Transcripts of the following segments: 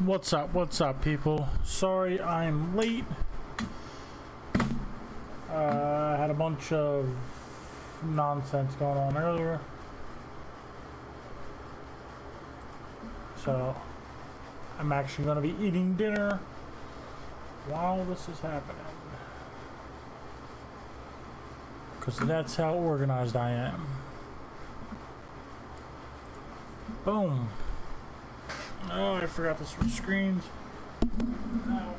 What's up? What's up, people? Sorry I'm late. Uh, I had a bunch of nonsense going on earlier. So, I'm actually going to be eating dinner while this is happening. Because that's how organized I am. Boom. Oh, I forgot to switch screens. Ow.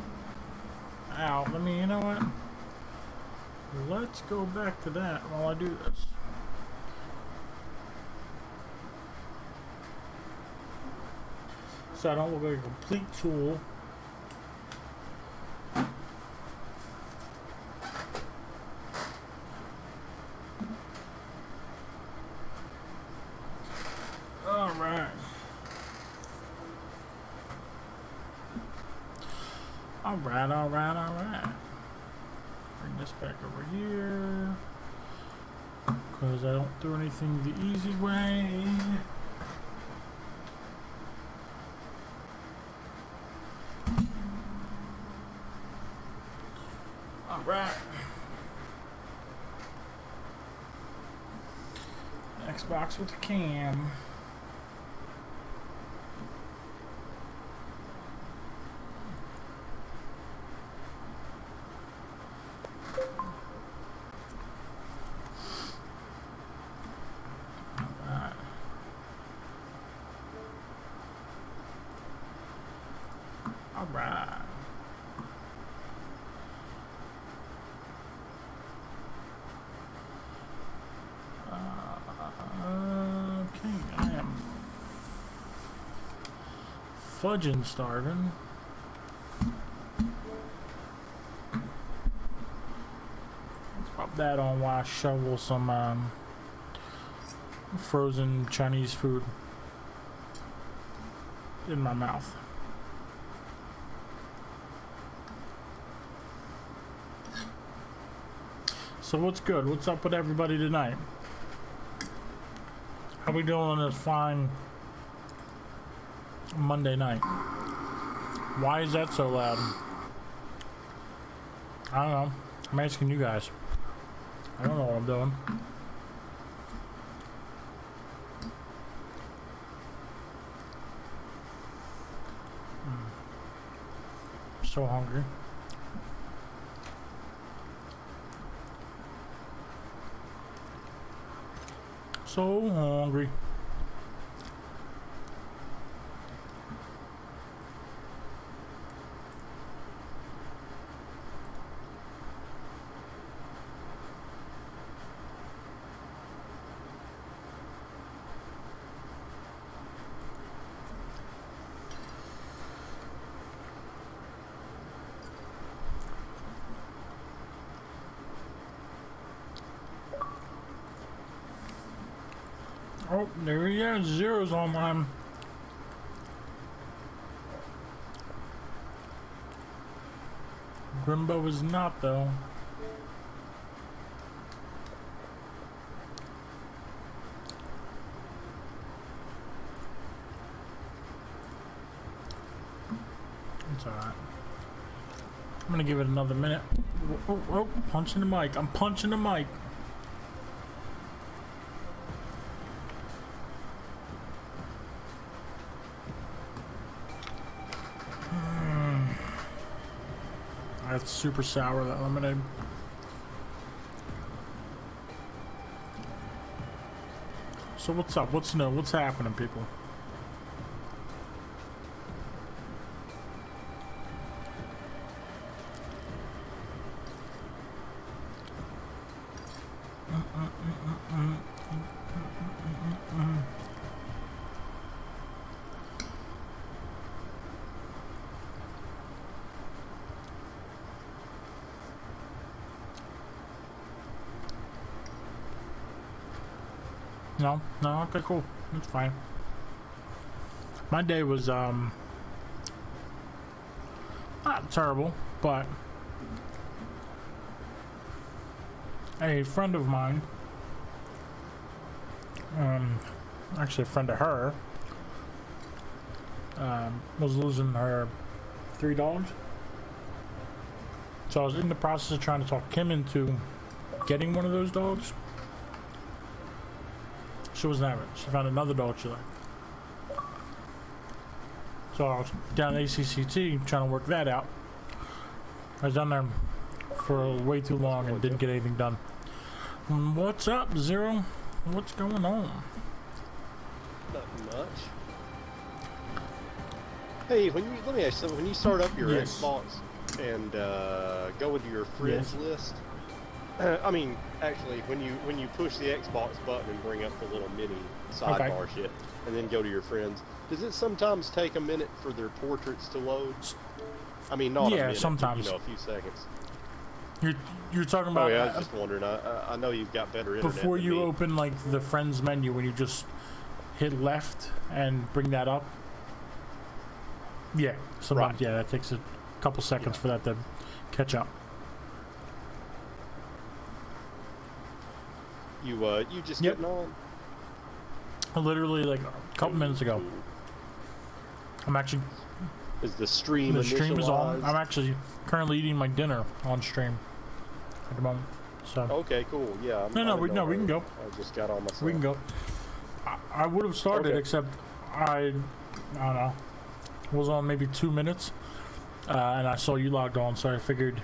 Ow. Let me, you know what? Let's go back to that while I do this. So I don't look like a complete tool. Alright. Alright, alright, alright. Bring this back over here. Because I don't do anything the easy way. Alright. Xbox with a cam. Alright. Alright. Uh, okay, I am fudging starving. Let's pop that on while I shovel some um, frozen Chinese food in my mouth. So what's good? What's up with everybody tonight? How we doing on this fine Monday night? Why is that so loud? I don't know. I'm asking you guys. I don't know what I'm doing. Mm. So hungry. So hungry. Oh, there he is. Zeros on mine. Grimbo is not, though. It's alright. I'm gonna give it another minute. Oh, oh, punching the mic. I'm punching the mic. That's super sour, that lemonade. So what's up? What's new? What's happening, people? No, no, okay, cool. That's fine. My day was, um, not terrible, but a friend of mine, um, actually a friend of her, um, was losing her three dogs. So I was in the process of trying to talk Kim into getting one of those dogs. She wasn't having it. She found another dog she liked. So I was down at ACCT trying to work that out. I was down there for way too long and didn't get anything done. What's up, Zero? What's going on? Nothing much. Hey, when you let me ask you something. When you start up your Yes. Xbox and uh, go into your friends Yes. list, I mean, actually, when you when you push the Xbox button and bring up the little mini sidebar shit, and then go to your friends, does it sometimes take a minute for their portraits to load? I mean, not Yeah, a minute, sometimes. You know, a few seconds. You're you're talking about? Oh yeah, I was just wondering. I, I- know you've got better internet before you me. open like the friends menu when you just hit left and bring that up. Yeah, sometimes Right. yeah, that takes a couple seconds for that to catch up. You uh, you just Yep. getting on? Literally like a couple minutes ago. I'm actually Is the stream the stream is on. I'm actually currently eating my dinner on stream at the moment. So Okay, cool. Yeah. I'm, No, no, we- no, we can go. I just got on myself. we can go. I, I would have started Okay. except I I don't know was on maybe two minutes, uh, and I saw you logged on, so I figured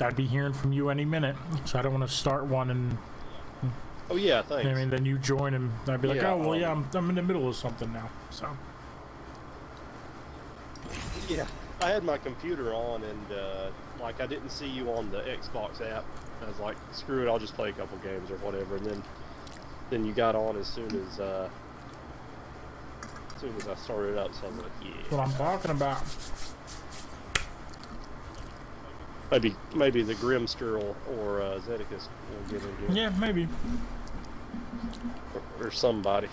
I'd be hearing from you any minute. So I don't want to start one and Oh yeah, thanks. I mean then you join and I'd be like, Yeah, oh well, um, yeah, I'm, I'm in the middle of something now. So Yeah, I had my computer on and uh, like I didn't see you on the Xbox app. I was like, screw it, I'll just play a couple games or whatever. And then then you got on as soon as uh, as soon as I started up. So I'm like, yeah, what I'm talking about. maybe maybe the Grimster or, or uh, Zeticus will get in here Yeah, maybe. Or, or somebody.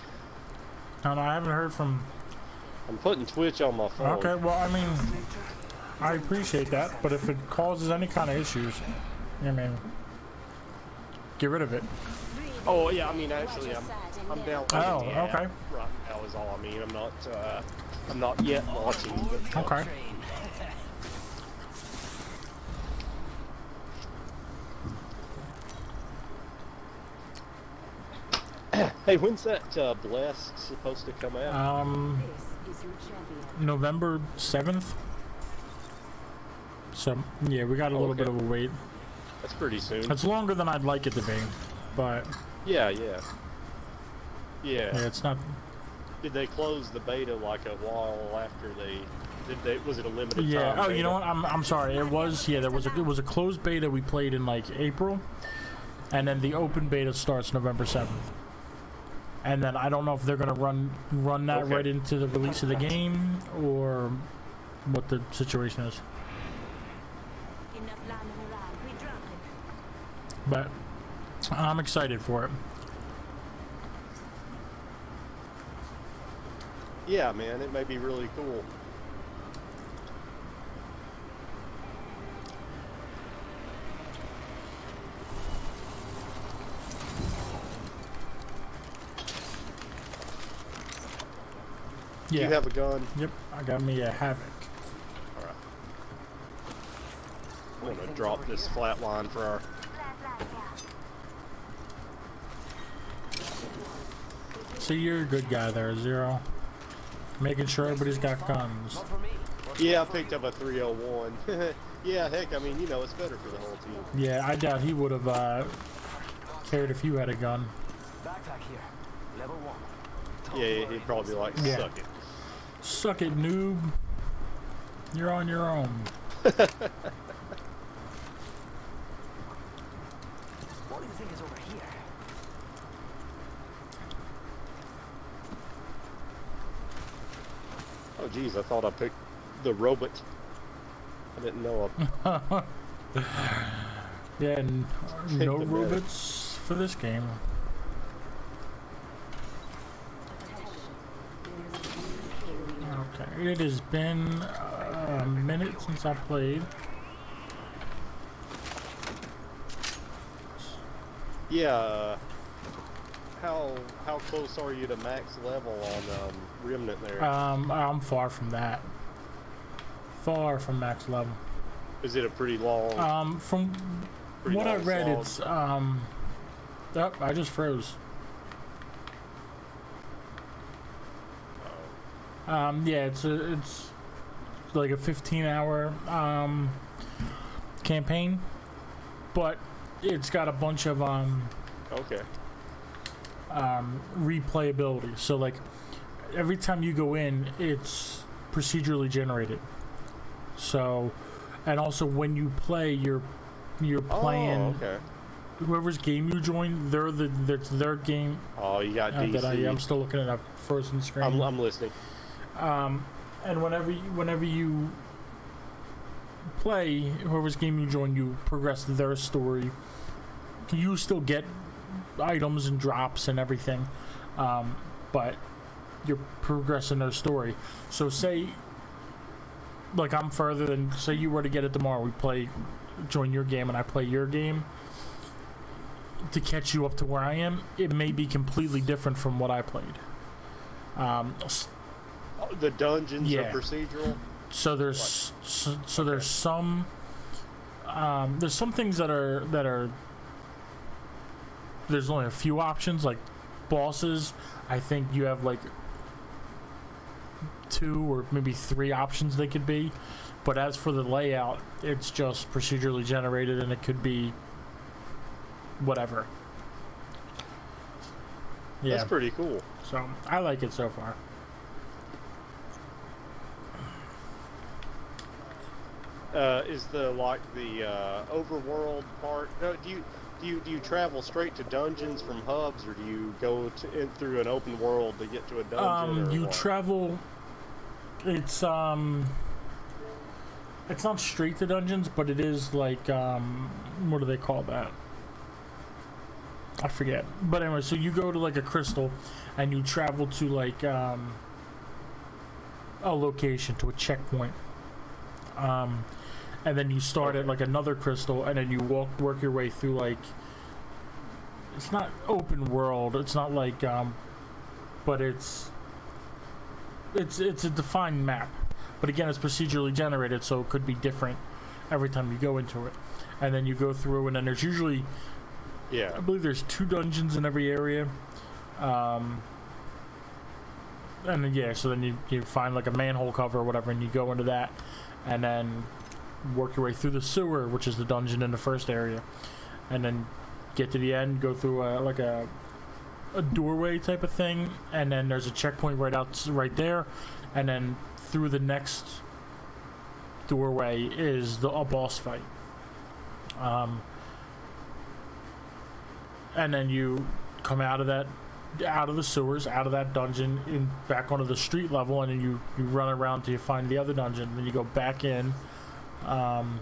I don't. I haven't heard from. I'm putting Twitch on my phone. Okay, well, I mean, I appreciate that, but if it causes any kind of issues, I mean, get rid of it. Oh yeah, I mean actually I'm I'm down. Oh, the app okay. Right now is all I mean. I'm not uh, I'm not yet watching. But, Okay. Hey, when's that uh, Bless supposed to come out? Um, This is your champion. November 7th. So, yeah, we got a little Okay. bit of a wait. That's pretty soon. It's longer than I'd like it to be, but Yeah, yeah. Yeah. yeah, it's not. Did they close the beta like a while after they? Did they? Was it a limited Yeah. time? Oh, you know what? I'm, I'm sorry. It was yeah. There was a it was a closed beta we played in like April, and then the open beta starts November 7th. And then I don't know if they're gonna run run that Okay. right into the release of the game or what the situation is. Enough lying around. We drunk. But I'm excited for it. Yeah, man. It may be really cool. Yeah. You have a gun. Yep. I got me a havoc. All right. I'm gonna drop this Flatline for our. See, you're a good guy there, Zero. Making sure everybody's got guns. Yeah, I picked up a 301. yeah, heck, I mean, you know, it's better for the whole team. Yeah, I doubt he would have uh, cared if you had a gun. Backpack here. Level one. Yeah, yeah, he'd probably be like, Yeah. suck it. Suck it, noob. You're on your own. What do you think is over here? Oh, geez, I thought I picked the robot. I didn't know. I, Yeah, and no robots for this game. Okay, it has been uh, a minute since I played. yeah. How how close are you to max level on um, Remnant there? Um, I'm far from that. Far from max level. Is it a pretty long? Um, from pretty what I read, slog? it's um. Yep, I just froze. Um, yeah, it's a, it's like a 15 hour um campaign, but it's got a bunch of um Okay. um, replayability. So like every time you go in, it's procedurally generated. So, and also when you play, you're you're playing Oh, okay. whoever's game you join. They're the that's their game. Oh, you got Uh, DC. I, I'm still looking at a frozen screen. I'm, I'm listening. Um, and whenever you, whenever you play, whoever's game you join, you progress their story. You still get items and drops and everything, um, but you're progressing their story. So say, like I'm further than say you were to get it tomorrow. We play, join your game, and I play your game. To catch you up to where I am, it may be completely different from what I played. Um, the dungeons Yeah. are procedural. so there's so, so there's some um, there's some things that are that are there's only a few options like bosses. I think you have like two or maybe three options they could be. But as for the layout it's just procedurally generated and it could be whatever. Yeah. That's pretty cool. so i like it so far Uh, is the like the uh, overworld part? No, do you do you do you travel straight to dungeons from hubs, or do you go to, in through an open world to get to a dungeon? Um, you what? travel. It's um. It's not straight to dungeons, but it is like um. What do they call that? I forget. But anyway, so you go to like a crystal, and you travel to like um. A location to a checkpoint. Um, and then you start at like another crystal, and then you walk work your way through like. It's not open world. It's not like um, but it's it's it's a defined map. But again, it's procedurally generated, so it could be different every time you go into it. And then you go through, and then there's usually, yeah, I believe, there's two dungeons in every area. Um, and then, yeah, so then you you find like a manhole cover or whatever, and you go into that, and then work your way through the sewer, which is the dungeon in the first area, and then get to the end, go through a, like a a doorway type of thing, and then there's a checkpoint right out right there, and then through the next doorway is the a boss fight. Um, and then you come out of that out of the sewers, out of that dungeon, in back onto the street level, and then you, you run around till you find the other dungeon. Then you go back in, um,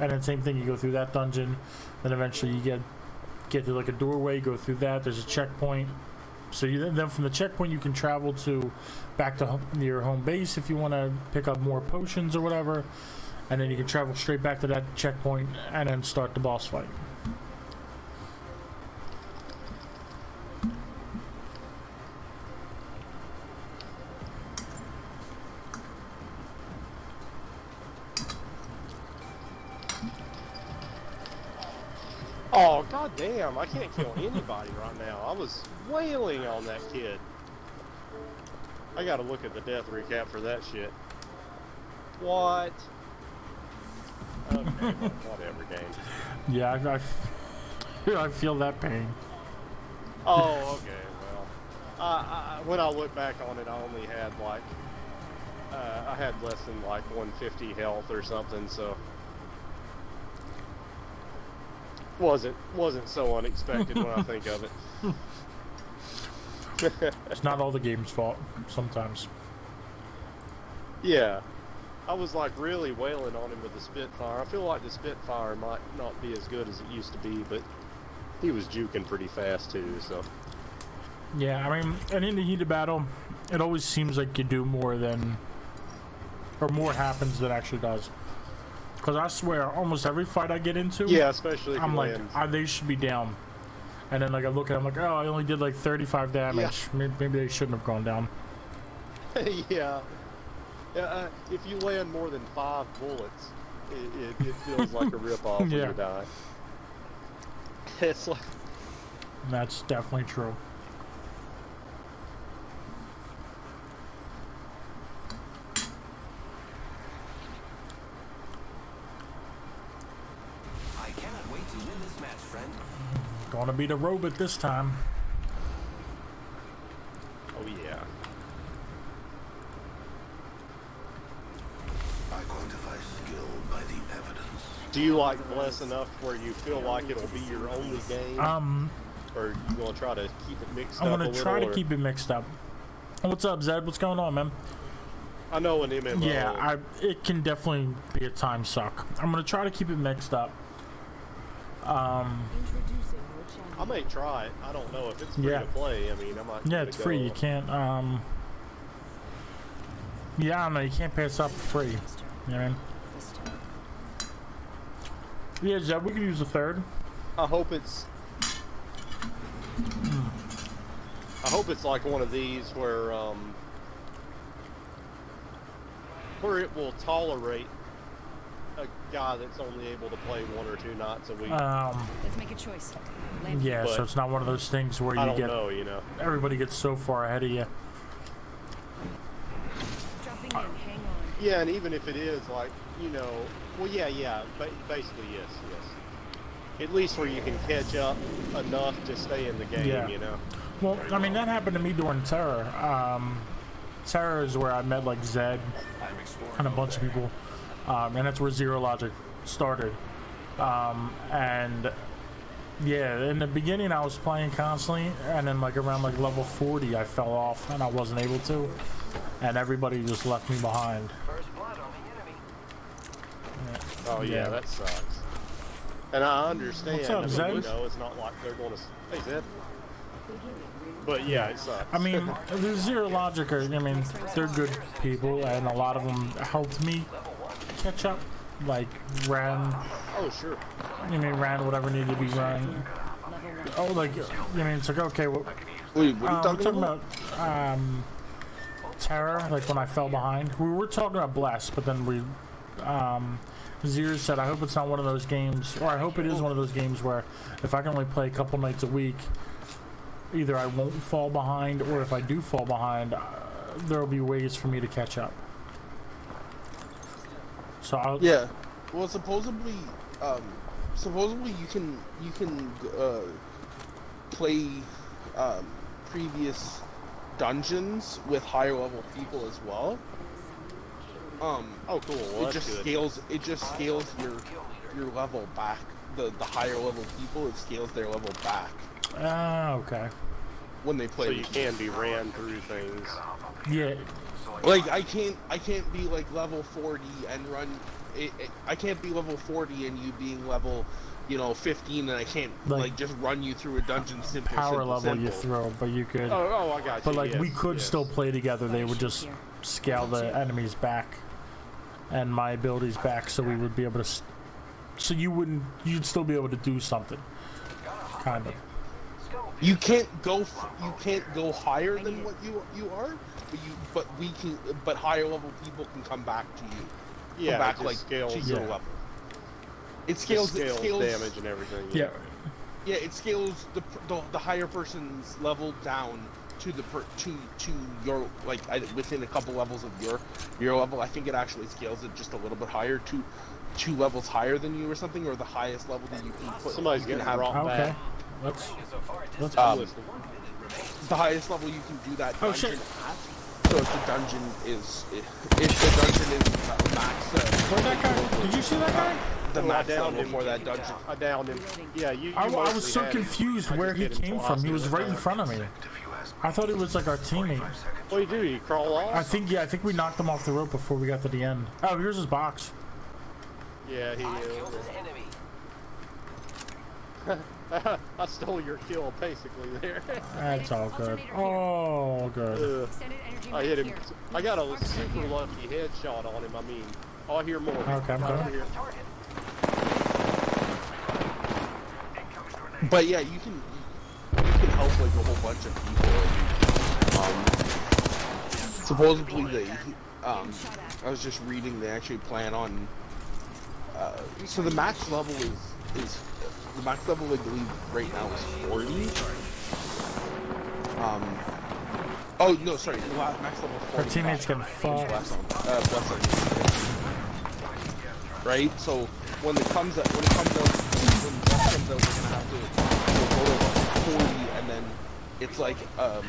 and then same thing. You go through that dungeon, then eventually you get get to like a doorway, go through that. There's a checkpoint. So you then from the checkpoint you can travel to back to ho- your home base if you want to pick up more potions or whatever, and then you can travel straight back to that checkpoint and then start the boss fight. Oh god damn! I can't kill anybody right now. I was wailing on that kid. I gotta look at the death recap for that shit. What? Okay, whatever game. Yeah, I, I, I, feel that pain. Oh, okay. Well, uh, I, when I look back on it, I only had like uh, I had less than like 150 health or something, so wasn't wasn't so unexpected when I think of it. It's not all the game's fault. Sometimes. yeah, I was like really wailing on him with the Spitfire. I feel like the Spitfire might not be as good as it used to be, but he was juking pretty fast too. So Yeah, I mean, and in the heat of battle, it always seems like you do more than, or more happens than actually does. Because I swear, almost every fight I get into, yeah, especially I'm like, they should be down. And then like I look at, it, I'm like, oh, I only did like 35 damage. Maybe, maybe they shouldn't have gone down. yeah. Yeah, uh, if you land more than five bullets, it, it, it feels like a rip off when Yeah. you die. It's like that's definitely true. I cannot wait to win this match, friend. Gonna be the robot this time. oh yeah. I quantify skill by the evidence. Do you like Bless enough where you feel like it'll be your only game, Um, or you gonna try to keep it mixed up? I'm gonna a try to or- keep it mixed up. What's up, Zed? What's going on, man? I know an MMO. Yeah, I it can definitely be a time suck. I'm gonna try to keep it mixed up. Um, Introducing your champion. I may try it. I don't know if it's free Yeah. to play. I mean, I'm not. yeah, it's a free. You can't. Um, yeah, I don't know. You can't pass up for free. You know what I mean? This time. Yeah, Zed, we could use a third. I hope it's. I hope it's like one of these where um, where it will tolerate a guy that's only able to play one or two nights a week. Um, Let's make a choice. Land yeah, so it's not one of those things where I you don't get know, you know. everybody gets so far ahead of you. Dropping in. Hang on. Yeah, and even if it is like, you know, well, yeah, yeah, ba- basically yes, yes. At least where you can catch up enough to stay in the game, Yeah. you know. Well, I mean, that happened to me during TERA. Um, TERA is where I met like Zed and a bunch of people, um, and that's where Zero Logic started. Um, and yeah, in the beginning I was playing constantly, and then like around like level 40 I fell off and I wasn't able to, and everybody just left me behind. First blood on the enemy. Oh yeah, Yeah. that sucks. And I understand. What's up, I mean, Zed? You know, it's not like they're going to. Hey, Zed. But yeah, it sucks. I mean, the Zero Logic are, I mean, they're good people, and a lot of them helped me catch up. Like ran, oh sure. You mean, ran whatever needed to be run. Oh, like, you mean, it's like, okay, well, Wait, what are you uh, talking, talking about? about, um, TERA, like when I fell behind. We were talking about Bless, but then we, um, Zero said, I hope it's not one of those games, or I hope it is one of those games where if I can only play a couple nights a week, either I won't fall behind, or if I do fall behind, uh, there will be ways for me to catch up. So I'll, Yeah. Well, supposedly, um, supposedly you can you can uh, play um, previous dungeons with higher level people as well. Um, Oh cool. Well, it that's just good. scales. It just scales your your level back. The the higher level people, it scales their level back ah, okay. when they play. So you can be ran through things. Yeah, Like I can't I can't be like level 40 and run it, it- I can't be level 40 and you being level you know 15 and I can't Like- like, just run you through a dungeon simple power simple, level you simple. throw, but you could. Oh, oh, I got you. But like we could yes. still play together. They would just scale the enemies back, and my abilities back, so we would be able to. s so you wouldn't. You'd still be able to do something. Kind of. You can't go f- you can't go higher than what you you are but you but we can but higher level people can come back to you Yeah, come back it just like scales, to your Yeah. level it scales scales, it scales damage and everything. Yeah. yeah it scales the, the the higher person's level down to the per, to to your like I, within a couple levels of your your level. I think it actually scales it just a little bit higher to two levels higher than you or something, or the highest level that you can put. Somebody's you can getting have brought Okay. back. Let's. Let's. Um, the highest level you can do that Oh, dungeon shit. At. So if the dungeon is if, if the dungeon is uh, max uh, Where'd that guy? Did you see that guy? the Oh, I max level for that dungeon. I downed him. Yeah, you. you I, I was so had him. confused where he came from. He was right in front of me. I thought it was like our teammate. What do you do? You crawl off? I think yeah. I think we knocked him off the rope before we got to the end. Oh, here's his box. Yeah, he I is. killed an enemy. I stole your kill basically there. That's all good. Oh, good. Ugh. Extended energy I hit him. I got a super lucky headshot on him. I mean, I'll hear more. Okay, I'm done. here. But yeah, you can you can help like a whole bunch of people. Um, supposedly they, um, I was just reading they actually plan on. Uh, so the max level is is the max level I believe right now is 40. Um. Oh no, sorry. The la- max level. is Our teammates fucked. them. Uh. Right. So when it comes out, when it comes out, when Bless comes out, we're gonna have to go to 40, and then it's like um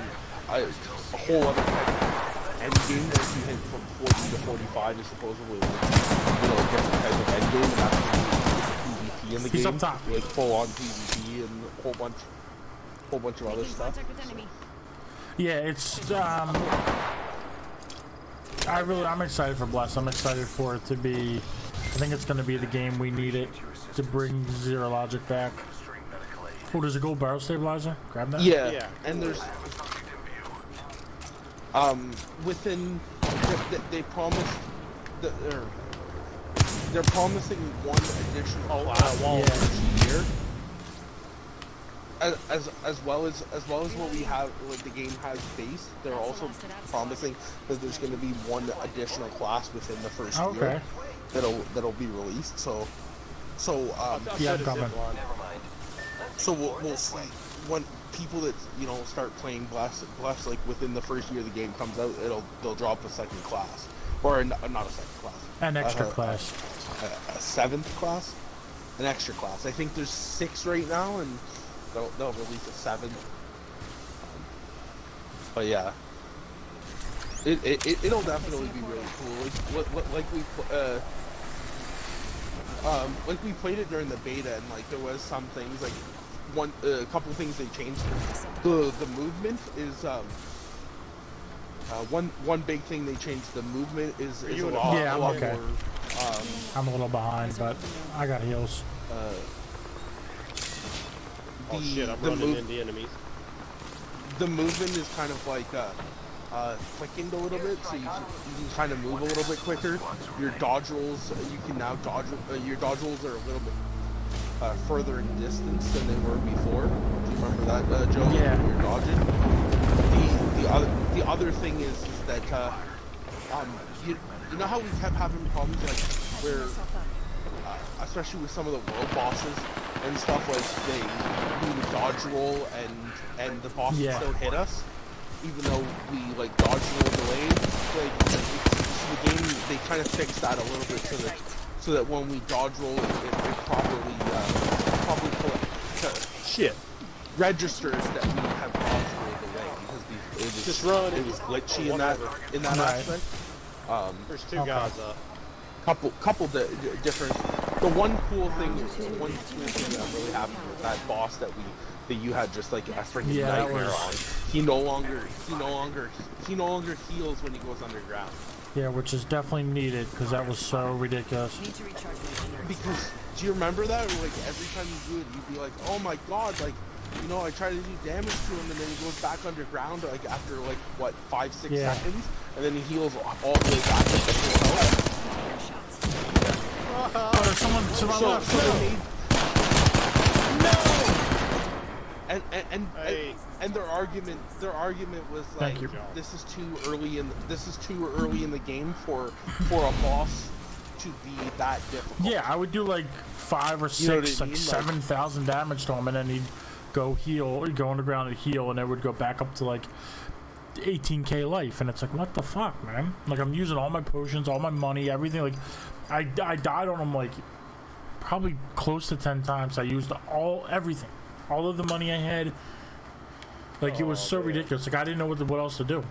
a, a whole other type of end game if you hit from 40 to 45 is supposedly you know a different type of end game, and that's when you get PvP in the He's game, up top. like full on PvP and a whole bunch, whole bunch of other stuff. contact with enemy. Yeah, it's um. I really, I'm excited for Bless. I'm excited for it to be. I think it's going to be the game we need it to bring Zero Logic back. Oh, there's a gold barrel stabilizer. Grab that. Yeah, Yeah. and there's um within they, they promised that they're they're promising one additional class wall. each year. As, as as well as as well as what we have like the game has base, they're also promising that there's going to be one additional class within the first Okay. year that'll that'll be released. So so um Yeah, said I'm coming. Never mind. so we'll, we'll see when people that you know start playing Bless, Bless like within the first year the game comes out, it'll they'll drop a second class or n- not a second class, An extra Uh, class. A, a seventh class, an extra class. I think there's six right now, and they'll they'll release a seventh. Um, but yeah, it, it it it'll definitely be really cool. Like what, what like we uh. Um, like we played it during the beta, and like there was some things like one, uh, a couple things they changed. The the movement is um, uh, one one big thing they changed. The movement is, is a lot, Yeah, lot okay. more. Um, I'm a little behind, but I got heals. uh, Oh the- shit, I'm the running move- into enemies. the movement is kind of like uh, uh, quickened a little bit, so you can, you can kind of move a little bit quicker. Your dodge rolls, uh, you can now dodge. Uh, your dodge rolls are a little bit uh, further in distance than they were before. Do you remember that, uh, Joe? Yeah. When You're dodging. The the other the other thing is, is that uh, um, you you know how we kept having problems like where uh, especially with some of the world bosses and stuff like they we would dodge roll and and the bosses Yeah. don't hit us even though we like dodge roll delayed like it's, the game they kind of fixed that a little bit so that so that when we dodge roll it, it, it properly uh, properly uh, Shit. registers that we have dodge roll delay because we, it was Just run it was glitchy in that in that Right. aspect um There's two Okay. guys up. couple couple di- di- different the one cool thing the one cool thing that I'm really happy with that boss that we that you had just like a freaking Yeah, nightmare was- on he no longer he no longer he no longer heals when he goes underground Yeah, which is definitely needed because that was so ridiculous. Need to recharge my shields. because do you remember that like every time you do it you'd be like oh my god like you know I try to do damage to him and then he goes back underground like after like what five six Yeah. seconds and then he heals all the way back up to full health Oh, there's someone to my so, left. so No. they and and and, Hey. and and their argument their argument was like this is too early in this is too early in the game for for a boss to be that difficult. Yeah, I would do like five or You know what six, I like mean? Like- seven thousand damage to him, and then he'd go heal, go underground and heal, and it would go back up to like 18k life, and it's like, what the fuck, man? Like I'm using all my potions, all my money, everything. Like I, I died on him like probably close to ten times. I used all everything, all of the money I had. Like it was so man. ridiculous. Like I didn't know what the, what else to do.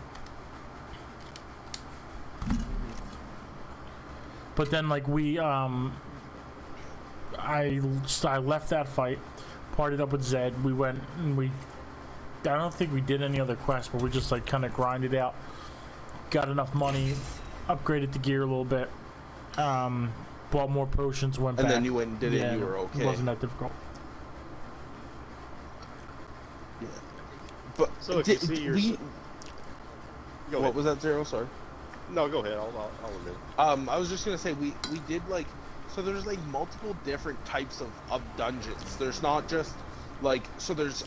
But then like we um I I left that fight, partied up with Zed. We went and we I don't think we did any other quests, but we just like kind of grinded out, got enough money, upgraded the gear a little bit, um, bought more potions, went And back. then you went and did it and you were okay. It wasn't that difficult. Yeah. But So if you did, see your- we, Go what ahead. was that zero? Sorry. No, go ahead. I'll, I'll, I'll admit. Um, I was just gonna say we we did like so there's like multiple different types of of dungeons. There's not just like so there's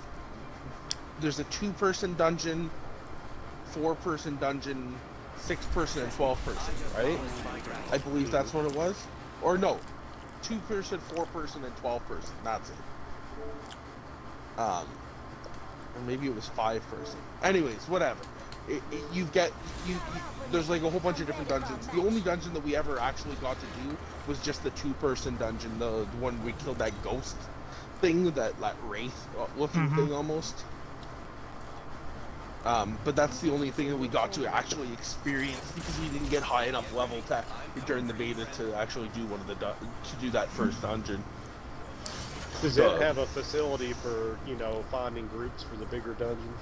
there's a two person dungeon, four person dungeon, six person, and twelve person, right? I believe that's what it was. Or no, two person, four person, and twelve person. That's it. Um, or maybe it was five person. Anyways, whatever. It, it, you get you, you. There's like a whole bunch of different dungeons. The only dungeon that we ever actually got to do was just the two person dungeon, the, the one we killed that ghost thing, that that wraith uh, looking Mhm. thing almost. Um, but that's the only thing that we got to actually experience because we didn't get high enough level to during the beta to actually do one of the dun- to do that first dungeon. Does So- it have a facility for you know finding groups for the bigger dungeon?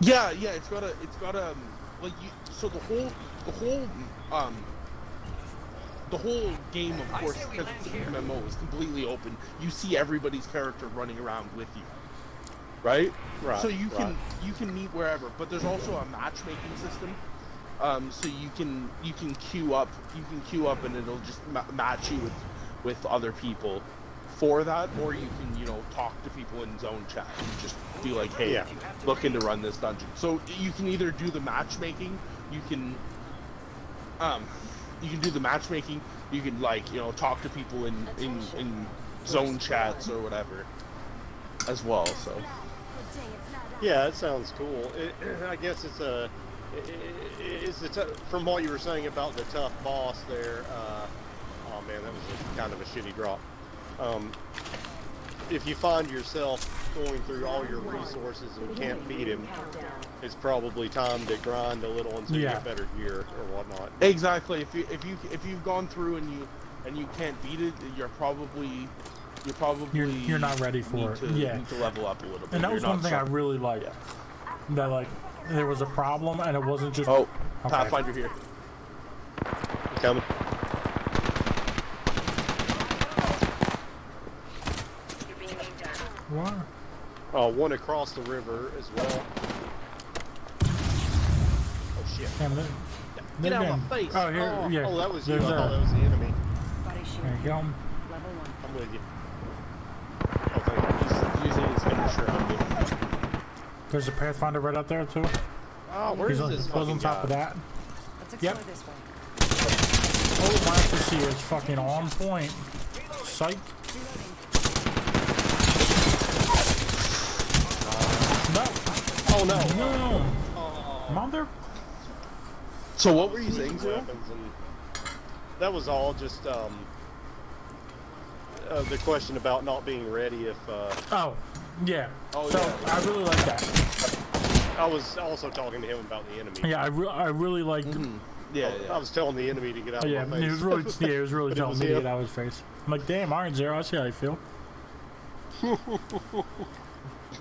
Yeah, yeah, it's got a, it's got a, um, like you. So the whole, the whole, um, the whole game, of course, because it's an MMO, is completely open. You see everybody's character running around with you, right? Right. So you can you can meet wherever, but there's also a matchmaking system. Um, so you can you can queue up, you can queue up, and it'll just ma- match you with with other people for that, or you can you know talk to people in zone chat and just be like, hey, Yeah. looking to run this dungeon. So you can either do the matchmaking, you can um you can do the matchmaking, you can like, you know, talk to people in in, in zone chats or whatever as well. So Yeah, it sounds cool. It, I guess it's a. Is the t- from what you were saying about the tough boss there? Uh, oh man, that was a, kind of a shitty drop. Um, if you find yourself going through all your resources and can't beat him, it's probably time to grind a little until you Yeah. get better gear or whatnot. Exactly. If you if you if you've gone through and you and you can't beat it, you're probably you're probably You're- you're not ready for need it. To, Yeah. need to level up a little bit. And that You're was one thing I really liked. Yeah. That like there was a problem and it wasn't just Oh, Okay. Pathfinder here. Coming. What? Uh, one across the river as well. Oh shit. Damn, they, Get they're out of my face! Oh, here, oh, yeah. oh, that was you. I thought that was the enemy. Body shield. There you go. Level one. I'm with you. Oh, thank you. He's using his finisher on me. There's a Pathfinder right out there too. Oh, where He's is on, this goes on fucking top of that. Let's Yep. explore this way. Oh, my accuracy is fucking on point. Psych. No. Oh no! No. Oh. Mother. So what were you saying, Zero? Weapons and that was all just um, uh, the question about not being ready. If uh, Oh. Yeah. Oh, so yeah. I really like that. I was also talking to him about the enemy. Yeah, I, re- I really liked. Mhm. Yeah, I yeah. was telling the enemy to get out Yeah, of my face. he was really, yeah, he was really But it telling was me to get out of his face. I'm like, damn, Iron Zero, I see how you feel.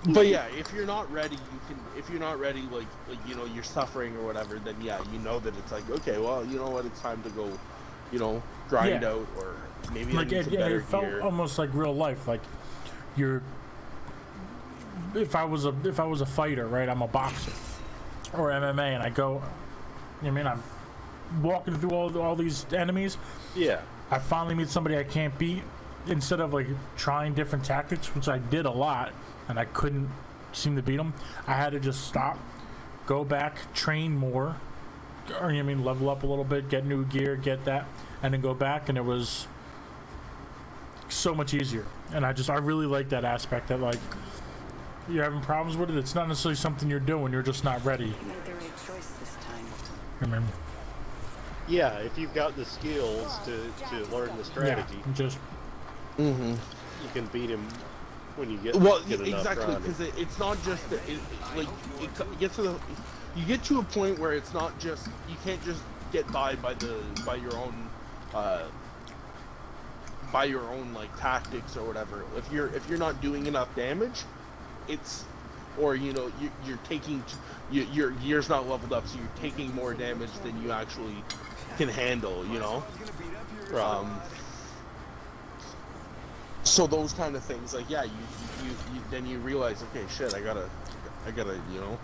But yeah, if you're not ready, you can. If you're not ready, like, like you know, you're suffering or whatever, then yeah, you know that it's like, okay, well, you know what, it's time to go, you know, grind Yeah. out or maybe like it, better it felt gear. almost like real life. Like you're. If I was a if I was a fighter, right? I'm a boxer or MMA, and I go. I mean, I'm walking through all all these enemies. Yeah. I finally meet somebody I can't beat. Instead of like trying different tactics, which I did a lot, and I couldn't seem to beat them, I had to just stop, go back, train more, or you know I mean, level up a little bit, get new gear, get that, and then go back, and it was so much easier. And I just I really like that aspect that like you're having problems with it. It's not necessarily something you're doing. You're just not ready. You made the right choice this time. Remember? Yeah, if you've got the skills to, to learn the strategy, Yeah. Just Mm-hmm. you can beat him when you get Well, get exactly, because it, it's not just that it, it, like it co- gets to the you get to a point where it's not just you can't just get by by the by your own uh, by your own like tactics or whatever. If you're if you're not doing enough damage, it's or you know you, you're taking t- you, your gear's not leveled up, so you're taking more damage than you actually can handle. You know. Um, so those kind of things, like yeah, you, you, you then you realize, okay, shit, I gotta, I gotta, you know,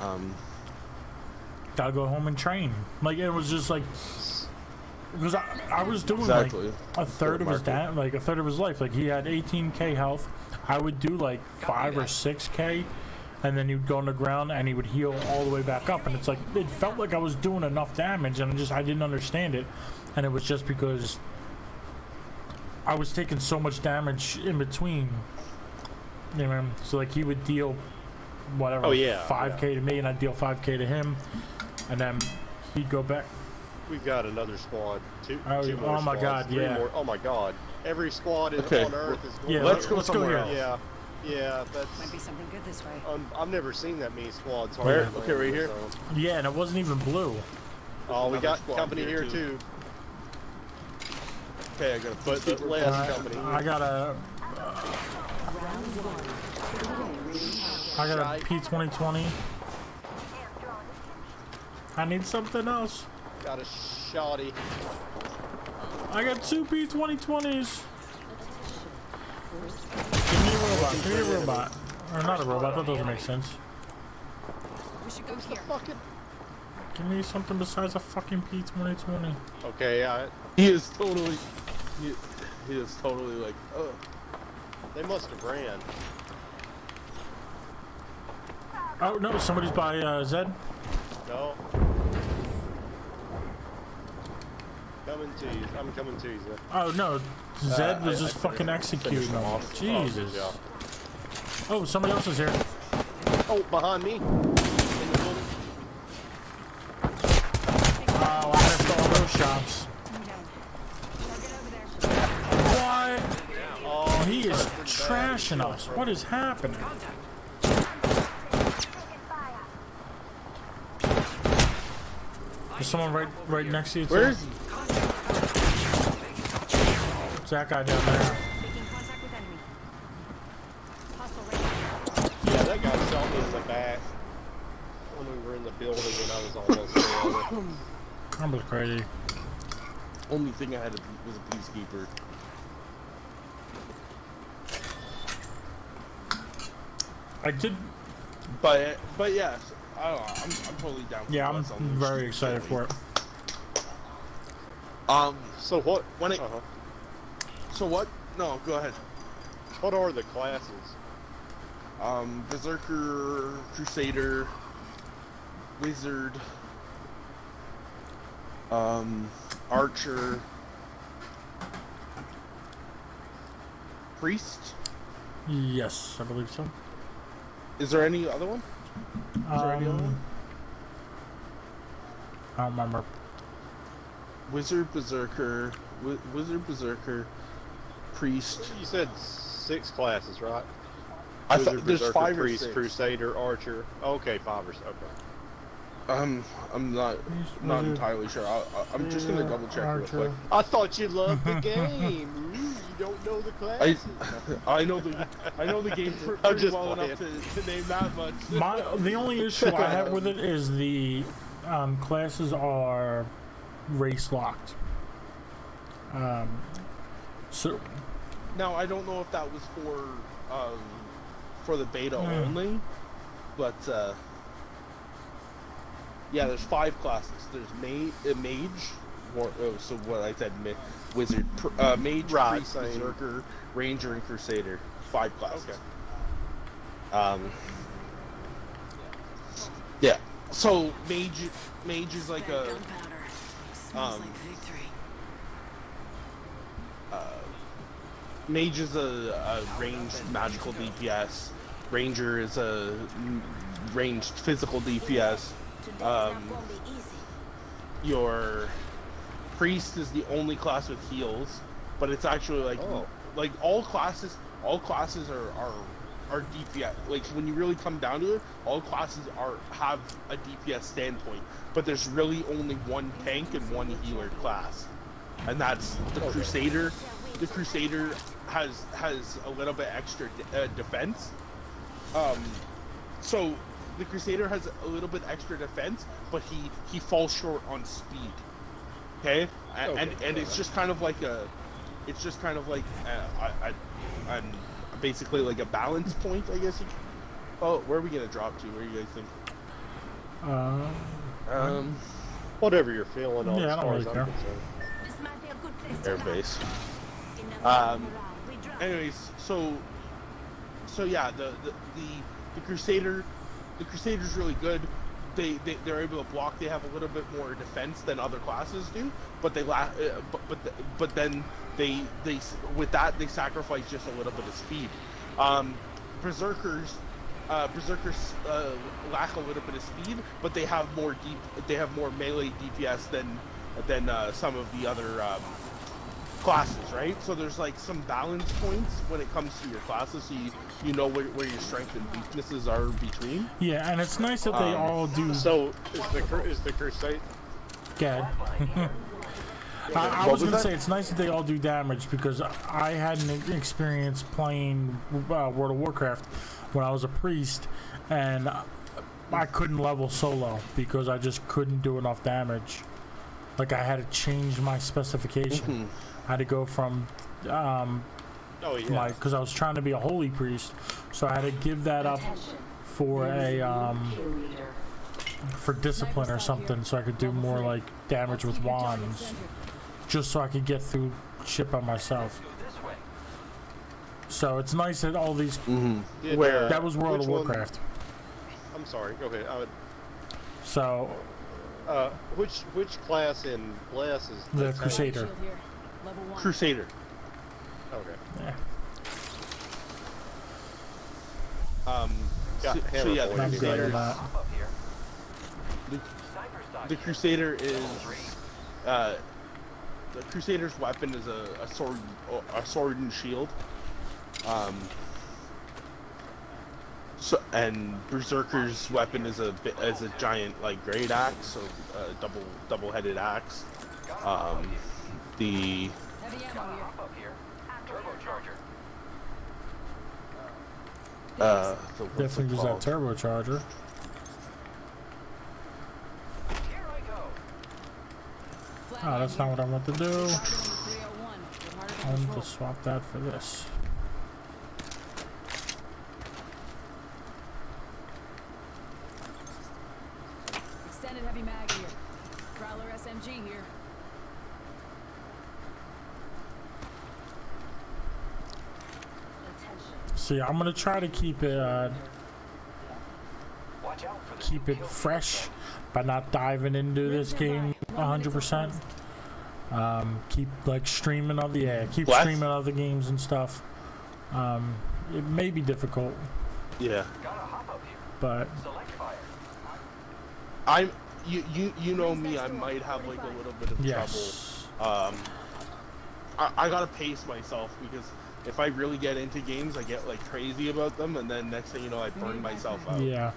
um, gotta go home and train. Like it was just like because I, I was doing exactly. like a third of his Market. da- like a third of his life. Like he had 18k health. I would do like five or six k, and then he'd go on the ground and he would heal all the way back up and it's like it felt like I was doing enough damage and I just I didn't understand it and it was just because I was taking so much damage in between you know so like he would deal whatever Oh, yeah, 5k to me and I'd deal 5k to him and then he'd go back We've got another squad. Two, Oh, two oh more my squads, God, three yeah. more. Oh my god. Every squad in, Okay, on Earth is going yeah Let's go let's go here else. Yeah. Yeah, Might be something good this way. Um, I've never seen that many squads. Where? Okay, right here? so- yeah and it wasn't even blue Oh, we Another got company here, here too. too. Okay, I got a But, but less Uh, company. I got a I got a Shite. P2020 I need something else Got a shoddy. I got two P2020s. Give me a robot. Give me a robot. Or not a robot. That doesn't make sense. We should go here. Fucking. Give me something besides a fucking P2020. Okay, yeah. He is totally. He, he is totally like. Oh. They must have ran. Oh no, somebody's by uh, Zed. No. Coming to you. I'm coming to you, Zed. Oh no, Zed Uh, was I- just I fucking finished- executing them. them off. Jesus. Oh, Oh, somebody else is here. Oh, behind me. In the. Oh, I missed all those shots. I'm down. Target over there. What? Oh, He is trashing us. What is happening? There's someone right right next to you. too. Where is he? It's that guy down there. Making contact with enemy. Hostile right Yeah, that guy shot me in the back when we were in the building and I was almost there. That was crazy. Only thing I had was a peacekeeper. I did. But but yes, I don't know, I'm, I'm totally down. For Yeah, I'm on very excited for it. Um. So what? When it- uh-huh. So what? No, go ahead. What are the classes? Um, Berserker, Crusader, Wizard, um, Archer, Priest. Yes, I believe so. Is there any other one? Is there any other one? Um, I don't remember. Wizard, Berserker, Wi- Wizard, Berserker, Priest. You said six classes, right? I Wizard, thought there's Berserker, five or Priest, six. Crusader, Archer. Okay, five or six. Okay. Um, I'm not not Wizard, entirely sure. I'll, I'll- I'm just gonna double check real quick. I thought you loved the game. You don't know the I. I know the I know the game I'm pretty just well playing. enough to, to name that much. My the only issue I have with it is the um, classes are race locked. Um, so Now I don't know if that was for um for the beta only, but uh, yeah, there's five classes. There's ma- uh, mage, war, oh, so what I said, ma- wizard, pr- uh, mage, Right, priest, same. berserker, ranger, and crusader. Five classes. Okay. Um. Yeah. So mage, mage is like a gunpowder. Um, like victory. Mage is a, a ranged magical DPS. Ranger is a ranged physical DPS. Um, your priest is the only class with heals, but it's actually like Oh. like all classes. All classes are are are DPS. Like when you really come down to it, all classes are have a DPS standpoint, but there's really only one tank and one healer class, and that's the Crusader. The Crusader has has a little bit extra de- uh, defense. Um, so the Crusader has a little bit extra defense, but he he falls short on speed. Okay, and Okay, and it's just kind of like a, it's just kind of like uh, I, I, I'm basically like a balance point, I guess. Oh, where are we gonna drop to? Where do you guys think? uh, Um, Whatever you're feeling on Yeah, I as don't far really as I'm care. concerned. This might be a good place to airbase. Um, anyways, so so yeah, the the the, the Crusader the Crusader's really good. They, they they're able to block. They have a little bit more defense than other classes do, but they la- uh, but but but then they they with that they sacrifice just a little bit of speed. Um, Berserkers. Uh, Berserkers uh, lack a little bit of speed, but they have more deep. They have more melee DPS than than uh, some of the other um, classes, right? So there's like some balance points when it comes to your classes, so you you know where, where your strength and weaknesses are between. Yeah, and it's nice that they Um, all do. So is the cru- is the crusade? Gad. I, I was was gonna that? say it's nice that they all do damage because I had an experience playing uh, World of Warcraft when I was a priest, and I couldn't level solo because I just couldn't do enough damage. Like I had to change my specification. Mhm. I had to go from um, Oh yeah. like because I was trying to be a holy priest, so I had to give that up for a um, for discipline or something, so I could do more like damage with wands, just so I could get through shit by myself. So it's nice that all these. Did, Where- uh, That was World which of one- Warcraft. I'm sorry. Go ahead. I would, So uh, which which class in Bless is The Crusader. Shield here. Level one. Crusader. Okay. yeah, Um, Got so, so yeah, the I'm anyway. good Crusader, on that. Hop up here. the, the. Crusader is uh, the Crusader's weapon is a, a sword, a sword and shield. Um, so and Berserker's weapon is a bi- is a giant like great axe, so a double double headed axe. Um, the Heavy ammo Gotta here. hop up here. Turbocharger. uh, the, definitely it use that called? turbocharger. Here I go. Oh, that's not what I want to do. Targeting 301. We're harder to I want control. to swap that for this. Extended heavy mag here. Prowler SMG here. See, I'm gonna try to keep it uh, Watch out for keep it fresh by not diving into this game 100%. Um, keep like streaming other yeah, keep What? streaming other games and stuff. Um, it may be difficult, Yeah, Gotta hop up here. but I'm you you you know me. I might have like a little bit of yes, trouble. Um, I, I gotta pace myself because if I really get into games, I get like crazy about them, and then next thing you know, I burn myself out. yeah,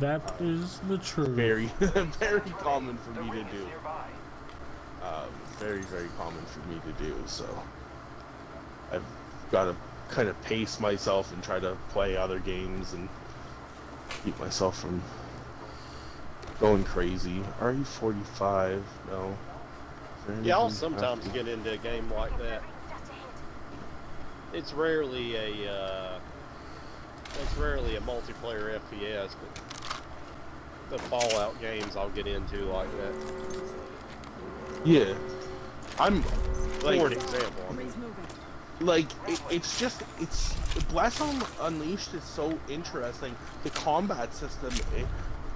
that is the truth. Very, very common for me to do. Um, very, very common for me to do. So I've got to kind of pace myself and try to play other games and keep myself from going crazy. Are you 45? No. Is there Yeah, I'll sometimes after- get into a game like that. It's rarely a uh, it's rarely a multiplayer FPS, but the Fallout games I'll get into like that. Yeah. I'm like, For an example, I mean, like it, it's just it's Bless on Unleashed is so interesting. The combat system i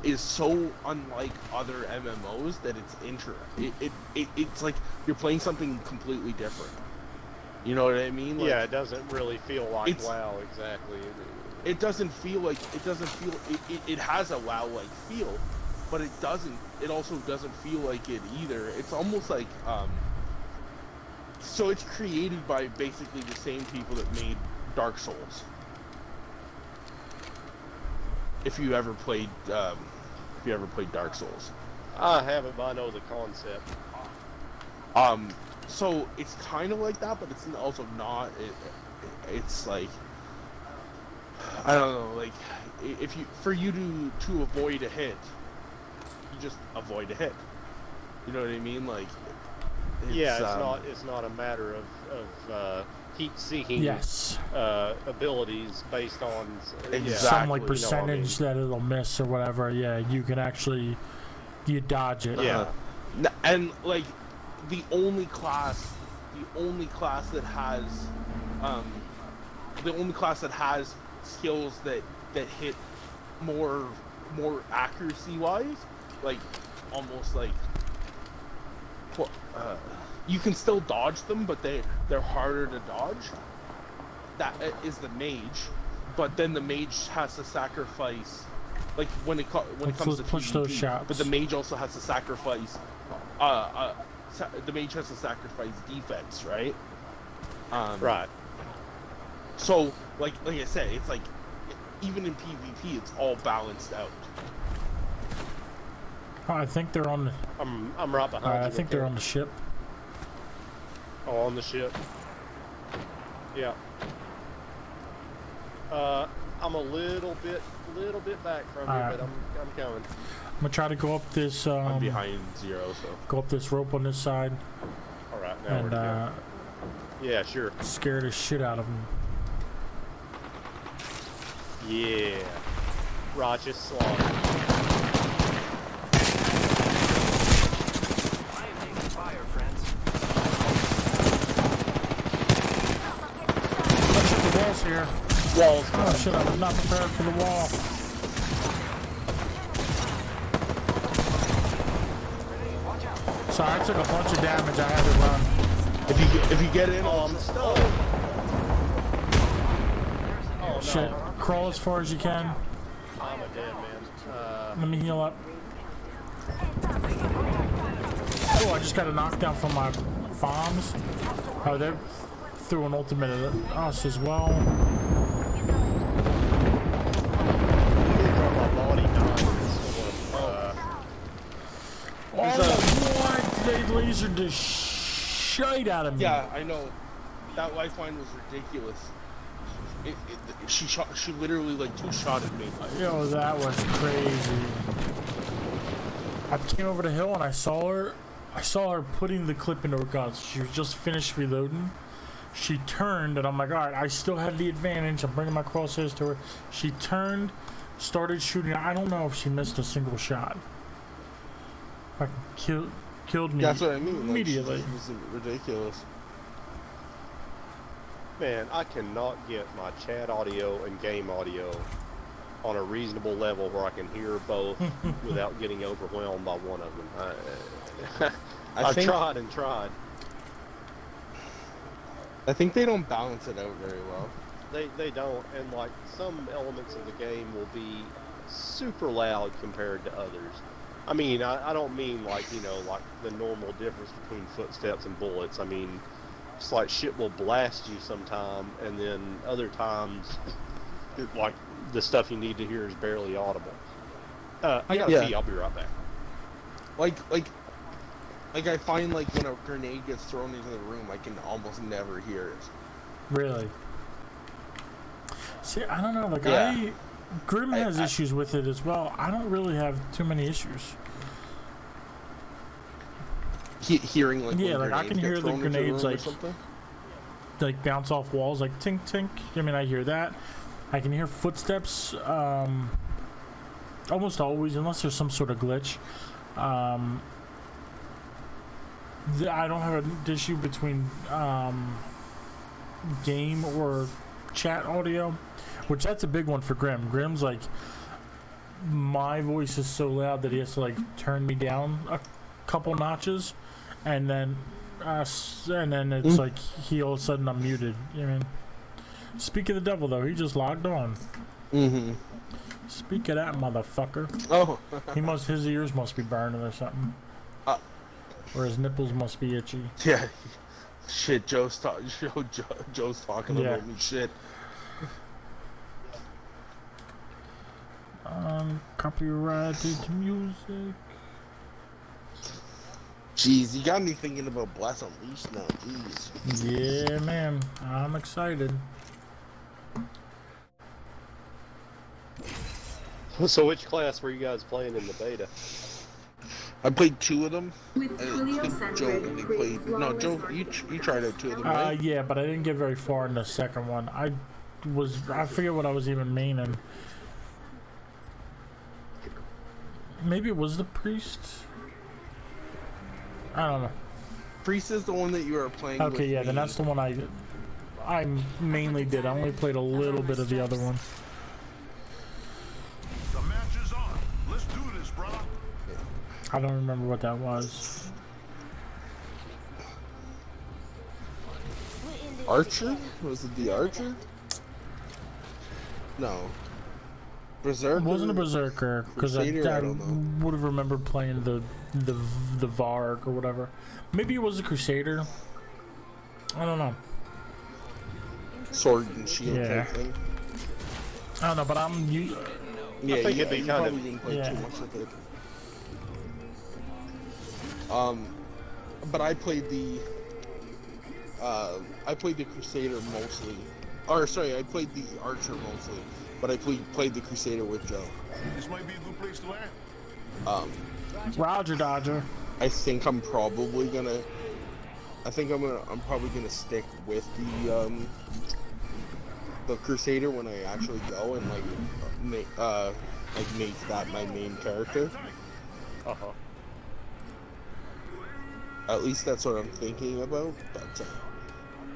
is so unlike other MMOs that it's inter it, it, it it's like you're playing something completely different. You know what I mean? Like, yeah, it doesn't really feel like WoW exactly. it doesn't feel like it doesn't feel it, it, it has a WoW like feel, but it doesn't it also doesn't feel like it either. It's almost like um so it's created by basically the same people that made Dark Souls. If you ever played um if you ever played Dark Souls. I haven't, but I know the concept. Um so it's kind of like that, but it's also not it, it's like I don't know, like if you for you to to avoid a hit, you just avoid a hit. You know what I mean? Like, yeah, it's um, not it's not a matter of of uh, heat-seeking Yes, uh, abilities based on. Exactly. some like you know I mean. percentage that it'll miss or whatever. Yeah, you can actually you dodge it. Yeah. uh, n- and like the only class, the only class that has, um, the only class that has skills that that hit more more accuracy wise, like almost like uh, you can still dodge them, but they they're harder to dodge. That is the mage, but then the mage has to sacrifice, like when it when it comes to push those PvP, shots. But the mage also has to sacrifice. Uh, uh, the mage has to sacrifice defense, right? Um, Right. So, like like I said, it's like even in PvP, it's all balanced out. I think they're on. The, I'm I'm right uh, behind you. I think right they're there. on the ship. Oh, on the ship. Yeah. Uh, I'm a little bit, little bit back from you, Alright. but I'm, I'm coming. I'm gonna try to go up this. Um, I'm behind zero, so Go up this rope on this side All right, now and we're uh, Yeah, sure. scare the shit out of them. Yeah. Righteous slaughter. I am taking fire, friends. Shit, wall's here. walls. Oh shit, I was not prepared for the wall. Sorry, I took a bunch of damage. I had to run. If you get- if you get in, Oh, on I'm stuck. Oh no. Shit, crawl as far as you can. I'm a dead man. Uh, Let me heal up. Oh, I just got a knockdown from my bombs. Oh, they threw an ultimate at us as well. Uh, Oh? They lasered the shite out of me. yeah, I know. That lifeline was ridiculous. It, it, she shot. She literally like two shotted me. Yo, that was crazy. I came over the hill and I saw her. I saw her putting the clip into her guns. She was just finished reloading. She turned and I'm like, all right, I still have the advantage. I'm bringing my crosshairs to her. She turned, started shooting. I don't know if she missed a single shot. Fucking killed, killed me. That's what I mean. Like, Immediately. She was ridiculous. man, I cannot get my chat audio and game audio on a reasonable level where I can hear both without getting overwhelmed by one of them. I, I I've think tried and tried. I think they don't balance it out very well. They they don't, and like some elements of the game will be super loud compared to others. I mean, I, I don't mean like you know like the normal difference between footsteps and bullets. I mean, it's like shit will blast you sometime, and then other times, it, like the stuff you need to hear is barely audible. Uh, I gotta Yeah. pee. I'll be right back. Like like like I find like when a grenade gets thrown into the room, I can almost never hear it. Really? See, I don't know. Like Yeah. Grim I- has I- issues with it as well. I don't really have too many issues. He- hearing like Yeah, like, I can hear the grenades, like- Like bounce off walls, like tink tink. I mean, I hear that. I can hear footsteps. Um, almost always, unless there's some sort of glitch. Um, th- I don't have an issue between um, game or chat audio, which that's a big one for Grim. Grim's like, my voice is so loud that he has to like turn me down a couple notches, and then, uh, and then it's Mm. like he all of a sudden I'm muted. You know I mean? Speak of the devil though, he just logged on. Mm-hmm. Speak of that motherfucker. Oh, He must his ears must be burning or something. Uh. or his nipples must be itchy. yeah. Shit, Joe's talk- Joe, Joe, Joe's talking Yeah. about me. Shit. Um, copyrighted music. Jeez, you got me thinking about Bless Unleashed now. Jeez. Yeah, man, I'm excited. So, which class were you guys playing in the beta? I played two of them. With I Julio think Joe Sandberg only played. No, Joe, you you tried out two of them, Uh, right? yeah, but I didn't get very far in the second one. I was I forget what I was even meaning. maybe it was the priest. I don't know. Priest is the one that you are playing. Okay, yeah, me. then that's the one I I mainly did. I only played a little bit of the other one. The match is on. Let's do this. I don't remember what that was. Archer? Was it the Archer? No, Berserker? It wasn't a berserker because I, I I would have remembered playing the the the Varg or whatever. Maybe it was a Crusader. I don't know. Sword and shield Yeah. type thing. I don't know, but I'm you. Yeah, think you, it'd you kind of- probably didn't play Yeah. too much with it. Um, but I played the. Uh, I played the Crusader mostly, or sorry, I played the Archer mostly, but I played played the Crusader with Joe. This might be a good place to land. Um, Roger Dodger. I think I'm probably gonna. I think I'm gonna. I'm probably gonna stick with the um. The Crusader when I actually go and like make uh like make that my main character. Uh huh. At least that's what I'm thinking about. But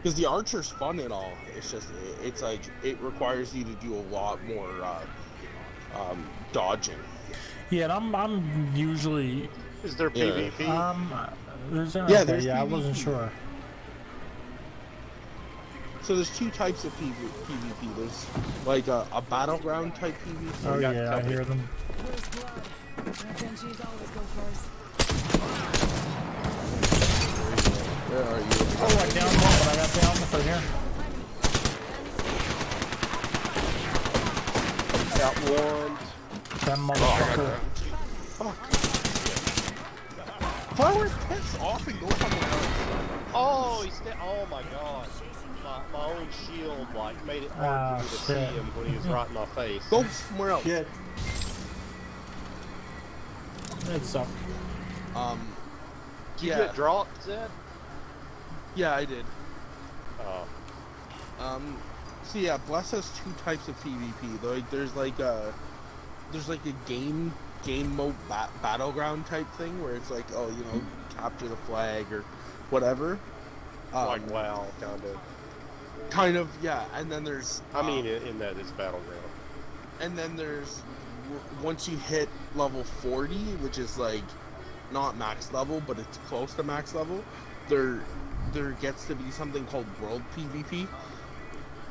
because the archer's fun and all, it's just it, it's like it requires you to do a lot more uh, um, dodging. Yeah, and I'm I'm usually Is there Yeah. PvP? um. There's, Yeah, okay, there's yeah. I wasn't sure. So there's two types of PV, PvP. There's like a, a battleground type PvP. Oh yeah, I hear them. Where are you? Oh, I down one, but I got down the third here. Got one. That motherfucker. Flowers piss off and go somewhere else. Oh, he's sta- Oh my god. My, my own shield like made it hard Ah, for me to see him when he was right in my face. Go somewhere else. It sucked. Um. Did you Yeah. get dropped, Zed? Yeah, I did. Oh. Um, so yeah, Bless has two types of PvP. Like, there's like a, there's like a game game mode ba- battleground type thing where it's like, oh, you know, capture the flag or whatever. Um, like WoW, kind of. kind of, yeah. And then there's, I um, mean, in, in that it's battleground. and then there's once you hit level 40, which is like not max level, but it's close to max level. There, there gets to be something called world PvP.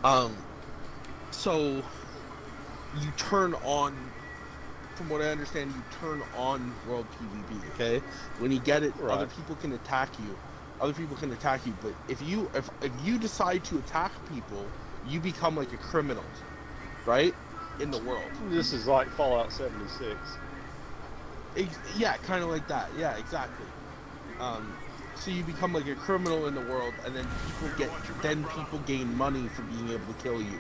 Um, so you turn on. From what I understand, you turn on world PvP. Okay, when you get it, other people can attack you. Other people can attack you, but if you if if you decide to attack people, you become like a criminal, right? In the world. This is like Fallout 76. Ex- yeah, kind of like that. Yeah, exactly. Um, so you become like a criminal in the world, and then people get then people gain money for being able to kill you.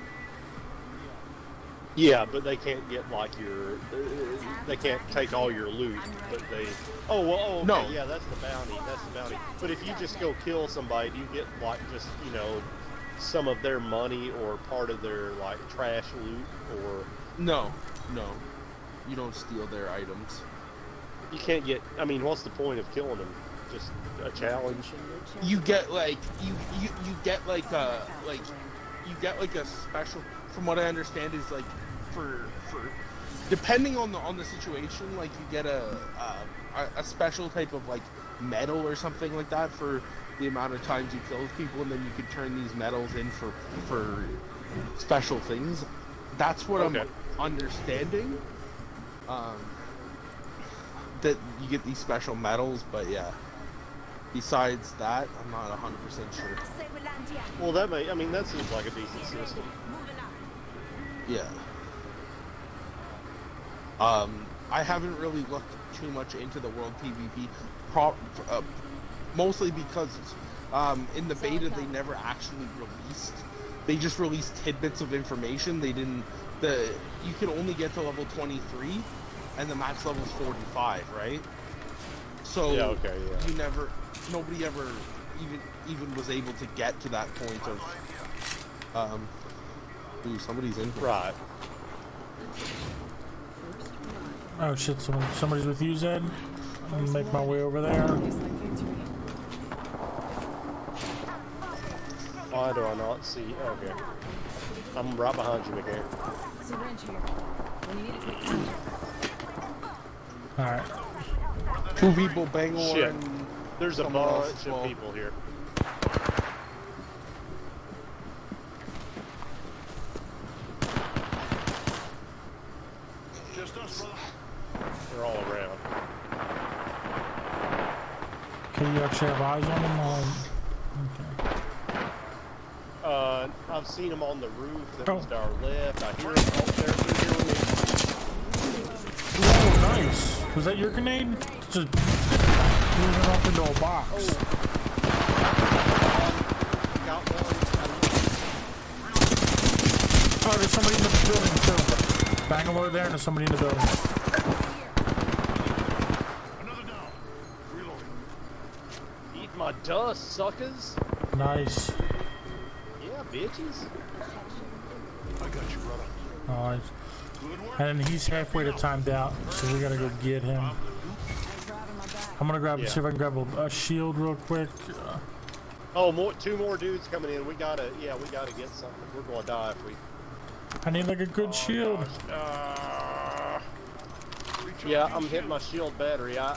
Yeah, but they can't get like your. Uh, they can't take all your loot, but they. Oh well. Oh, okay, No. Yeah, that's the bounty. That's the bounty. But if you just go kill somebody, do you get like just you know some of their money or part of their like trash loot, or No, no, you don't steal their items. you can't get. I mean, what's the point of killing them? Just a challenge. You get like you you, you get like a like you get like a special. From what I understand, is like for for depending on the on the situation, like you get a a, a special type of like medal or something like that for the amount of times you kill people, and then you can turn these medals in for for special things. That's what Okay. I'm understanding. Um, that you get these special medals, but yeah. Besides that, I'm not 100% sure. Well, that may. I mean, that seems like a decent system. Yeah. Um, I haven't really looked too much into the world PvP, pro- uh, mostly because um, in the beta they never actually released. They just released tidbits of information. They didn't. The you can only get to level 23, and the max level is 45, right? So Yeah. Okay. Yeah. you never, nobody ever even even was able to get to that point of. Um, ooh, somebody's in here. Right. Oh shit! Someone, somebody's with you, Zed. I'm gonna make my way over there. Looks like victory. Why do I not see? Okay. I'm right behind you, McGee. Syringe here. When you need a quick touch. All right. Two people, Bangalore Shit. And There's a bunch of people here. Just us, brother. They're all around. Can you actually have eyes on them? Or... Okay. Uh, I've seen them on the roof. That Oh. was to our left. I hear them up there through here with Oh, nice. Was that your grenade? Just moving up into a box. one. Oh, there's somebody in the building too. Bangalore there, and there's somebody in the building. Another down. Reloading. Eat my dust, suckers. Nice. Yeah, bitches. I got you, brother. Nice. And he's halfway to timed out, so we gotta go get him. Thanks for having my back. I'm gonna grab, Yeah. see if I can grab a, a shield real quick. Uh, Oh, more, two more dudes coming in. We gotta, yeah, we gotta get something. We're gonna die if we. I need like a good shield. Uh, yeah, I'm shield. hitting my shield battery. I,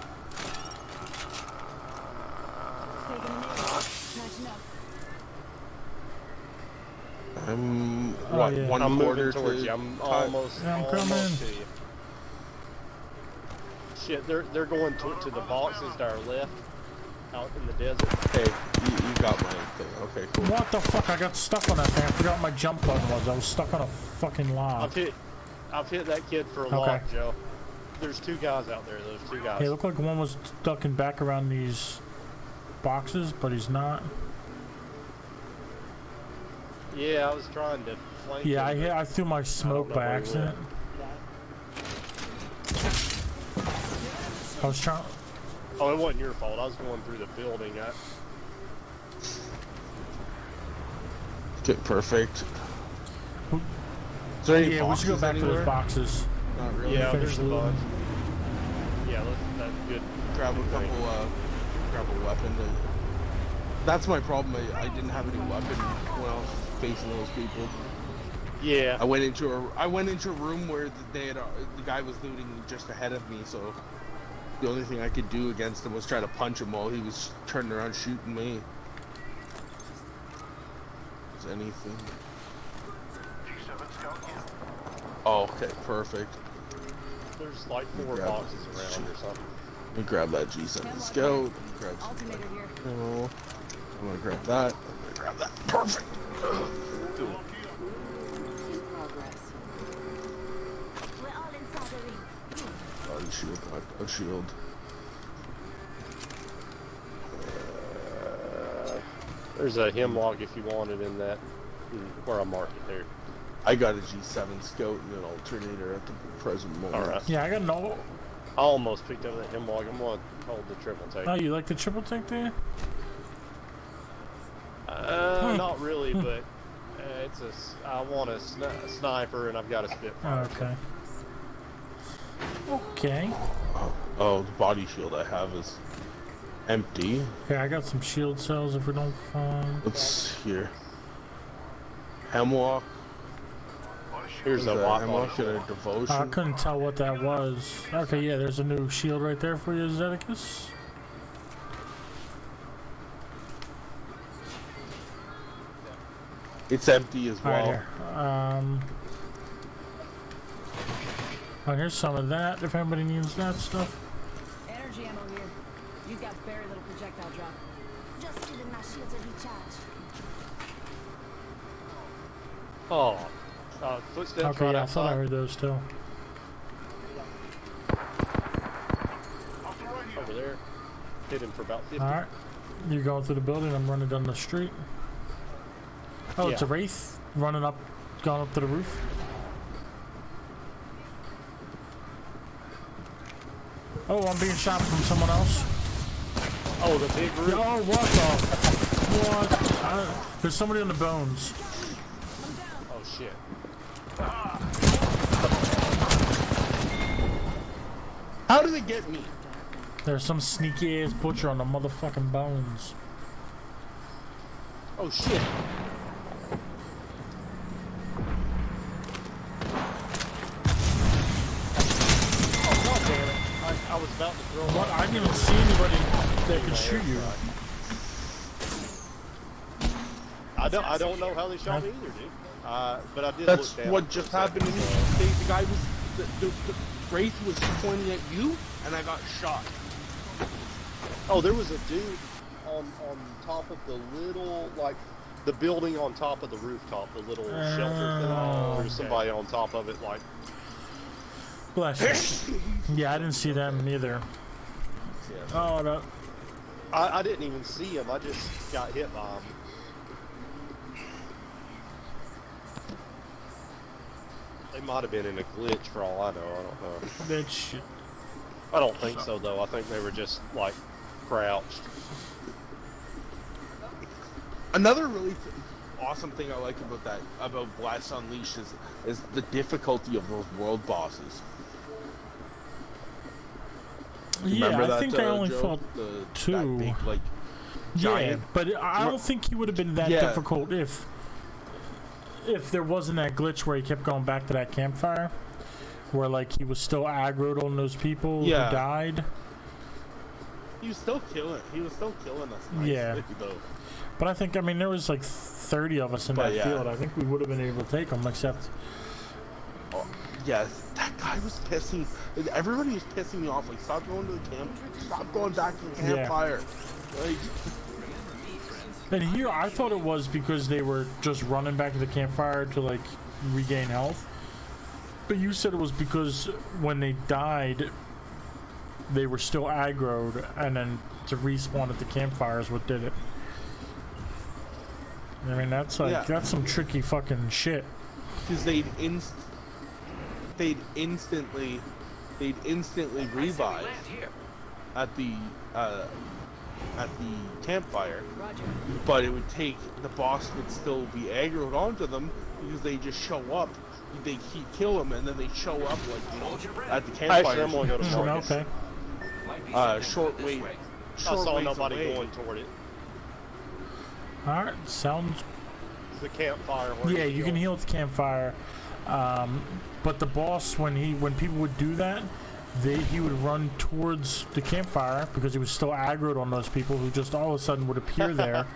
Taking a minute. Catching up. I'm Oh, what yeah. one I'm quarter moving towards to you. I'm almost, Yeah, I'm almost coming. To you. Shit, they're they're going to, to the boxes to our left, out in the desert. Hey, you, you got my thing. Okay, cool. What the fuck? I got stuck on that thing. I forgot what my jump button was. I was stuck on a fucking log. I've hit, I've hit that kid for a Okay. lot, Joe. There's two guys out there. Those two guys. Hey, it looked like one was ducking back around these boxes, but he's not. Yeah, I was trying to flank. Yeah, him, I hit, I threw my smoke know by where I was trying. Oh, it wasn't your fault. I was going through the building. I, Okay, perfect. Is there any Yeah, we should go boxes back to those boxes. Not really. yeah, there's a bunch. Yeah, let's, that's good. grab a couple, uh, grab a weapon. And that's my problem. I, I didn't have any weapon when I was facing those people. Yeah. I went into a I went into a room where they had uh, the guy was looting just ahead of me, so the only thing I could do against him was try to punch him while he was turning around shooting me. Is anything? G7 scout here. Oh, okay, perfect. There's like four Grab boxes around or something. Let me grab that G7 scout. Grab some Alternator I'm gonna grab that. I'm gonna grab that. Perfect. Progress. We're all inside the ring. Body shield, not a shield. There's a hemlock if you want it in that, in where I marked it there. I got a G7 scout and an alternator at the present moment. All right. Yeah, I got no. I almost picked up that hemlock. I'm gonna hold the triple take. Oh, you like the triple take there? Uh, Hmm. not really, but uh, it's a. I want a, sni- a sniper and I've got a Spitfire. Okay. Okay. Oh, oh, the body shield I have is empty. Yeah, I got some shield cells if we don't find. Let's here. Hemlock. Here's Is a that hemlock and a devotion. I couldn't tell what that was. Okay, yeah, there's a new shield right there for you, Zedekus. It's empty as All right, well. here. Um. Oh, here's some of that. If anybody needs that stuff. Energy ammo here. You've got very little projectile drop. Just giving my shield a recharge. Oh, uh, footsteps Okay, right yeah, I thought I heard those too. Off the right here. over there. Hit him for about 50. All right. You going through the building? I'm running down the street. Oh, it's a Yeah. wraith running up, going up to the roof. Oh, I'm being shot from someone else. Oh, the big roof. Oh, what the? What? I, there's somebody on the bones. Oh shit. How did they get me? There's some sneaky ass butcher on the motherfucking bones. Oh shit. I, I was about to throw What? I didn't even see anybody that could shoot you. I don't. I don't know how they shot me either, dude. Uh, but I did That's look down. what just happened to me. They, the guy was, the, the, the Wraith was pointing at you, and I got shot. Oh, there was a dude on on top of the little like the building on top of the rooftop, the little shelter thing. Oh, There's somebody on top of it, like Bless you. Yeah, I didn't see them either. Oh, no. I, I didn't even see him. I just got hit by him. They might have been in a glitch for all I know. I don't know. That shit. I don't think so though. I think they were just like crouched. Another really th- awesome thing I like about that about Bless Unleashed is is the difficulty of those world bosses. Yeah, I that, think I uh, only Joe? fought the, two. Big, like Yeah, giant. but I don't think he would have been that Yeah. difficult if if there wasn't that glitch where he kept going back to that campfire, where like he was still aggroed on those people Yeah. who died. He was still killing. He was still killing us. Yeah. though. But I think I mean there was like 30 of us in But that yeah. field. I think we would have been able to take them, except Yes, that guy was pissing. Everybody was pissing me off. Like, stop going to the camp. Stop going back to the Yeah. campfire. Like, and here I thought it was because they were just running back to the campfire to like regain health. But you said it was because when they died, they were still aggroed, and then to respawn at the campfire is what did it. I mean, that's like Yeah. that's some tricky fucking shit. because they'd inst, they'd instantly, they'd instantly revive at the, uh, at the campfire. Roger. But it would take the boss would still be aggroed onto them because they just show up. They he'd kill them and then they show up like you know, Hold your breath. at the campfire. Actually, I'm gonna go to Mm, okay. Might Uh, short this wait. way. I saw nobody away. going toward it. All right. Sounds the campfire. Where Yeah, you can heal at the campfire. Um, but the boss, when he when people would do that, they he would run towards the campfire because he was still aggroed on those people who just all of a sudden would appear there,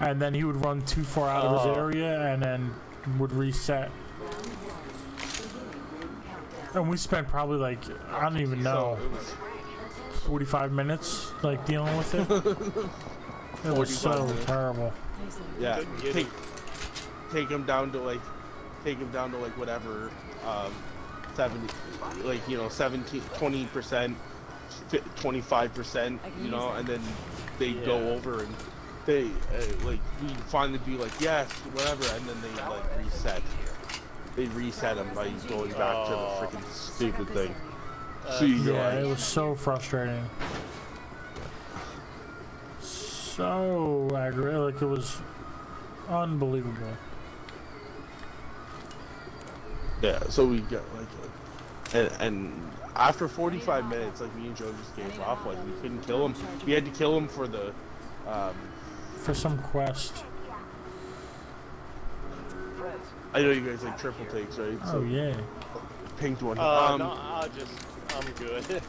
and then he would run too far out of his Oh. area and then would reset. And we spent probably like I don't even know, So it was 45 minutes like dealing with it. It was so minutes. terrible. Yeah, take take him down to like take him down to like whatever um 70 like you know 17 20 percent 25 percent you know and then they go over and they uh, like we finally be like yes whatever and then they like reset they reset him by going back Oh. to the freaking stupid thing Uh, so you Yeah, like, it was so frustrating. So aggravating, like it was unbelievable. Yeah, so we got like, a, and, and after 45 minutes, like me and Joe just gave up. Like we couldn't kill him. We had to kill him for the, um, For some quest. I know you guys like triple takes, right? Oh So yeah. pinked one. Uh, um, no, I just, I'm good.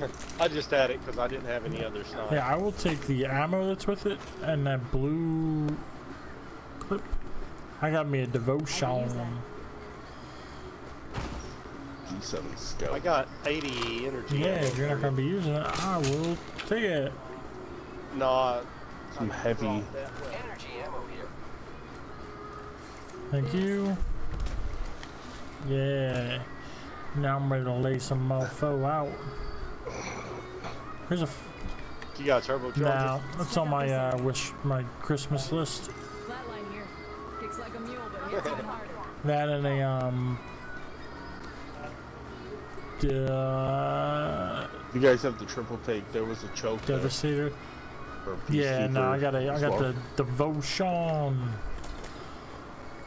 I just had it because I didn't have any other stuff. Yeah, I will take the ammo that's with it and that blue clip. I got me a devotion. D7 I got 80 energy. Yeah, if you're not gonna be using it, I will take it. it. No, I- Some heavy. dropped that way. energy ammo here. Thank you. Yeah. Now I'm ready to lay some mofo out. Here's a f- You got a turbocharger? now. That's on my uh, wish, my Christmas list. Flatline here. Kicks like a mule, but hits even harder. That and a um. Uh, You guys have the triple take. There was a choke. Devastator. Yeah, no, I got a, I got well. the devotion.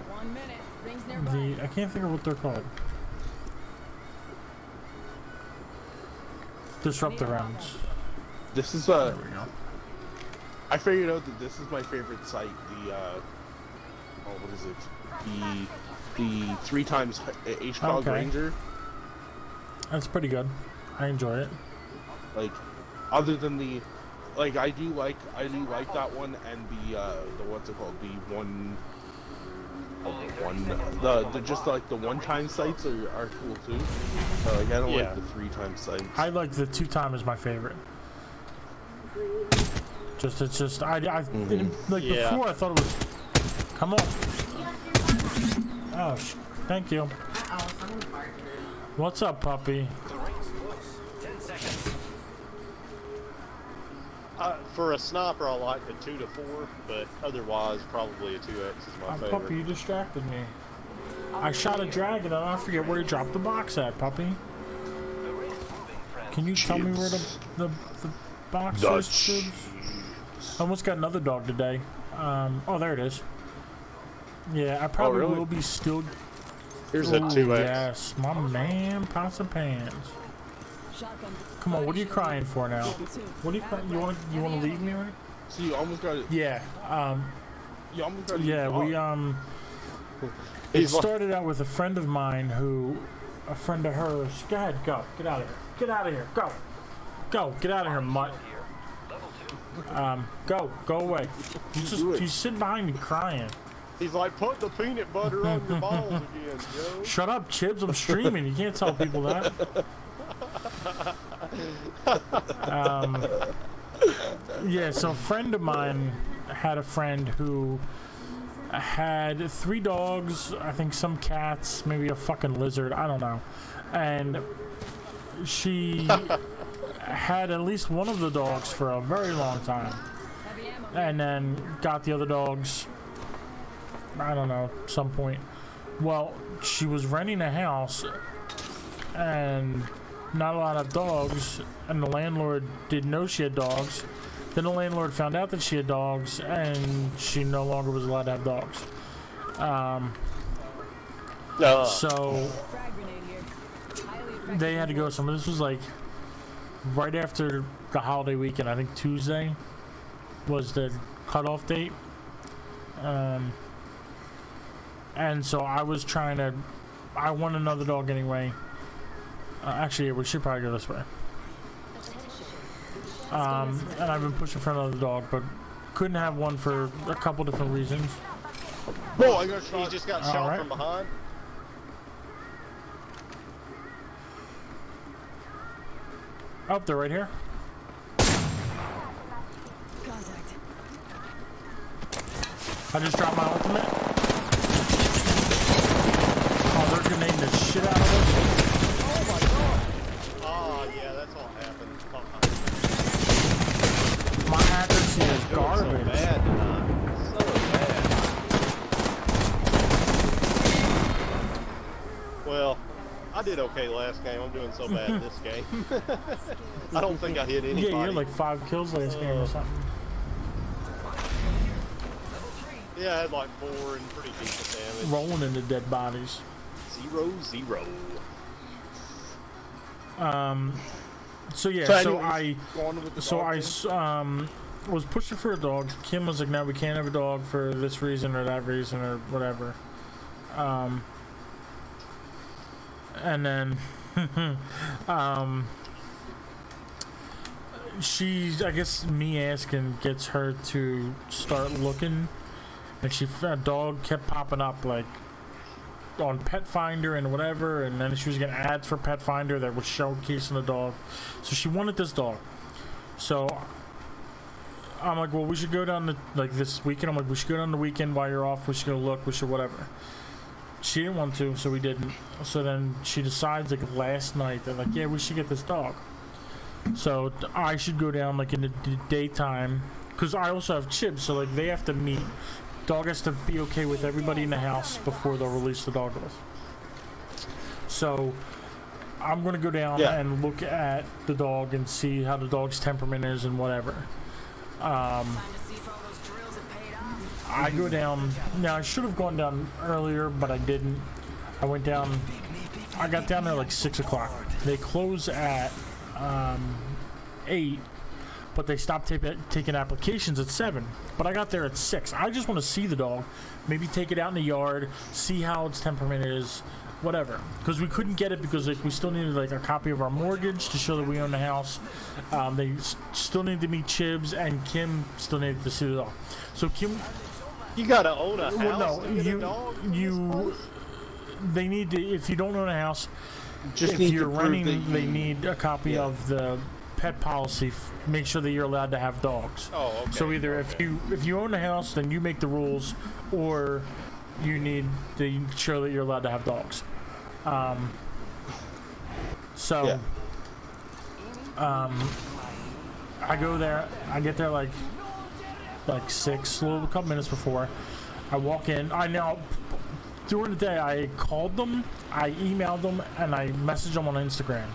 One minute. Rings nearby. The I can't figure of what they're called. Disruptor rounds. This is uh, There we go. I figured out that this is my favorite site. The uh, oh, what is it? The the three times HCOG Okay. Ranger. That's pretty good. I enjoy it. Like other than the, like I do like I do like that one and the uh the what's it called the one. oh, the One, the, the just like the one-time sites are, are cool too. Uh, like I don't Yeah. like the three-time sites. I like the two time is my favorite. Just it's just I, I like Yeah. before I thought it was. Come on. Oh, sh- thank you. What's up, puppy? The ring's close. Ten seconds. Uh, for a sniper, I like the two to four, but otherwise, probably a two X is my Uh, favorite. puppy, you distracted me. I shot a dragon and I forget where he dropped the box at, puppy. The ring's moving, friends. Can you tell me where the the, the box The is? Chibs? I almost got another dog today. Um, oh, there it is. Yeah, I probably really? will be still. Here's a two X. Yes, my man, pots and pans. Come on, what are you crying for now? What are you crying? You want you want to leave me, right? So you almost got it. Yeah. Um. You almost got it. Yeah. We um. It started out with a friend of mine who, a friend of hers. Go ahead, go. Get out of here. Get out of here. Go. Go. Get out of here, mutt. Level two. Um. Go. Go away. You just Do it. sitting behind me crying. He's like, put the peanut butter on your balls again, Joe. Shut up, Chibs. I'm streaming. You can't tell people that. Um, yeah, so a friend of mine had a friend who had three dogs, I think some cats, maybe a fucking lizard, I don't know. And she had at least one of the dogs for a very long time. And then got the other dogs, I don't know, some point. Well, she was renting a house and not a lot of dogs, and the landlord didn't know she had dogs. Then the landlord found out that she had dogs, and she no longer was allowed to have dogs. Um, No. so Frag grenade here. Highly effective. they had to go somewhere. This was like right after the holiday weekend. I think Tuesday was the cutoff date. Um, and so I was trying to. I want another dog anyway. Uh, actually, we should probably go this way. Um, and I've been pushing for another dog, but couldn't have one for a couple different reasons. Oh, I got he just got All shot right. from behind. Oh, they're right here. Contact. I just dropped my ultimate. Oh, grenading the shit out of us. Ah, yeah, that's what happened. Oh, My accuracy is So garbage. bad tonight. So bad. Well, I did okay last game. I'm doing so bad this game. I don't think I hit anybody. Yeah, you're like five kills last game or something. Yeah, I had like four and pretty decent damage. Rolling into dead bodies. Zero, zero. Um. So yeah, So so, I, Go on with the so I, thing. um, was pushing for a dog. Kim was like, "No, we can't have a dog for this reason or that reason or whatever." Um. And then, um, she's I guess me asking gets her to start looking, and she a dog kept popping up like on Petfinder and whatever, and then she was getting ads for Petfinder that was showcasing the dog. So she wanted this dog. So I'm like, well, we should go down the like this weekend. I'm like, we should go down the weekend while you're off. We should go look. We should whatever. She didn't want to, so we didn't. So then she decides like last night that like, yeah, we should get this dog. So I should go down like in the daytime because I also have Chibs. So like they have to meet. Dog has to be okay with everybody in the house before they'll release the dog to us. So I'm gonna go down Yeah. and look at the dog and see how the dog's temperament is and whatever. Um, Time to see if all those drills have paid off. I go down. Now I should have gone down earlier, but I didn't. I went down. I got down there like six o'clock. They close at um, eight, but they stopped ta- taking applications at seven. But I got there at six. I just want to see the dog, maybe take it out in the yard, see how its temperament is, whatever. Because we couldn't get it because like we still needed like a copy of our mortgage to show that we own the house. Um, they s- still needed to meet Chibs, and Kim still needed to see the dog. So Kim, You gotta own a house well, no, to a you dog you they need to if you don't own a house, Just if you're running, prove they need a copy Yeah. of the pet policy. f- Make sure that you're allowed to have dogs. Oh, okay. So either if you if you own a house, then you make the rules, or you need to ensure that you're allowed to have dogs. Um, so, um, I go there. I get there like like six, a little couple minutes before. I walk in. I now during the day I called them, I emailed them, and I messaged them on Instagram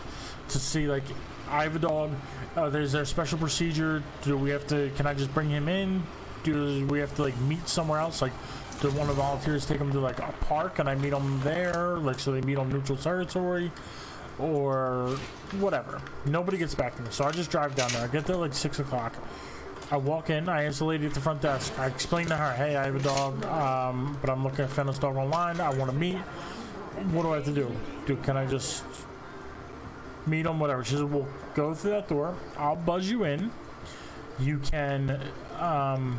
to see like I have a dog. Uh, there's there a special procedure? Do we have to? Can I just bring him in? Do we have to like meet somewhere else? Like, do one of the volunteers take him to like a park and I meet them there? Like, so they meet on neutral territory, or whatever. Nobody gets back to me, so I just drive down there. I get there like six o'clock. I walk in, I ask the lady at the front desk. I explain to her, hey, I have a dog, um, but I'm looking at Fennis Dog online. I want to meet. What do I have to do? Do can I just meet him? Whatever. She said, well, go through that door. I'll buzz you in. You can um,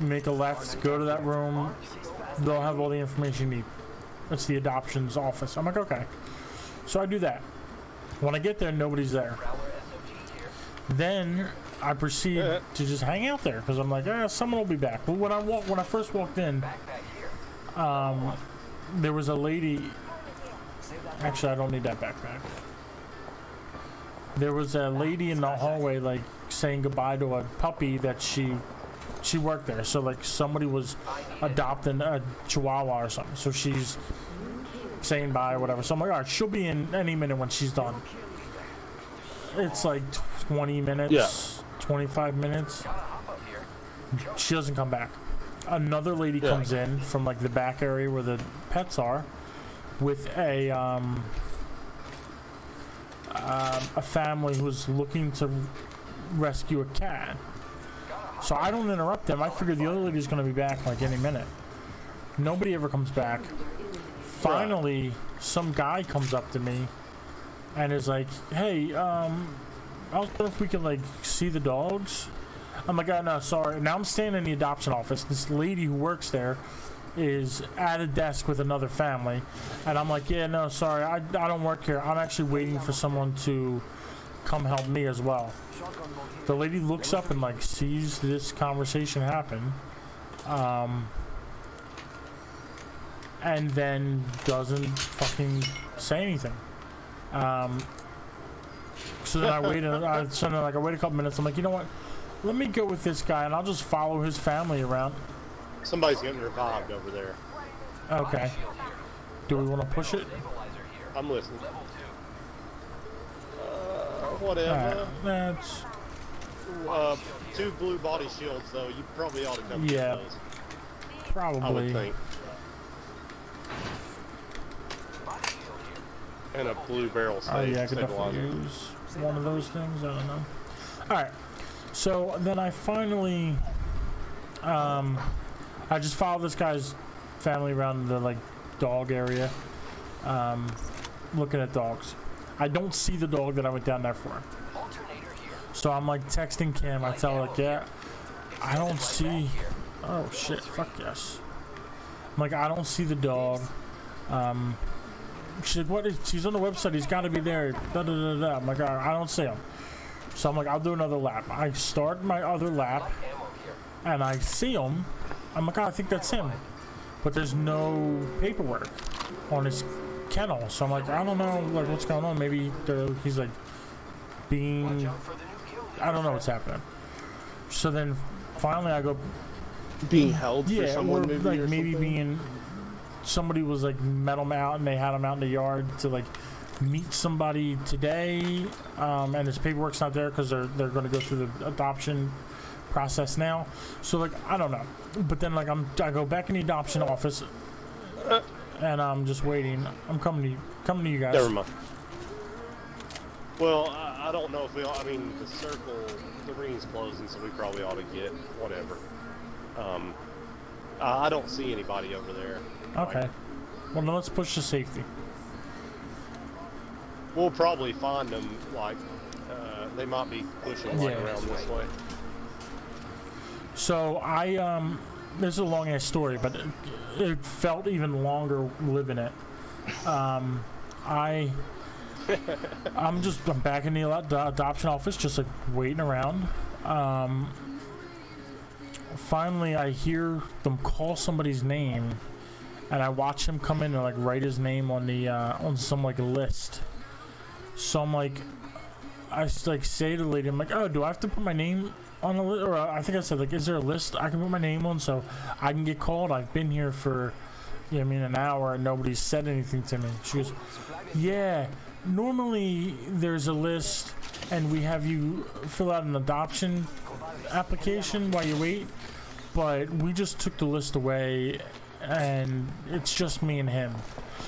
make a left, go to that room. They'll have all the information you need. It's the adoptions office. I'm like, okay. So I do that. When I get there, nobody's there. Then I proceed Yeah. to just hang out there because I'm like, ah, someone will be back. Well, when I walk, when I first walked in, um, there was a lady. Actually, I don't need that backpack. There was a lady in the hallway, like saying goodbye to a puppy that she she worked there. So like somebody was adopting a Chihuahua or something. So she's saying bye or whatever. So I'm like, all right, she'll be in any minute when she's done. It's like 20 minutes, Yeah. 25 minutes. She doesn't come back. Another lady Yeah. comes in from like the back area where the pets are with a um, um, a family who's looking to rescue a cat. So I don't interrupt them. I figure the other lady's going to be back like any minute. Nobody ever comes back. Finally, some guy comes up to me and is like, "Hey, um, I was wondering if we could like see the dogs." I'm like, "Oh no, sorry." Now I'm standing in the adoption office. This lady who works there is at a desk with another family, and I'm like, "Yeah, no, sorry, I, I don't work here. I'm actually waiting for someone to come help me as well." The lady looks up and like sees this conversation happen, um, and then doesn't fucking say anything. Um, so then I wait. I, so then like I wait a couple minutes. I'm like, you know what? Let me go with this guy, and I'll just follow his family around. Somebody's getting revived over there. Okay. Do we want to push it? I'm listening. Uh, whatever. Alright, that's Uh, two blue body shields, though. You probably ought to come Yeah. those. I probably. would think. And a blue barrel Oh yeah, I could definitely use one of those things. I don't know. All right. So then I finally, um, I just followed this guy's family around the like dog area, um, looking at dogs. I don't see the dog that I went down there for. So I'm like texting Kim. I tell her like, yeah, I don't see. Oh shit! Fuck yes. I'm like, I don't see the dog. Um, she's like, what is, she's on the website, he's got to be there. Da, da, da, da. I'm like, "All right, I don't see him. So I'm like, I'll do another lap. I start my other lap, and I see him. I'm like, oh, I think that's him. But there's no paperwork on his kennel. So I'm like, I don't know, like, what's going on. Maybe he's like being, I don't know what's happening. So then finally I go, Being held for yeah, someone or maybe like or maybe something? being somebody was like met him out and they had him out in the yard to like meet somebody today, um, and his paperwork's not there because they're they're going to go through the adoption process now. So like I don't know, but then like I'm I go back in the adoption office, and I'm just waiting. I'm coming to you, coming to you guys. Never mind. Well, I, I don't know if we. All, I mean, the circle, the ring's closing, so we probably ought to get whatever. Um, I I don't see anybody over there. Okay. Well, then let's push to safety. We'll probably find them like uh, they might be pushing like Yeah. around this way. So I um, this is a long ass story, but it, it felt even longer living it. Um, I I'm just I'm back in the ado- adoption office, just like waiting around. Um, finally, I hear them call somebody's name, and I watch him come in and like write his name on the uh, on some like list. So I'm like, I like say to the lady, I'm like, oh, do I have to put my name on a list? Or uh, I think I said like, is there a list I can put my name on so I can get called? I've been here for, yeah, I mean, an hour and nobody's said anything to me. She goes, yeah. Normally there's a list and we have you fill out an adoption application while you wait, but we just took the list away and it's just me and him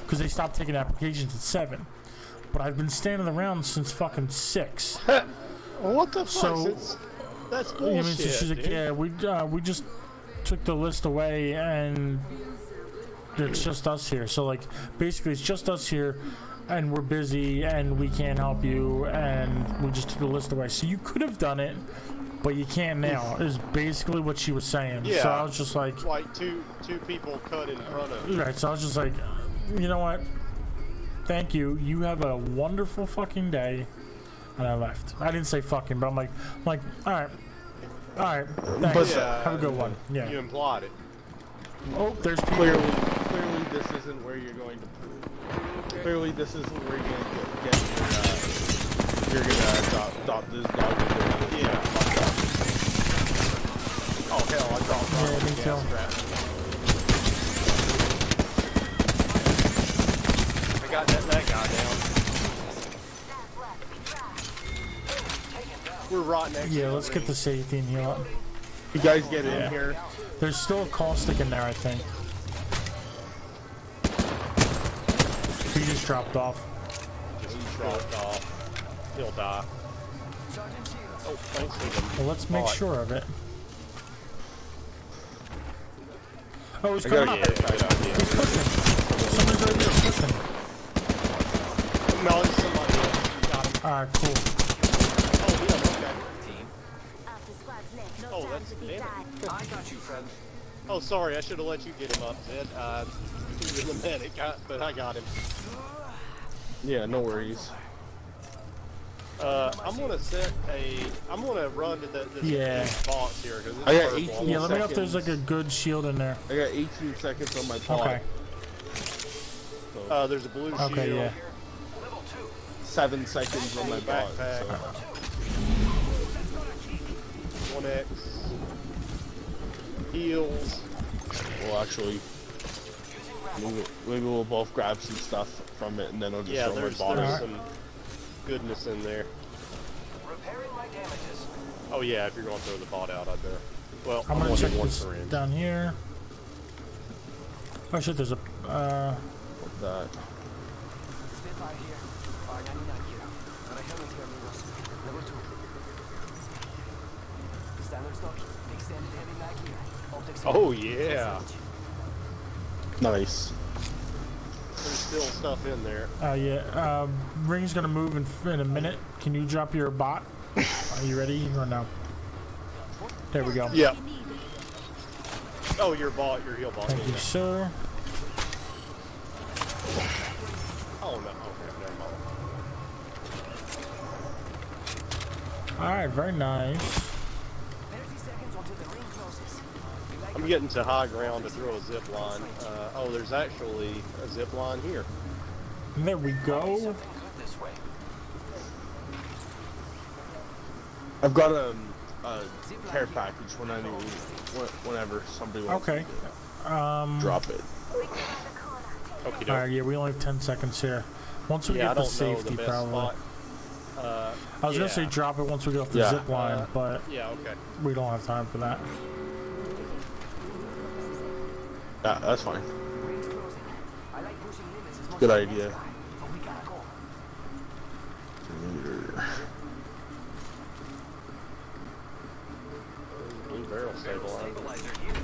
because they stopped taking applications at seven. But I've been standing around since fucking six. What the fuck? So- that's Yeah, I bullshit. mean, so she's like, dude. yeah, we uh, we just took the list away, and it's just us here. So like, basically, it's just us here, and we're busy, and we can't help you, and we just took the list away. So you could have done it, but you can't now. Is basically what she was saying. Yeah. So I was just like, like two two people cut in front of you. right. So I was just like, you know what? Thank you. You have a wonderful fucking day. And I left. I didn't say fucking, but I'm like, I'm like, all right, all right. Thanks. Yeah, have a good one. Yeah. You implied it. Oh, there's people. Clearly, clearly, this isn't where you're going to. Clearly, this isn't where you're going to get, get your. Uh, you're gonna adopt, adopt this dog. into your- Yeah. Oh hell, I dropped Yeah, off me the too. gas strap. I got that, that guy down. We're right next Yeah, let's get the safety and heal up. You guys get Yeah. in here. There's still a caustic in there, I think. He just dropped off. Just dropped off. He'll die. Oh, thanks for them. Well, let's make Alright. sure of it. Oh, he's I coming up. Yeah, good idea. He's pushing. Somebody's right there pushing. No, it's somebody else. You got him. Alright, cool. Oh, yeah, okay. After squads left, no Oh, that's to damn it. I got you, friend. Oh, sorry, I should have let you get him up, Zed. Uh, he was in the medic, I, but I got him. Yeah, no worries. Uh, I'm gonna set a. I'm gonna run to the, this Yeah. box here because I got purple. 18 Yeah, let me know if there's like a good shield in there. I got 18 seconds on my pod. Okay. So Uh, there's a blue Okay, shield. yeah. Level two. seven seconds on my pod. Backpack. So. One X. Heals. We'll actually. Maybe, maybe we'll both grab some stuff from it and then I'll just Yeah, throw there's my bottle. there's some goodness in there. Repairing my damages. Oh yeah, if you're gonna throw the bot out, I better. Well, I'm I'm gonna gonna check one this down here. Oh shit, there's a. Uh, That. Spitfire here. R99 here. Para helmet here, amigos. Level two. Standard stock. Extended heavy mag here. Optics here. Oh yeah, Nice. there's still stuff in there. uh, yeah. Um, ring's gonna move in, in a minute. Can you drop your bot? Are you ready or no? There we go. Yeah. Oh, your bot, your heal bot. Thank you, sir. Oh no. Okay, never mind. Alright, very nice. 30 seconds until the ring closes. We like I'm getting to high ground to throw a zip line. Uh, oh, there's actually a zip line here. There we go. something good this way. I've got a, a care package when I need, when- whenever somebody wants Okay. Um, drop it. Okay, Alright, yeah, we only have 10 seconds here. Once we Yeah, get the safety, the probably. spot. Uh, I was yeah. gonna say drop it once we get off the Yeah. zip line, Uh, but Yeah, okay. we don't have time for that. Limits as much Good as the next idea. guy, but we gotta go. Blue barrel stabilizer. Stabilizer here.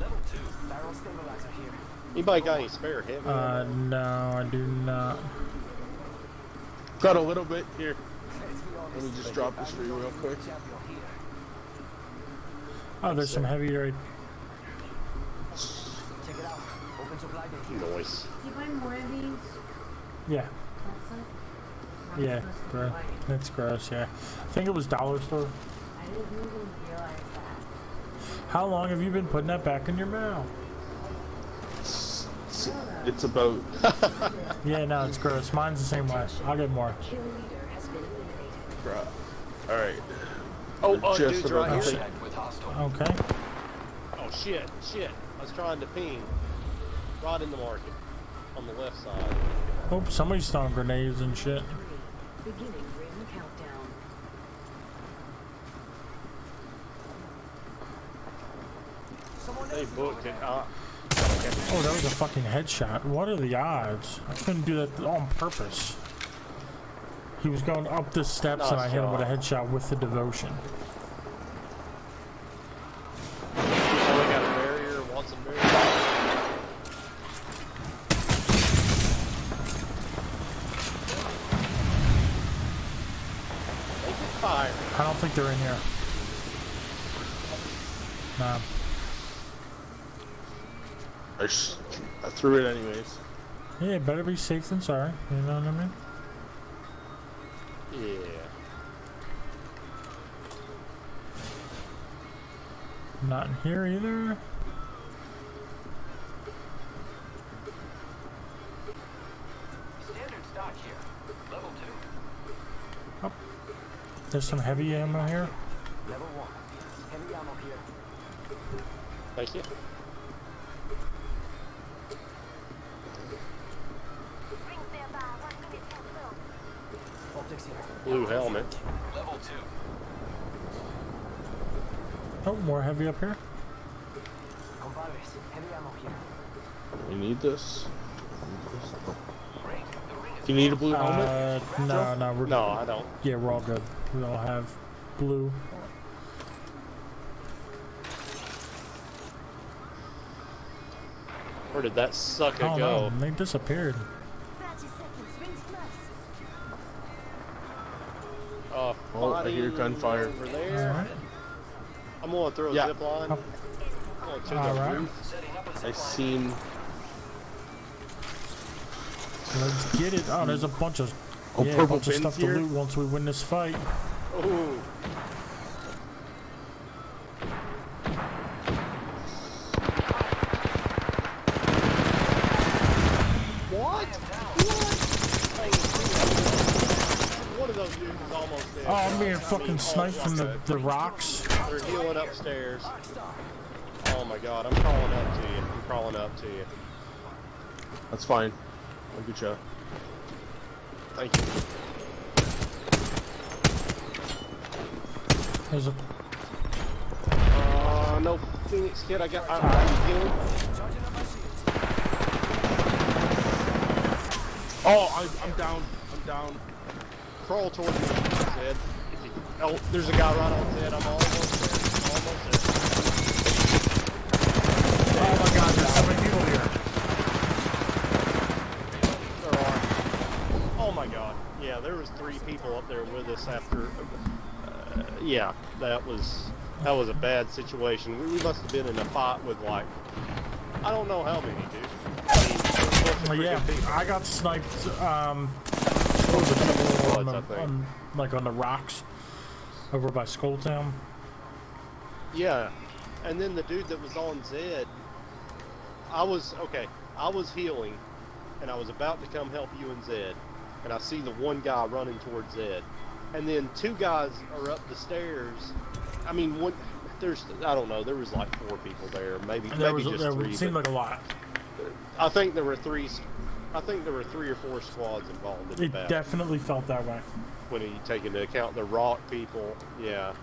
Level two. Barrel stabilizer here. Anybody got any spare heavy? Uh, no, I do not. Got a little bit here. Let's be honest. Let me just drop this for you real quick. Oh, there's some heavy right. Check it out. Open supply bin here. Noise. Do you buy more of these? Yeah, That's yeah, Gross. gross. That's gross. Yeah, I think it was dollar store. I didn't even realize that. How long have you been putting that back in your mouth? It's, it's about. Yeah, no, it's gross. Mine's the same way. I'll get more. All right. Oh, oh, Just dude's right here. With hostile. Okay. Oh shit, shit. I was trying to ping. Right in the market. On the left side. Oh, somebody's throwing grenades and shit. Beginning ring countdown. Someone They booked it. there. Uh, Oh, that was a fucking headshot. What are the odds? I couldn't do that on purpose. He was going up the steps and I hit him with a headshot with the devotion. so we got a barrier, wants a barrier. They can fire. I don't think they're in here. Nah. I, sh- I threw it anyways. Yeah, better be safe than sorry. You know what I mean? Yeah. Not in here either. There's some heavy ammo here. Level one. Heavy ammo here. Thank you. Ring nearby. One minute till close. Optics here. Blue helmet. Level two. Oh, more heavy up here. Compadres. Heavy ammo here. You need this. Ring. The ring is Do you need a blue helmet? Uh, no, no, we're No, I don't. yeah, we're all good. We all have blue. Where did that sucker Oh go? no, they disappeared. 30 seconds. Rings close. Uh, Oh, I hear fighting gunfire. Over there. Alright. I'm gonna throw a Yeah. zip line. Up. I'm gonna take All the right. roof. setting up a I zip line. seen. Let's get it. Oh, there's a bunch of Oh, yeah, a purple bunch of stuff here. to loot once we win this fight. Ooh. What? One of those dudes is almost dead. Oh, I'm being I fucking mean, sniped oh, from the, the rocks. They're healing upstairs. Oh my god, I'm crawling up to you. I'm crawling up to you. That's fine. I'll get. Thank you. There's a Uh, no Phoenix kit. I got. I, I'm healing. Charging up my shields. Oh, I, I'm down. I'm down. Crawl towards me, Zed. If you, oh, there's a guy right on Zed. I'm almost there. Almost there. Oh my god, there's so many people here. There are. Oh my god. Yeah, there was three people up there with us after. Uh, yeah, that was that was a bad situation. We, we must have been in a fight with like I don't know how many, dude. I mean, there was a bunch of Well, yeah. I got sniped. Um, over the, on the, think. on, like on the rocks over by Skulltown. Yeah, and then the dude that was on Zed, I was okay. I was healing, and I was about to come help you and Zed, and I see the one guy running towards Ed, and then two guys are up the stairs. I mean, one there's I don't know. There was like four people there, maybe there maybe was just there three. seemed like a lot. I think there were three. I think there were three or four squads involved in It battle. definitely felt that way. when you take into account the rock people, yeah.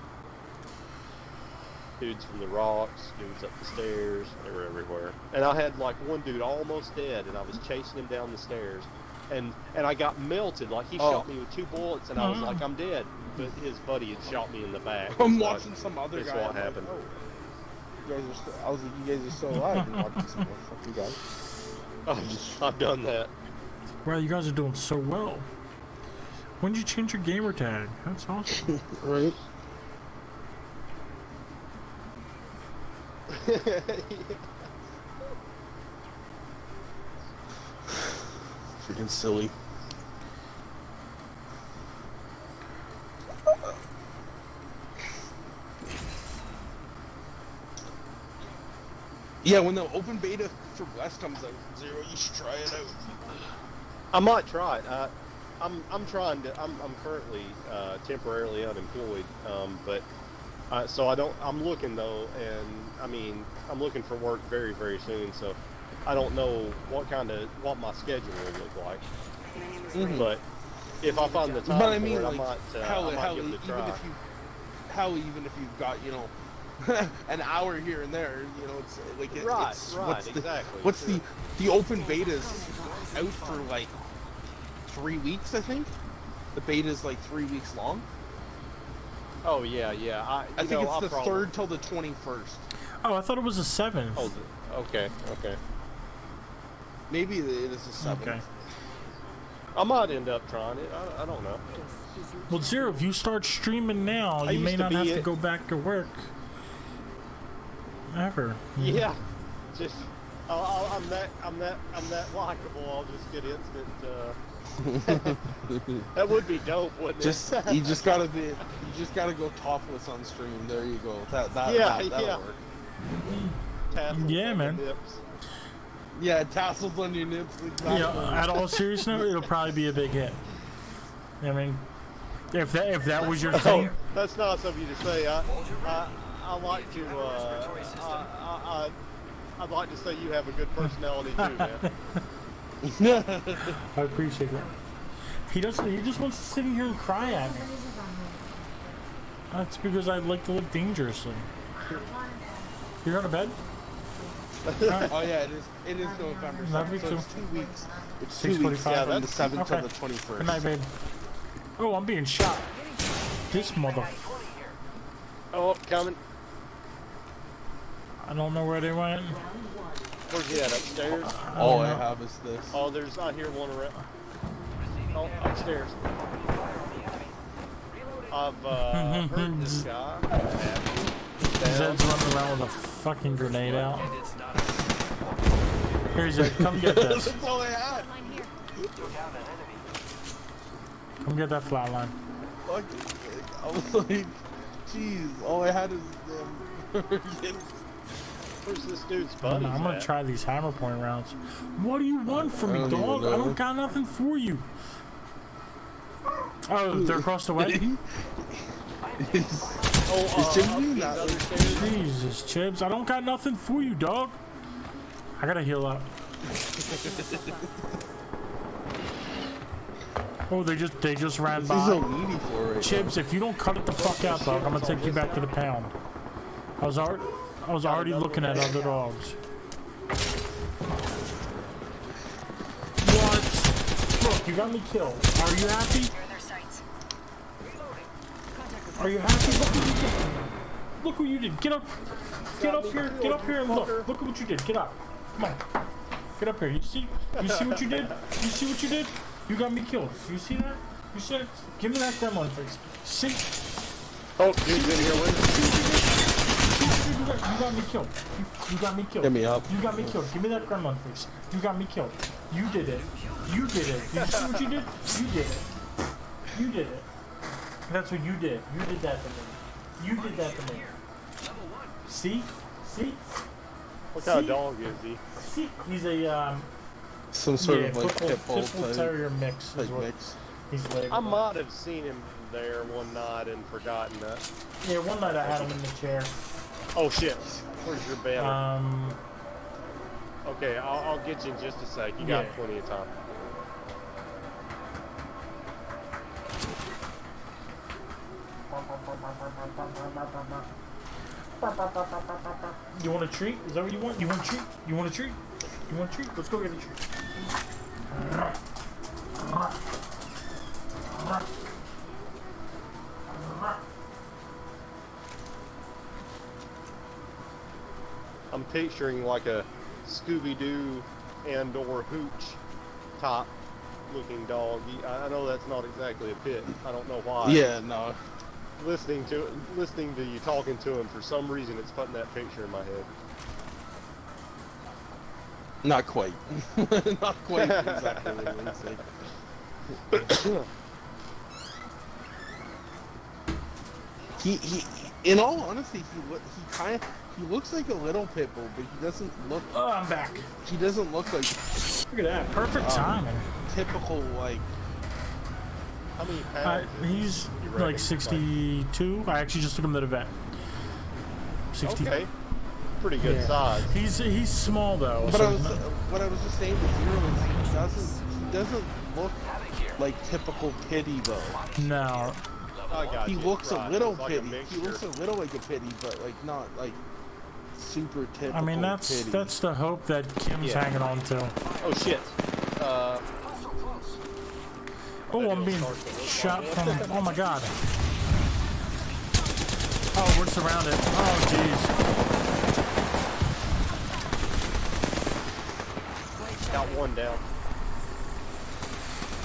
Dudes from the rocks, dudes up the stairs, they were everywhere. And I had like one dude almost dead, and I was chasing him down the stairs, and and I got melted. Like he Oh. shot me with two bullets, and I was like, I'm dead. But his buddy had shot me in the back. I'm It's like- watching some other it's guy. what I'm like, happened. oh, you guys are still, I was like, you guys are still alive. And watching some more fucking guy. I've, I've done that. Wow, you guys are doing so well. When did you change your gamer tag? That's awesome. Right. Freaking silly. Yeah, when the open beta for Bless comes out, Zero, you should try it out. I might try it. I, I'm I'm trying to. I'm I'm currently uh, temporarily unemployed, um, but uh, so I don't. I'm looking though, and I mean I'm looking for work very very soon. So I don't know what kind of what my schedule will look like. Mhm. But if I find the time But I for mean, it, I might, uh, hell, I might hell, give it a even try. if you, hell, even if you've got, you know, an hour here and there, you know, it's like it, Right, it's, right, what's the, exactly, What's sure. the the open beta's out for like three weeks, I think. The beta's like three weeks long. Oh yeah, yeah. I, I think know, it's I'll the probably- third till the twenty first. oh, I thought it was a seventh. Oh, the- okay, okay. Maybe it is the seventh. okay. I might end up trying it. I, I don't know. Well, Zero, if you start streaming now, I you may not be have to go back to work. Ever. Yeah, just i i I'm that I'm that I'm that likable. I'll just get instant. Uh, that would be dope, wouldn't Just it? you just gotta be you just gotta go topless on stream. There you go. That that Yeah, that, that'll yeah. work. Tassels Yeah, man. nips. Yeah, tassels on your nips. Exactly. Yeah, at all seriousness, it'll probably be a big hit. I mean, if that if that was your Oh, thing, that's nice of you to say. I I, I like to. Uh, I, I, I'd like to say you have a good personality too, man. I appreciate that. He doesn't. He just wants to sit in here and cry at me. That's because I like to live dangerously. You're on a bed? Oh yeah, it is. It is November. Love you 7th, so too. it's two weeks. It's Six two weeks. Yeah, from the that's- seventh okay. to the twenty-first. Good night, babe. Oh, I'm being shot. This mother. Oh, coming. I don't know where they went. Where's he at? Upstairs? All I know. have is this. Oh, there's. I hear one around. Oh, upstairs. I've uh, heard this guy. Down. Zed's running around with a fucking grenade out. Here's Zed. Come get this. That's all I had. Come get that flatline. Fuck. I was like, jeez, all I had is um, Where's this dude's I'm buddy? gonna, I'm gonna try these hammer point rounds. What do you want from me, dog? I don't got nothing for you. Oh, they're across the way? Oh, uh, Jimmy up these not- other stairs? Jesus, Chibs, I don't got nothing for you, dog. I gotta heal up. Oh, they just they just ran This is so by. needy for right Chibs, if you don't cut it the fuck out, dog, I'm gonna take you back to the pound. I was already I was already looking at other dogs. What? Look, you got me killed. Are you happy? Are you happy? Look what you did. Look what you did. Get up. Get up here. Get up here and look. Look at what you did. Get up. Come on. Get up here. You see? You see what you did? You see what you did? You got me killed. You see that? You that? Give me that gremlin face. See? Oh, dude's in here with us. You got, you got me killed. You, you got me killed. Get me up. You got me killed. Give me that gremlin face. You got me killed. You did it. You did it. You see what you did? You did it. You did it. That's what you did. You did that to me. You did that to me. See? See? What kind of See? dog is he? See? He's a um, Some sort yeah, of like pit bull, pit bull pit bull type, terrier mix is type what mix. he's labeled. I might have seen him there one night and forgotten that. Yeah, one night I had him in the chair. Oh shit! Where's your banner? Um, okay, I'll, I'll get you in just a sec. You got Yeah. plenty of time. You want a treat? Is that what you want? You want a treat? You want a treat? You want a treat? Let's go get a treat. I'm picturing like a Scooby Doo and or hooch top looking dog. I I know that's not exactly a pit. I don't know why. Yeah, no. Listening to listening to you talking to him for some reason, it's putting that picture in my head. Not quite. Not quite exactly what you would say. he, he, in all honesty, he look, he kind of, he looks like a little pit bull, but he doesn't look, Oh, I'm back. he doesn't look like Look at that. Perfect Um, timing. typical like. How many Uh, pounds? is he's you like 62. I actually just took him to the vet. 60. Okay, pretty good Yeah. size. He's he's small though. But so I was, no- what I was just saying to Zero is he doesn't, he doesn't look like typical pity though. no. I got He you. looks Right, a little it's like pity. he looks a little like a pity, but like not like super typical. I mean that's pity. that's the hope that Kim's Yeah. hanging on to. Oh shit. Uh, Oh, I'm being shot from. Oh my god. Oh, we're surrounded. Oh jeez. got one down.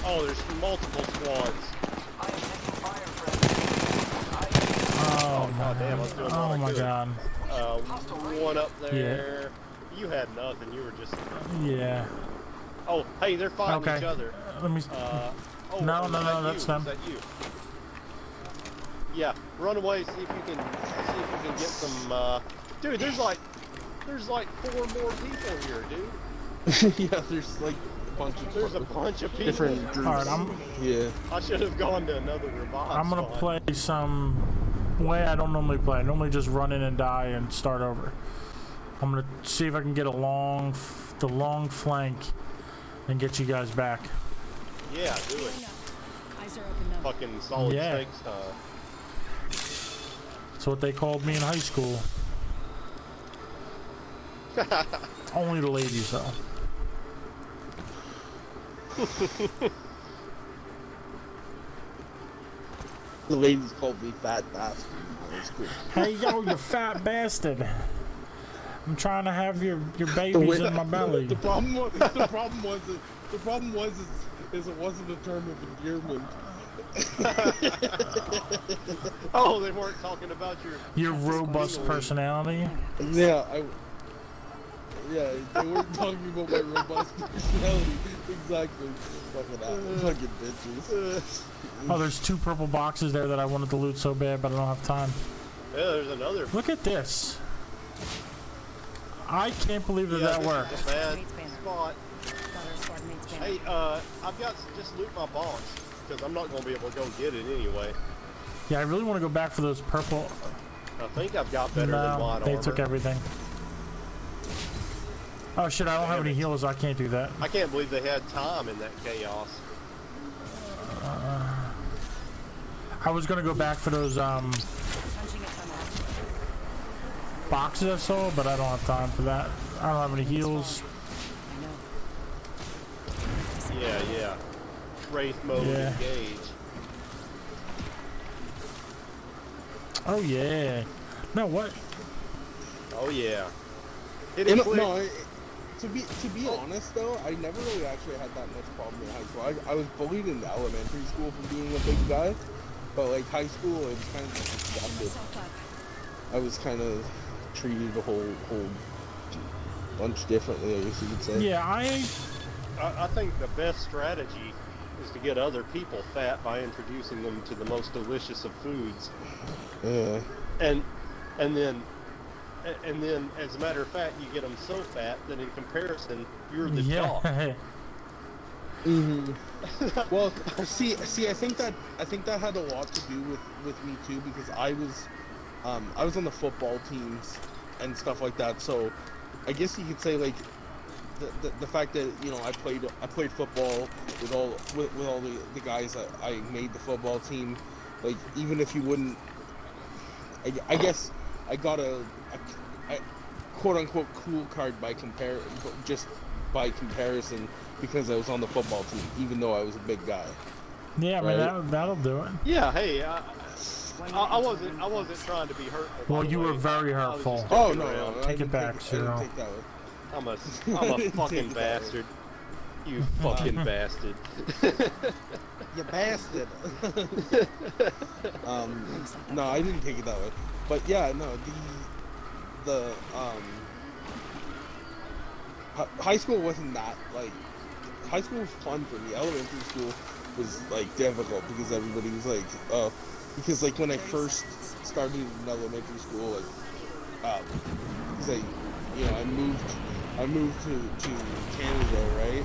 Oh, there's multiple squads. Oh God damn, I was my. doing Oh my good. god. Uh, one up there. You had nothing. You were just. Yeah. Oh, hey, they're fighting Okay. each other. Let me. Uh, oh, No, was no, that no, you? that's Was them. that you? Yeah, run away. See if you can. See if you can get some. Uh... Dude, there's like, there's like four more people here, dude. yeah, there's like a bunch of There's a bunch of people. different groups. All right, I'm Yeah. I should have gone to another revive. I'm gonna spot. play some way I don't normally play. I normally just run in and die and start over. I'm gonna see if I can get a long, f- the long flank, and get you guys back. Yeah, do it. Eyes are open. Fucking solid Yeah. snakes, huh? That's what they called me in high school. Only the ladies though. The ladies called me fat bastard. That was cool. Hey yo, you fat bastard! I'm trying to have your your babies in my belly. The problem was the problem was it, the problem was is, is it wasn't a term of endearment. Oh, they weren't talking about your. Your robust personality. Yeah, I. Yeah, they weren't talking about my robust personality. Exactly. Fucking that. Fucking bitches. Oh, there's two purple boxes there that I wanted to loot so bad, but I don't have time. Yeah, there's another. Look at this. I can't believe that yeah, that this worked. Hey, uh, I've got to just loot my box because I'm not gonna be able to go get it anyway. Yeah, I really want to go back for those purple. I think I've got better than no, they armor. took everything. Oh shit, I don't have Damn any it. heals. I can't do that. I can't believe they had time in that chaos. I was gonna go back for those um, Punching a tunnel. boxes I saw, but I don't have time for that. I don't have any heals. I know. Yeah, yeah. Wraith mode Yeah. engage. Oh yeah. No, what? Oh yeah. Hit You it no, to be to be honest though, I never really actually had that much problem in high school. I, I was bullied in elementary school for being a big guy, but like high school, it was kind of just accepted. I was kind of treated a whole whole bunch differently, I guess you could say. Yeah, I. I, I think the best strategy is to get other people fat by introducing them to the most delicious of foods, Yeah. and and then and then as a matter of fact, you get them so fat that in comparison, you're the jock. Yeah. hmm well, see, see, I think that I think that had a lot to do with with me too because I was, um, I was on the football teams and stuff like that. So, I guess you could say like, the, the, the fact that you know I played I played football with all with, with all the, the guys that I made the football team, like even if you wouldn't, I, I guess I got a, a, a quote unquote cool card by compare just by comparison because I was on the football team, even though I was a big guy. Yeah, I mean that, that'll do it. Yeah, hey, I, I, I wasn't I wasn't trying to be hurtful. Well, the you were very hurtful. Oh joking no, no, Take I it back, take, I didn't Cyril. Take that way. I'm a, I'm a fucking it that way. bastard. You fucking bastard. You bastard. um, no, I didn't take it that way. But yeah, no, the the um high school wasn't that like high school was fun for me. Elementary school was like difficult because everybody was like uh because like when I first started in elementary school like um because I you know I moved I moved to to Canada right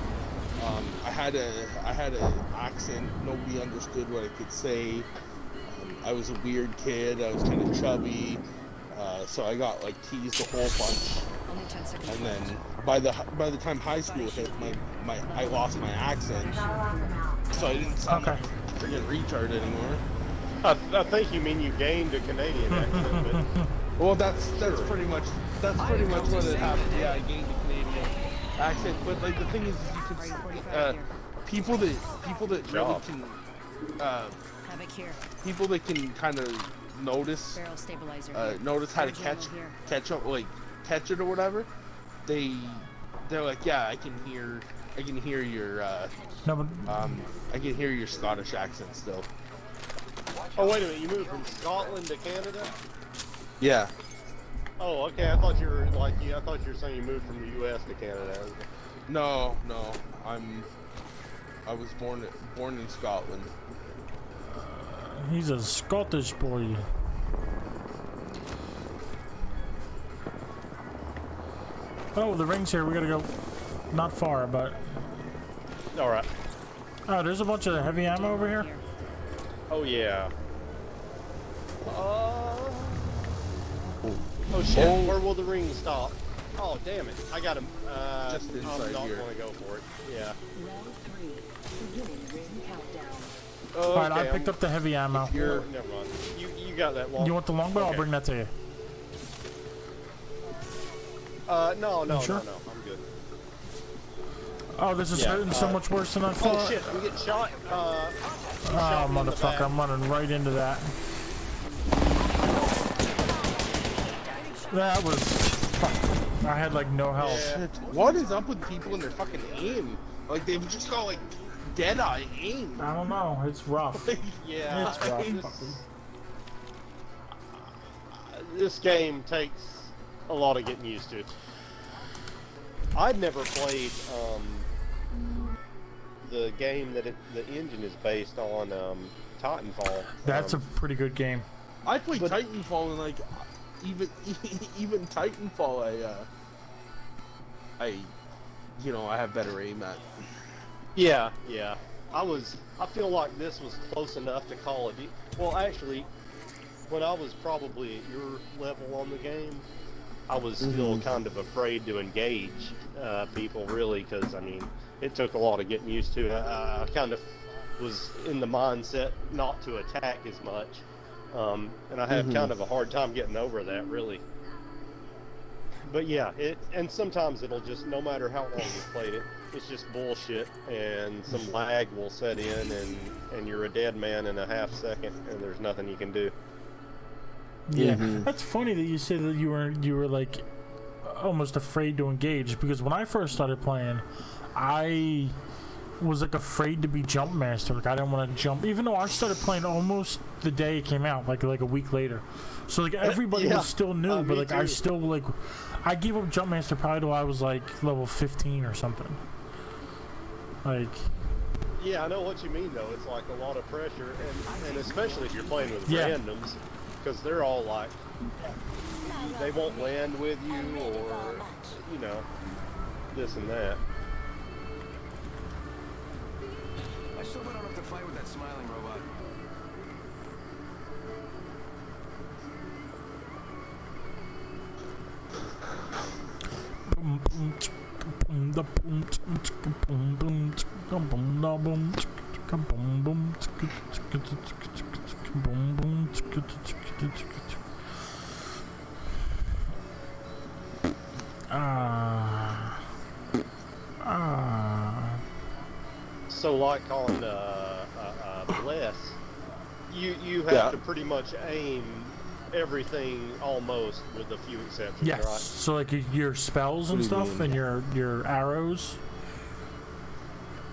um, I had a I had an accent. Nobody understood what I could say. Um, I was a weird kid. I was kind of chubby, uh, so I got like teased a whole bunch. Only 10 seconds And then by the by the time high school hit, my, my I lost my accent, so I didn't sound Okay. like a freaking retard anymore. I, I think you mean you gained a Canadian accent, but Well, that's that's pretty much that's pretty much what it happened. Yeah, I gained a Canadian accent, but like the thing is, you can Right, 45 uh, people that people that really can. Uh, Havoc here. people that can kind of notice Barrel stabilizer uh, here. notice how to catch here. catch up like catch it or whatever they they're like yeah i can hear i can hear your uh, No, but um i can hear your scottish accent still oh wait a minute, you moved from Scotland to Canada? yeah Oh, okay. I thought you were like you. I thought you were saying you moved from the U.S. to Canada. no no i'm i was born born in scotland he's a Scottish boy. Oh, the ring's here. We gotta go. Not far, but All right. oh, there's a bunch of heavy ammo over here. Oh yeah. Uh, oh shit! Oh. Where will the ring stop? Oh damn it! I got him. Uh, Just inside I'm not here. gonna go for it. Yeah. All right, I picked I'm- up the heavy ammo. you're Never mind. You you got that long. You want the longbow? I'll bring that to you. Uh, no, no, sure? no, no. I'm good. Oh, this is Yeah, hurting so uh, much worse than I thought. Oh shit! I'm getting shot. Uh, Oh, shot me in the motherfucker. I'm running right into that. That was. Fuck. I had like no health. Yeah. What is up with people and their fucking aim like they've just got like dead eye aim I don't know. It's rough. Yeah. It's rough. This, this game takes a lot of getting used to. I'd never played um, the game that it, the engine is based on, um, Titanfall. That's a um, pretty good game. I played But- Titanfall and like even even Titanfall I uh I you know I have better aim at. Yeah, yeah. I was. I feel like this was close enough to Call of Duty. Well, actually, when I was probably at your level on the game, I was still Mhm. kind of afraid to engage uh, people, really, because I mean, it took a lot of getting used to. I, I kind of was in the mindset not to attack as much, um, and I have Mhm. kind of a hard time getting over that, really. But yeah, it and sometimes it'll just no matter how long you played it, it's just bullshit, and some lag will set in, and and you're a dead man in a half second, and there's nothing you can do. Yeah, Mhm. that's funny that you say that you were you were like almost afraid to engage because when I first started playing, I was like afraid to be jump master. Like I didn't want to jump, even though I started playing almost the day it came out, like like a week later. So like everybody Yeah. was still new, Uh, but like I still like I gave up jump master probably till I was like level 15 or something. Like Yeah, I know what you mean though. It's like a lot of pressure, and and especially if you're playing with Yeah. randoms, because they're all like they won't land with you, or you know, this and that. I still don't have to fight with that smiling robot. Ah. Ah. So like on uh, uh, uh, Bless, you you have Yeah. to pretty much aim everything almost, with a few exceptions, Yes. right? So like your spells and What do you stuff, mean? and your your arrows.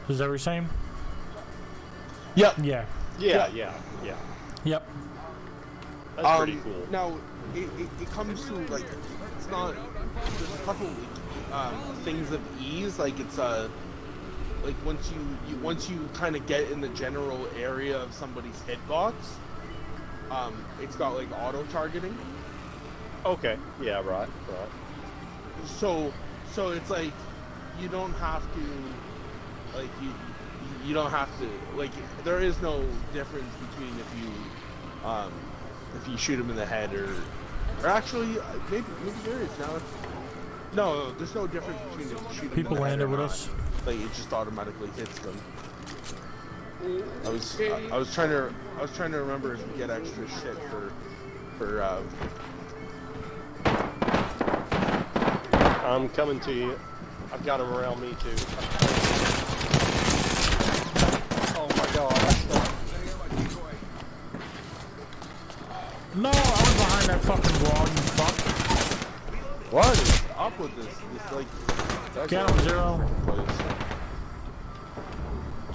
Is that what you're? Yep. Yeah. Yeah, yeah, yeah. Yep. That's pretty Um, cool. Now, it, it, it comes to like, it's not. There's a couple um, things of ease. Like it's uh, like once you, you once you kind of get in the general area of somebody's hitbox, um, it's got like auto targeting. Okay. Yeah. Right. Right. So, so it's like you don't have to, like you, you don't have to like. There is no difference between if you, um, if you shoot him in the head or, or actually uh, maybe maybe there is now. No, no, there's no difference between if you shoot him People in the head landed or with not. us. Like it just automatically hits them. I was I, I was trying to I was trying to remember if you get extra shit for for uh, I'm coming to you. I've got him around me too. Oh my god. I stuck. No, I was behind that fucking wall. You fuck. what is up with this this like that's Get all him, Zero. place.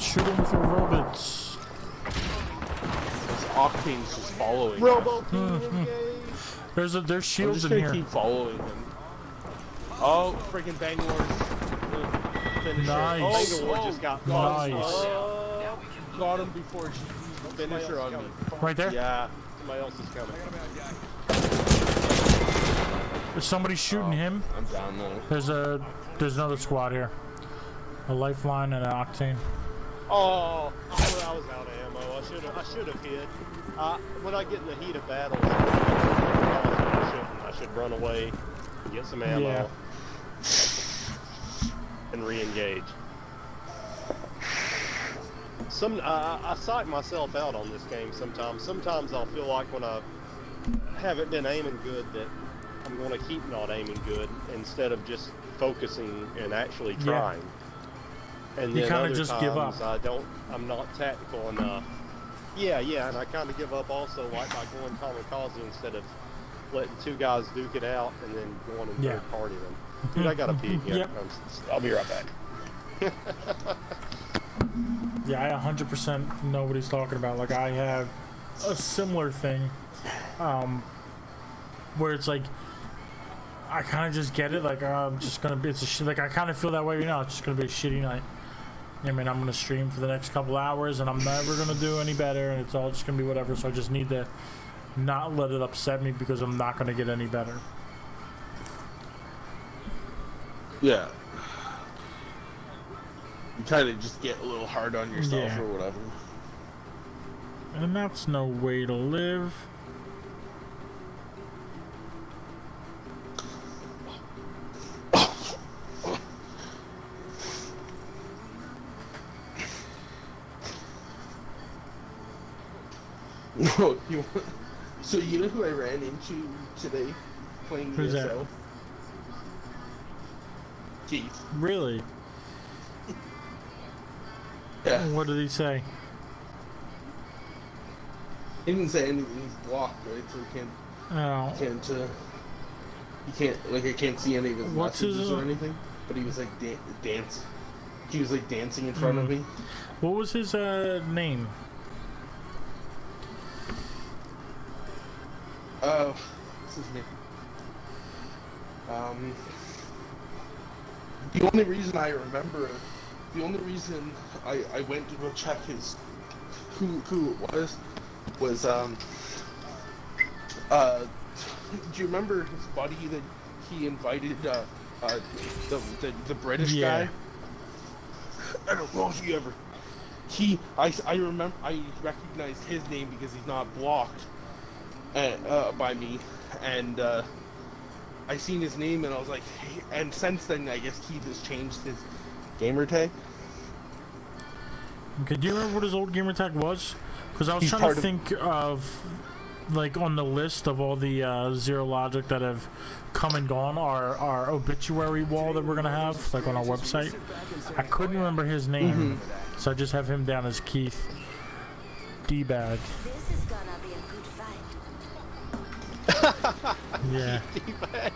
Shoot him with your robots. This Octane's just following. Robo team. There's a there's I'm shields just in gonna here. keep following him. Oh, freaking Bangalore's finisher. Nice. Oh, Bangalore oh, just got oh. got him. Nice. Oh, Got him before she somebody else finisher on me. Right there. Yeah, somebody else is coming. There's somebody shooting oh, him. I'm down though. There's a there's another squad here. A lifeline and an octane. Oh, I was I was out of ammo. I should have I should have hid. Uh, when I get in the heat of battle, I should I should run away, get some ammo, Yeah. and re-engage. Some I, I psych myself out on this game sometimes. Sometimes I'll feel like when I haven't been aiming good that I'm going to keep not aiming good instead of just focusing and actually Yeah. Trying. And You kinda other just give up. I don't. I'm not tactical enough. Yeah, yeah, and I kind of give up also, like by going kamikaze instead of letting two guys duke it out and then going and Yeah. third party them. Dude, I gotta pee again. Yep. I'm s- I'll be right back. Yeah, I 100% know what he's talking about. Like I have a similar thing, um, where it's like I kind of just get it. Like uh, I'm just gonna be. It's a sh- like I kind of feel that way. You know, it's just gonna be a shitty night. I mean, I'm gonna stream for the next couple hours, and I'm never gonna do any better, and it's all just gonna be whatever. So I just need to not let it upset me because I'm not gonna get any better. Yeah. You kind of just get a little hard on yourself Yeah. or whatever. And that's no way to live. No, you. So you know who I ran into today, playing Who's that? ESL? Keith. Really? Yeah. What did he say? He didn't say anything. He's blocked, right? So he can't. Oh, Can't. Uh, he can't. Like I can't see any of his What's messages uh, or anything. But he was like da- dance. He was like dancing in front of Mm. me. what was his uh, name? Uh, this is name? Um, the only reason I remember, the only reason I, I went to go check his, who who it was, was um, uh, do you remember his buddy that he invited, uh, uh, the the, the British Yeah. guy? I don't know if you ever. He, I, I remember, I recognized his name because he's not blocked uh, uh, by me, and uh, I seen his name and I was like, hey, and since then I guess Keith has changed his gamer tag. Okay, do you remember what his old gamer tag was? Because I was He's trying to of- think of, like, on the list of all the uh, Zero Logic that have come and gone, our, our obituary wall that we're going to have, like, on our website. I couldn't remember his name, so I just have him down as Keith D-Bag. Yeah.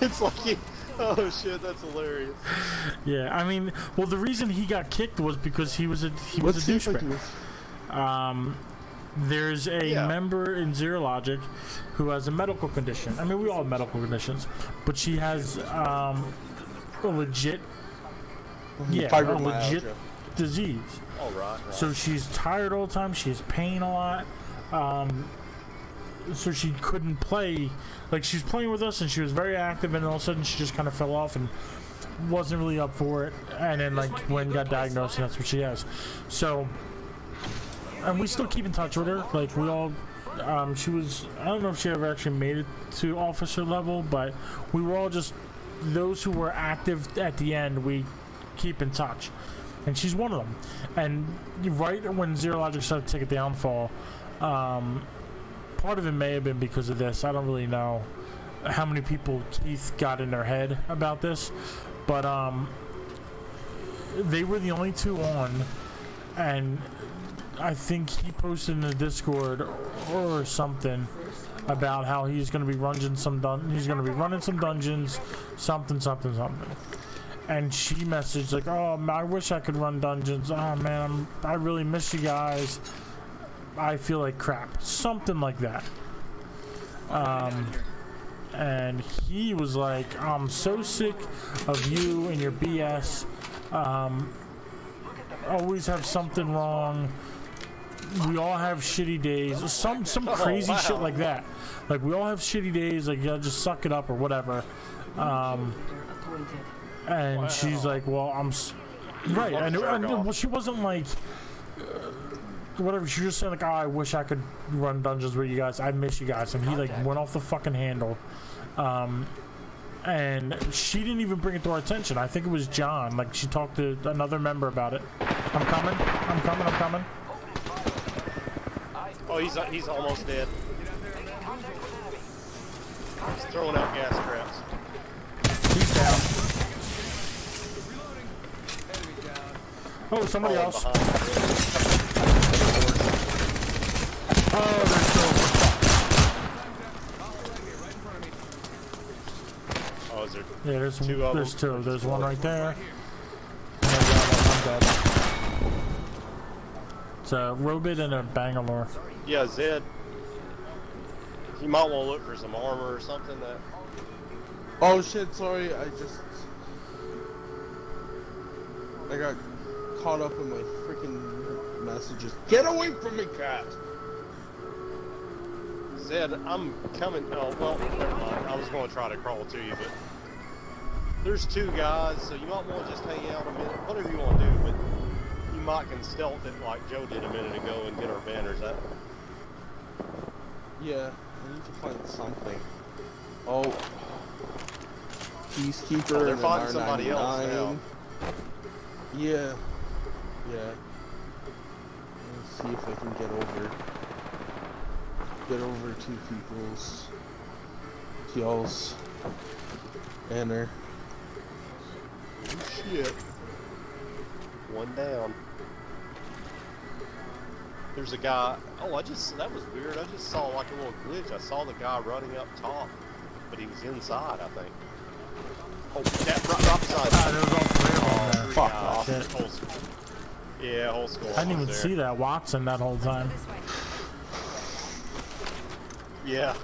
it's like, he, oh shit, that's hilarious. Yeah, I mean, well, the reason he got kicked was because he was a he was a see if I can- douchebag. Um, there's a Yeah. member in Zero Logic who has a medical condition. I mean, we all have medical conditions, but she has um, a legit, yeah, a legit disease. All right. right. So she's tired all the time. She has pain a lot. Um, so she couldn't play. Like she's playing with us, and she was very active, and all of a sudden she just kind of fell off and wasn't really up for it. And then like when got diagnosed, and that's what she has. So, and we still keep in touch with her. Like we all. Um, she was. I don't know if she ever actually made it to officer level, but we were all just those who were active at the end. We keep in touch and she's one of them. And right when Zero Logic started to take a downfall, um, part of it may have been because of this. I don't really know how many people Keith got in their head about this, but um, they were the only two on, and I think he posted in the Discord or something about how he's going to be running some dun- he's going to be running some dungeons, something, something, something and she messaged like, "Oh, I wish I could run dungeons. Oh man, I'm, I really miss you guys. I feel like crap." Something like that. Um, and he was like, "I'm so sick of you and your BS. Um, always have something wrong. We all have shitty days. Some some Oh, crazy shit like that. Like we all have shitty days. Like yeah, just suck it up or whatever." Um, and she's like, "Well, I'm s- right." And, and well, she wasn't like whatever. She just saying like, "Oh, I wish I could run dungeons with you guys. I miss you guys." And he like went off the fucking handle. Um, and she didn't even bring it to our attention. I think it was John. Like she talked to another member about it. I'm coming. I'm coming. I'm coming. oh, he's he's almost dead. He's throwing out gas traps. He's down. Oh, somebody Falling else. behind. Oh, there's still. Oh, is there? Yeah, there's Two of there's two. There's one right there. And there's that. I'm dead. It's a Robit and a Bangalore. Yeah, Zed. You might want to look for some armor or something that. Oh shit, sorry, I just I got caught up in my freaking messages. Get away from me, cat! Zed, I'm coming. Oh, well, never mind. I was going to try to crawl to you, but there's two guys, so you might want to just hang out a minute. Whatever you want to do, but you might can stealth it like Joe did a minute ago and get our banners up. Yeah, I need to find something. Oh Peacekeeper Oh, they're finding somebody else R99. Yeah. Yeah. Let's see if I can get over get over to people's y'all's banner. Shit. One down. There's a guy. Oh, I just that was weird. I just saw like a little glitch. I saw the guy running up top, but he was inside. I think. Oh, that right, right beside. Ah, there was all three of there. Three Fuck guys. off. Shit. Whole. Yeah, whole school. I didn't even was see that Wattson that whole time. This way. Yeah,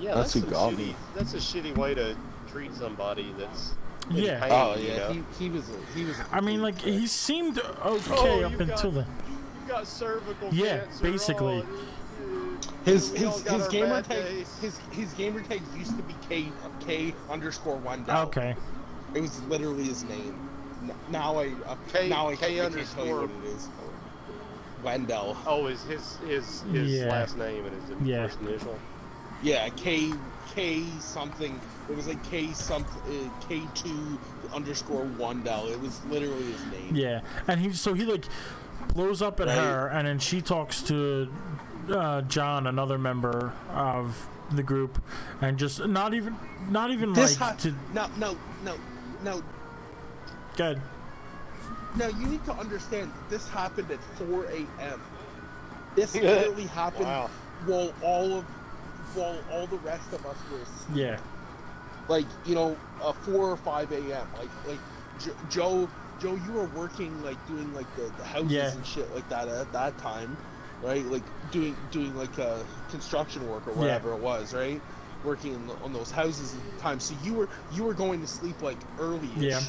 yeah. That's That's, who some got shitty. That's a shitty way to treat somebody that's. Yeah. pain, Oh you yeah, know? he, he was a, he was. a I mean, like complete he seemed Oh, okay up until got- then. You got cervical Yeah, cancer. basically. Oh, His his his our gamer bad tag days. his his gamer tag used to be K K underscore one down. Okay. It was literally his name. Now I uh, K- now I, K I can't tell you underscore- what it is. Wendell. Oh, is his his his Yeah. last name and his Yeah. first initial? Yeah, K K something. It was like K something uh, K two underscore Wendell. It was literally his name. Yeah, and he so he like blows up at Right. her, and then she talks to uh, John, another member of the group, and just not even not even This like ha- to no no no no good. No. You need to understand. This happened at 4 a.m. This literally happened Wow. while all of while all the rest of us were asleep. Yeah. like you know uh, 4 or 5 a.m like like jo- joe joe you were working like doing like the, the houses Yeah. and shit like that at that time right like doing doing like uh, construction work or Yeah. whatever it was right working in the, on those houses at the time so you were you were going to sleep like early Yeah.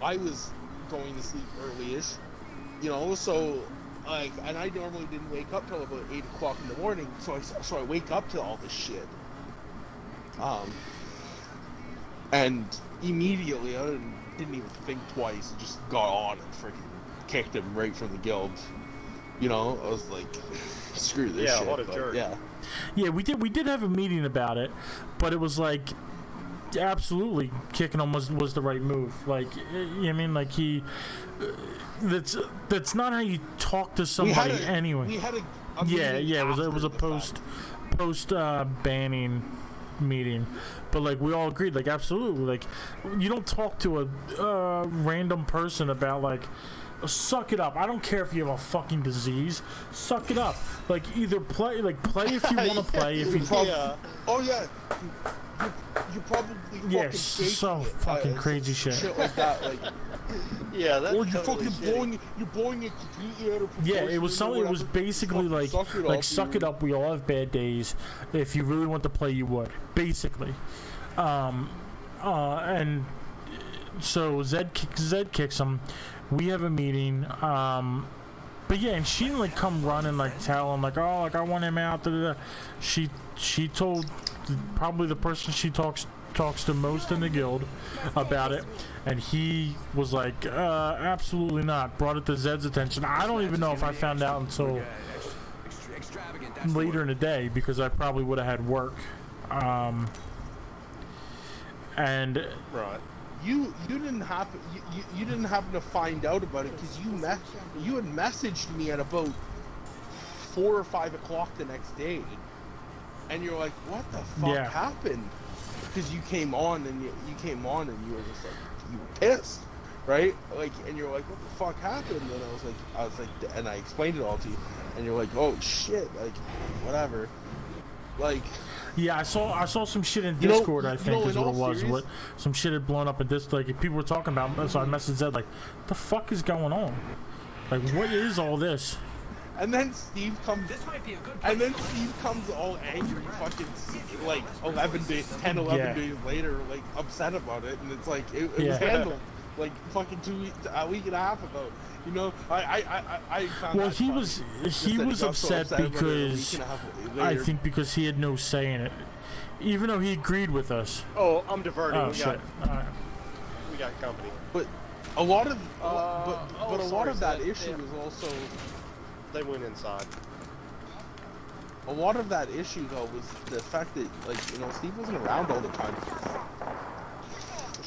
i was going to sleep early-ish you know so like and i normally didn't wake up till about 8 o'clock in the morning so i so i wake up to all this shit um and immediately I didn't, didn't even think twice. Just got on and freaking kicked him right from the guild. You know, I was like, screw this Yeah, shit. what a but jerk. Yeah, Yeah, we did. We did have a meeting about it, but it was like absolutely kicking him was was the right move. Like, y- I mean, like he. uh, That's that's not how you talk to somebody a, anyway. We had a, a yeah, yeah. It was it was a post fact. post uh, banning meeting, but like we all agreed, like absolutely, like you don't talk to a uh, random person about like. Suck it up. I don't care if you have a fucking disease. Suck it up. Like either play, like play if you want to play. If you prob- yeah. Oh yeah, you, you probably fucking Yeah, faking so it, fucking uh, crazy shit. Shit like that, like, Yeah, that's or you totally fucking shitty. blowing, you're blowing it completely out of Yeah, it was something. It was basically like suck like up, suck it up. We all have bad days. If you really want to play, you would basically. Um, uh, and so Zed kick, Zed kicks him. We have a meeting. Um, but yeah, and she didn't like come run and like tell him like oh like I want him out. Da, da, da. She she told probably the person she talks talks to most in the guild about it, and he was like uh, absolutely not. Brought it to Zed's attention. I don't even know if I found out until later in the day because I probably would have had work. Um, and Right. You you didn't happen you, you, didn't happen to find out about it because you met you had messaged me at about four or five o'clock the next day, and you're like, what the fuck Yeah. happened? Because you came on and you, you came on and you were just like you were pissed, right? Like, and you're like, what the fuck happened? And I was like, I was like, and I explained it all to you, and you're like, oh shit, like whatever, like. Yeah, I saw I saw some shit in You know- Discord. I you think know, is what it was. What some shit had blown up in this like people were talking about. So I messaged Zed like, what the fuck is going on? Like, what is all this? And then Steve comes This might be a good And then Steve comes all angry, fucking like 11 days, 10, 11 Yeah. days later, like upset about it, and it's like it, it was handled like fucking two weeks, a week and a half ago. You know, I I I, I found Well, that he funny. was Just he was got so upset about it a week because and a half I think because he had no say in it, even though he agreed with us. Oh, I'm diverting. Oh we shit! got Alright. we got company. but a lot of Uh, but oh, but a lot of that Zed, issue yeah. was also They went inside. a lot of that issue though was the fact that like you know Steve wasn't around all the time.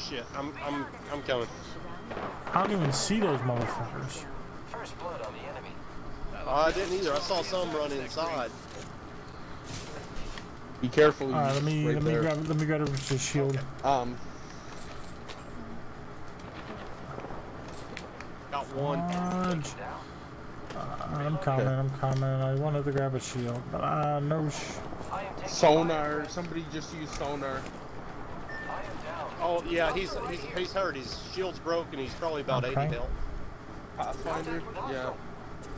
Shit, I'm I'm I'm coming. I don't even see those motherfuckers. First blood on the enemy. Oh, I didn't either. I saw some run inside. Be careful. All right, let me right let me there. grab let me grab the shield. Um, Got one. Dodge. Uh, I'm coming. I'm coming. I wanted to grab a shield, but uh, no. Sh- I am sonar. Somebody just used sonar. I am down. Oh yeah, he's he's he's hurt. His shield's broken. He's probably about Okay. 80 health. Pathfinder. Yeah.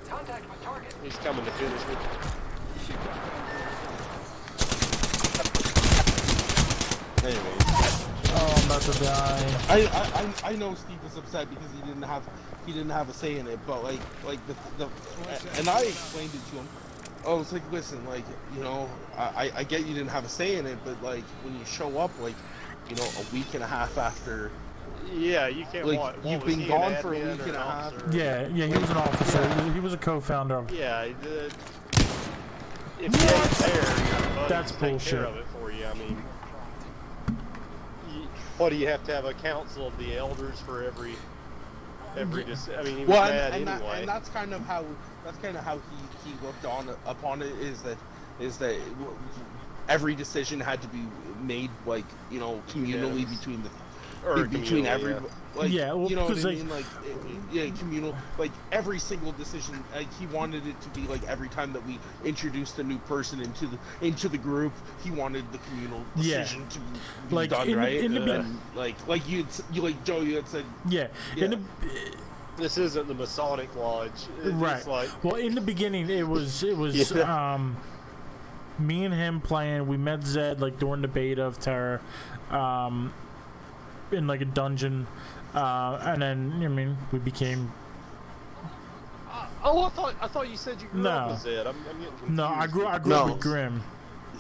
Contact with target. He's coming to finish me. Anyways. oh, I'm about to die. I, I, I- I know Steve was upset because he didn't have he didn't have a say in it, but like like the, the and I explained it to him. I was like, listen, like you know, I, I- I get you didn't have a say in it, but like when you show up, like you know, a week and a half after, Yeah, you can't. Like, what, what you've been he, an gone for a week and a half. Yeah, yeah. He was an officer. He was, he was a co-founder of. Yeah, he did. If you ain't there, That's take care bullshit. of it for you. I mean, you, what do you have to have a council of the elders for every every? Dis- I mean, he was well, mad and, and, that, anyway. and that's kind of how that's kind of how he, he looked on upon it is that is that every decision had to be made like you know communally Yes. between the Or between communal, every yeah. like Yeah, well, you know what I 'cause, like- mean like it- it- yeah communal like every single decision like he wanted it to be like every time that we introduced a new person into the into the group he wanted the communal Yeah. decision to be Like, done in the- right in the be- and, like like you you like Joe you had said Yeah. In the, This isn't the Masonic Lodge. It's right. like well, in the beginning, it was it was Yeah. um, me and him playing. We met Zed like during the beta of TERA, um, in like a dungeon, uh, and then I mean we became. Oh, I thought I thought you said you grew No. up with Zed. I'm, I'm getting confused. No, I grew I grew up with Grim.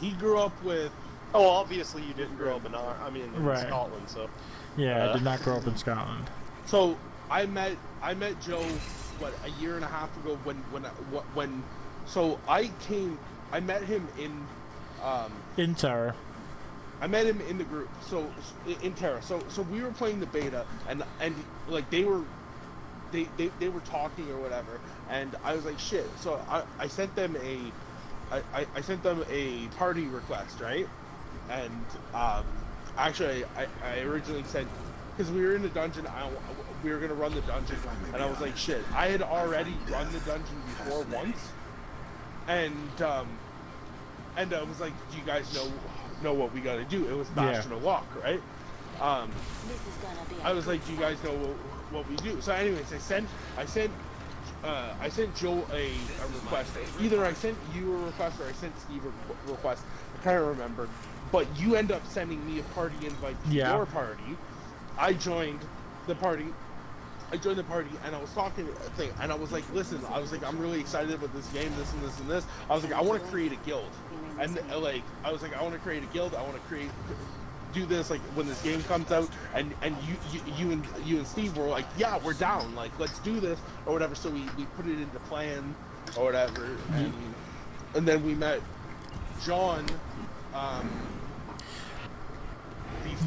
he grew up with Oh, obviously you didn't grow up in our. I mean in Right. Scotland, so Yeah, I Uh. did not grow up in Scotland. So I met I met Joe what a year and a half ago when when wh- when so I came I met him in um, In TERA. I met him in the group so in TERA so so we were playing the beta and and like they were they, they, they were talking or whatever and I was like shit. So I, I sent them a I, I, I sent them a party request right? And um, actually I, I originally sent because we were in the dungeon I, we were gonna run the dungeon and I was like shit. I had already run the dungeon before once and um, and I was like do you guys know know what we gotta do it was Yeah. Bastion of Lok right um, This is gonna be. I was like, "Do you guys know what, what we do?" So, anyways, I sent, I sent, uh, I sent Joe a, a request. Either I sent you a request or I sent Steve a request. I can't remember. But you end up sending me a party invite to Yeah. your party. I joined the party. I joined the party and I was talking to a thing and I was like, listen, I was like, I'm really excited about this game, this and this and this. I was like, I want to create a guild, and uh, like, I was like, I want to create a guild. I want to create do this like when this game comes out and and you, you you and you and Steve were like yeah we're down like let's do this or whatever so we, we put it into plan or whatever and and then we met John um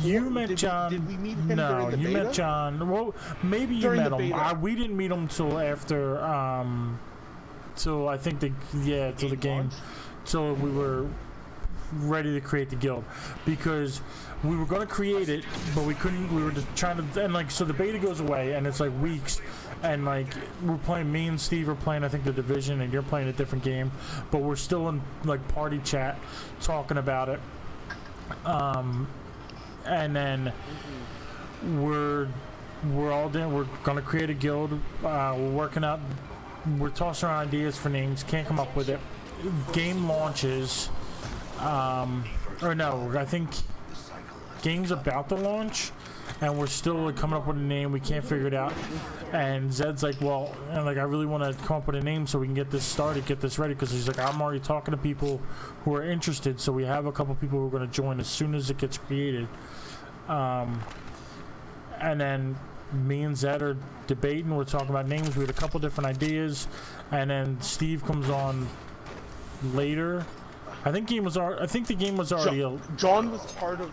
You met did we- John. did we meet him no, you beta? met John. Well, maybe you During met him. I, we didn't meet him till after. Um, till I think the yeah till the game, launch? Till we were ready to create the guild. Because we were going to create it but we couldn't we were just trying to and like so the beta goes away and it's like weeks. And like we're playing me and steve are playing i think the division and you're playing a different game. But we're still in like party chat talking about it. Um and then we're we're all done we're gonna create a guild. Uh, we're working out we're tossing around ideas for names can't come up with it game launches um or no i think game's about to launch and we're still like, coming up with a name we can't figure it out and zed's like well and like i really want to come up with a name so we can get this started get this ready because he's like i'm already talking to people who are interested so we have a couple people who are going to join as soon as it gets created um and then me and Zed are debating. We're talking about names. We had a couple different ideas, and then Steve comes on later. I think game was. I think the game was already. John, John was part of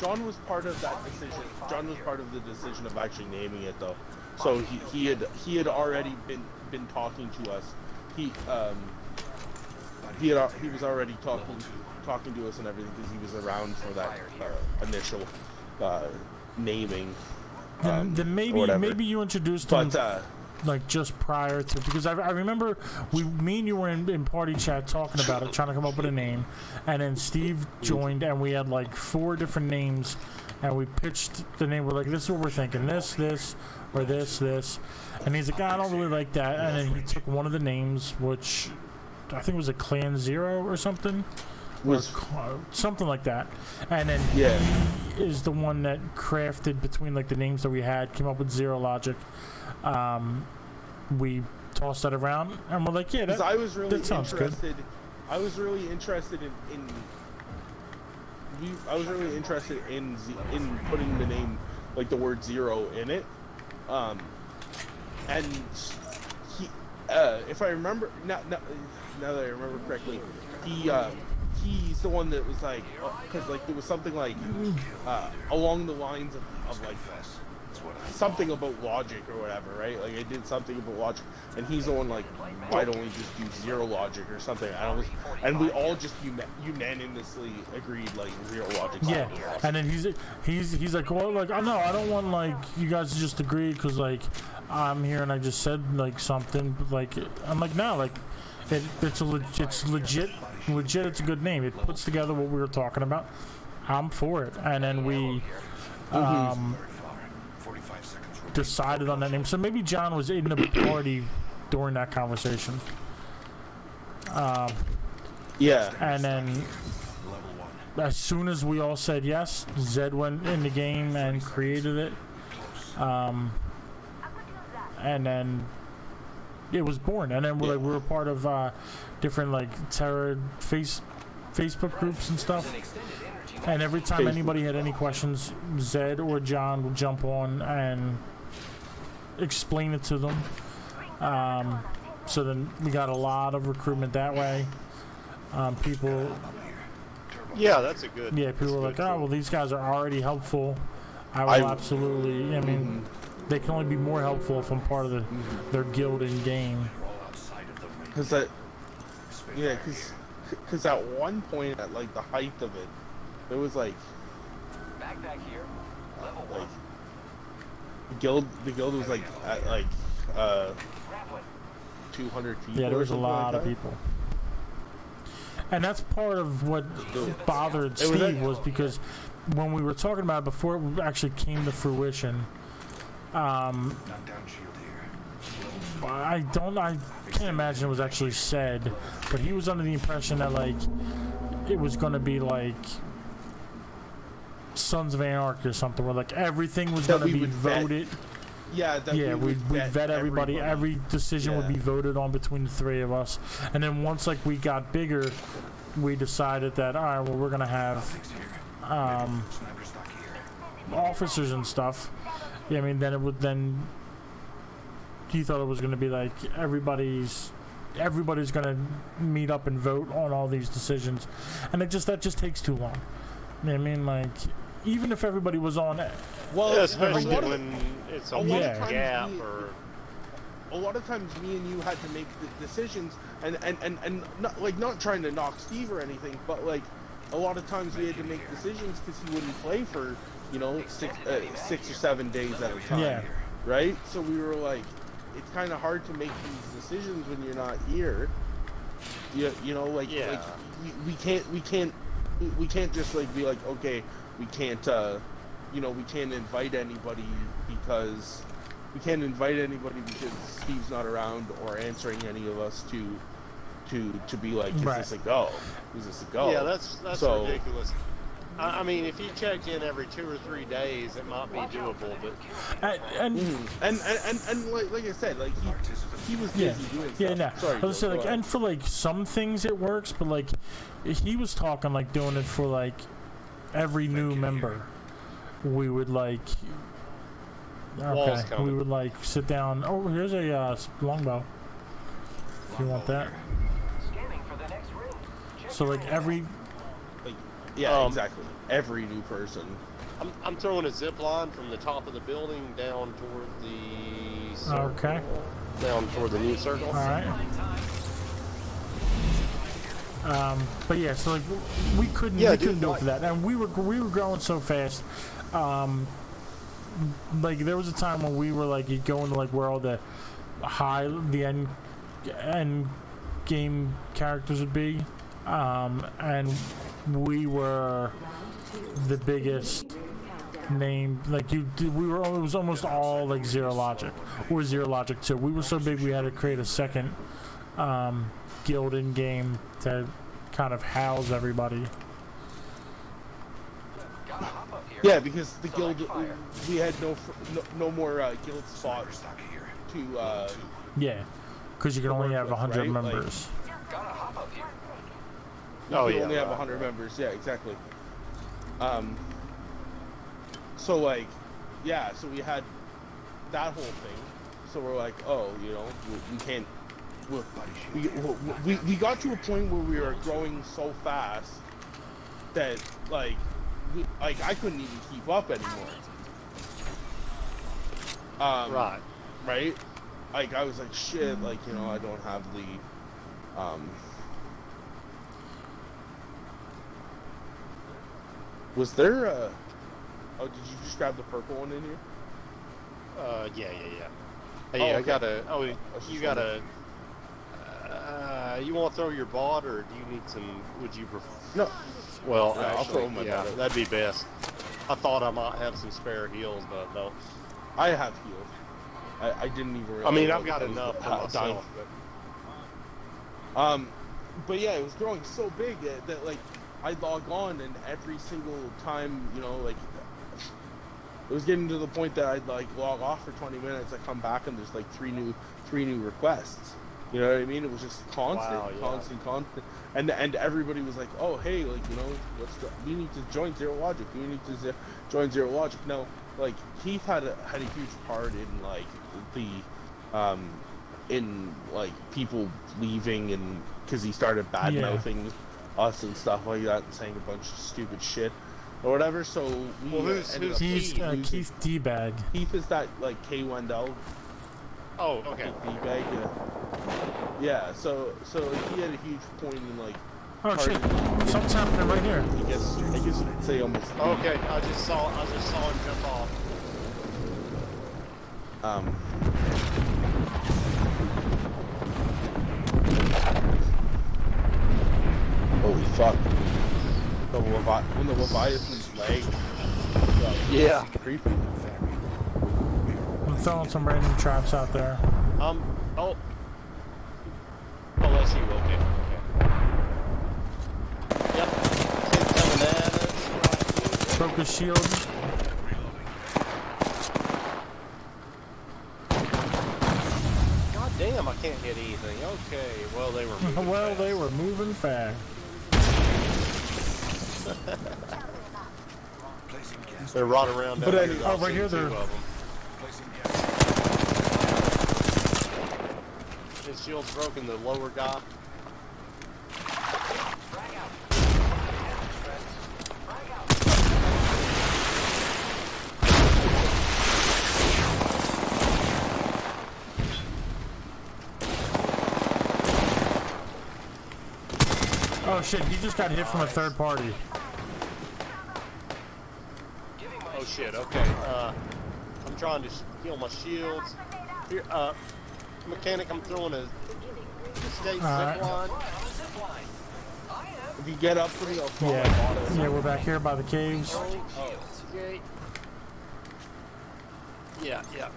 John was part of that decision. John was part of the decision of actually naming it though. So he, he had he had already been been talking to us. He um he had he was already talking talking to us and everything because he was around for that uh, initial uh, naming. then, um, then or maybe maybe you introduced him uh, like just prior to because I, I remember we me and you were in, in party chat talking about it, trying to come up with a name, and then Steve joined and we had like four different names, and we pitched the name. We're like, this is what we're thinking: this, this, or this, this, and he's like, I don't really like that, and then he took one of the names, which I think was a Clan Zero or something. was Or something like that, and then Yeah. he is the one that crafted between like the names that we had, came up with Zero Logic. Um, we tossed that around, and we're like, yeah, that, I was really that sounds good. interested. I was really interested in. in we, I was really interested in in putting the name, like the word zero in it, um, and he, uh, if I remember now, now, now that I remember correctly, he uh, he's the one that was like, because like there was something like uh, along the lines of, of like something about logic or whatever, right? Like I did something about logic, and he's the one like, why don't we just do zero logic or something? I don't, and we all just unanimously agreed like zero logic. Yeah, and then he's he's he's like, well, like, oh know I don't want like you guys to just agree because like I'm here and I just said like something. But, like I'm like, no, like it, it's a leg- it's legit, legit. It's a good name. It puts together what we were talking about. I'm for it, and then we um, decided on that name. So maybe John was in the party during that conversation. Um, Yeah. and then as soon as we all said yes, Zed went in the game and created it. Um, and then it was born. And then we're like we were part of uh, different like TERA face Facebook groups and stuff. And every time anybody had any questions, Zed or John would jump on and explain it to them. Um, so then we got a lot of recruitment that way. Um, people Yeah, that's a good. yeah, people are like, oh, well, these guys are already helpful. I will I- absolutely. I mean, they can only be more helpful if I'm part of the, their guild in game. Because that, yeah, because at one point at like the height of it, it was like Backpack here. Level like one. The guild the guild was like at like uh 200 people. Yeah, there was a lot like of people. And that's part of what bothered It was Steve was because when we were talking about it before it actually came to fruition, um, I don't, I can't imagine it was actually said, but he was under the impression that like it was going to be like Sons of Anarchy or something, where like everything was going to be would vet voted. Yeah, that Yeah, we we'd, we'd vet everybody. Every decision would be voted on between the three of us. And then once like we got bigger, we decided that all right, well we're gonna have um, officers and stuff. Yeah, I mean then it would then. He thought it was gonna be like everybody's. Everybody's gonna meet up and vote on all these decisions, and it just that just takes too long. I mean, like, even if everybody was on it. Well, Yeah, a especially of- when it's a a yeah. gap we- or a lot of times me and you had to make the decisions and and and, and not like not trying to knock Steve or anything but like a lot of times we had to make decisions because he wouldn't play for you know six uh, six or seven days at a time Yeah. right so we were like it's kind of hard to make these decisions when you're not here you, you know like Yeah. like we, we can't we can't we- we can't just like be like okay we can't uh you know we can't invite anybody because we can't invite anybody because Steve's not around or answering any of us to to to be like is Right. this a go is this a go yeah, that's that's So- ridiculous. I, I mean, if you checked in every two or three days, it might be doable, but and, and Mhm. and, and and and like like I said like he he was Yeah, busy doing yeah, stuff. no. Sorry, I was Joe, saying, like, and for like some things it works, but like he was talking like doing it for like every new member. We would like, okay, we would like sit down. Oh, here's a uh, longbow. If you want that. Scanning for the next ring. So like every like yeah Um, exactly every new person I'm, I'm throwing a zip line from the top of the building down toward the circle, Okay. down toward the new circle. all right. Um, but yeah, so like we couldn't Yeah, we dude, couldn't like- for that, and we were we were growing so fast. Um, like there was a time when we were like you go into like where all the high the end end game characters would be, um, and we were the biggest name like you we were it was almost all like zero logic or zero logic too we were so big we had to create a second um guild in game to kind of house everybody Gotta hop up here. yeah because the guild Select we had no no, no more uh, guild spots to uh yeah because you can only have with, 100 right? Members Gotta hop up here. Oh we yeah, only have right, 100 members yeah exactly um so like yeah so we had that whole thing so we're like oh you know we, we can't we, we, we, we got to a point where we were growing so fast that like we, like I couldn't even keep up anymore Um, Right. right? Like I was like, shit, like you know, I don't have the, um. Was there a? Oh, did you just grab the purple one in here? Uh, yeah, yeah, yeah. Hey, Oh, I okay. got a. Oh, you gotta. Uh, you want to throw your bot, or do you need some? Would you prefer? No. Well, Yeah, I'll actually, throw my yeah, bot. that'd be best. I thought I might have some spare heals, but no. I have healed. I, I didn't even. I mean, I've got enough for ha- dying. myself. But Um, but yeah, it was growing so big that, that like I log on and every single time, you know, like it was getting to the point that I'd like log off for 20 minutes. I come back and there's like three new three new requests. You know what I mean? It was just constant, Wow, yeah. constant, constant, and and everybody was like, "Oh, hey, like you know, what's the, we need to join Zero Logic. We need to ze- join Zero Logic." Now, like Keith had a, had a huge part in like the, um, in like people leaving and because he started bad Yeah. mouthing us and stuff like that and saying a bunch of stupid shit or whatever. So we Well, who's- ended who's He's Keith, uh, losing- Keith D-Bag. Keith is that like K Wendell oh, okay. D-bag, yeah. Yeah, so so he had a huge point in like Oh shit! Something's happening right here. I guess I guess you could say almost Okay, I just saw. I just saw him jump off. um Holy fuck. The Levi- when the Leviathan's leg Yeah. creepy. I'm throwing some random traps out there. Um. Oh. Oh, let's see. Okay. Okay. Yep. Kid coming at. Broke his shield. God damn! I can't hit anything. Okay. Well, they were. moving well, they fast. were moving fast. They're right around. But down any- here. oh, I've right seen here two they're- of them. Placing gas. His shield's broken. The lower guy. Oh shit! He just got hit from a third party. Oh shit. Okay. Uh, I'm trying to heal my shields. Here, uh, mechanic. I'm throwing a escape Alright. zip line. If you get up for me, I'll throw Yeah. bottle. Yeah, we're back here by the caves. Okay. Yeah, yeah.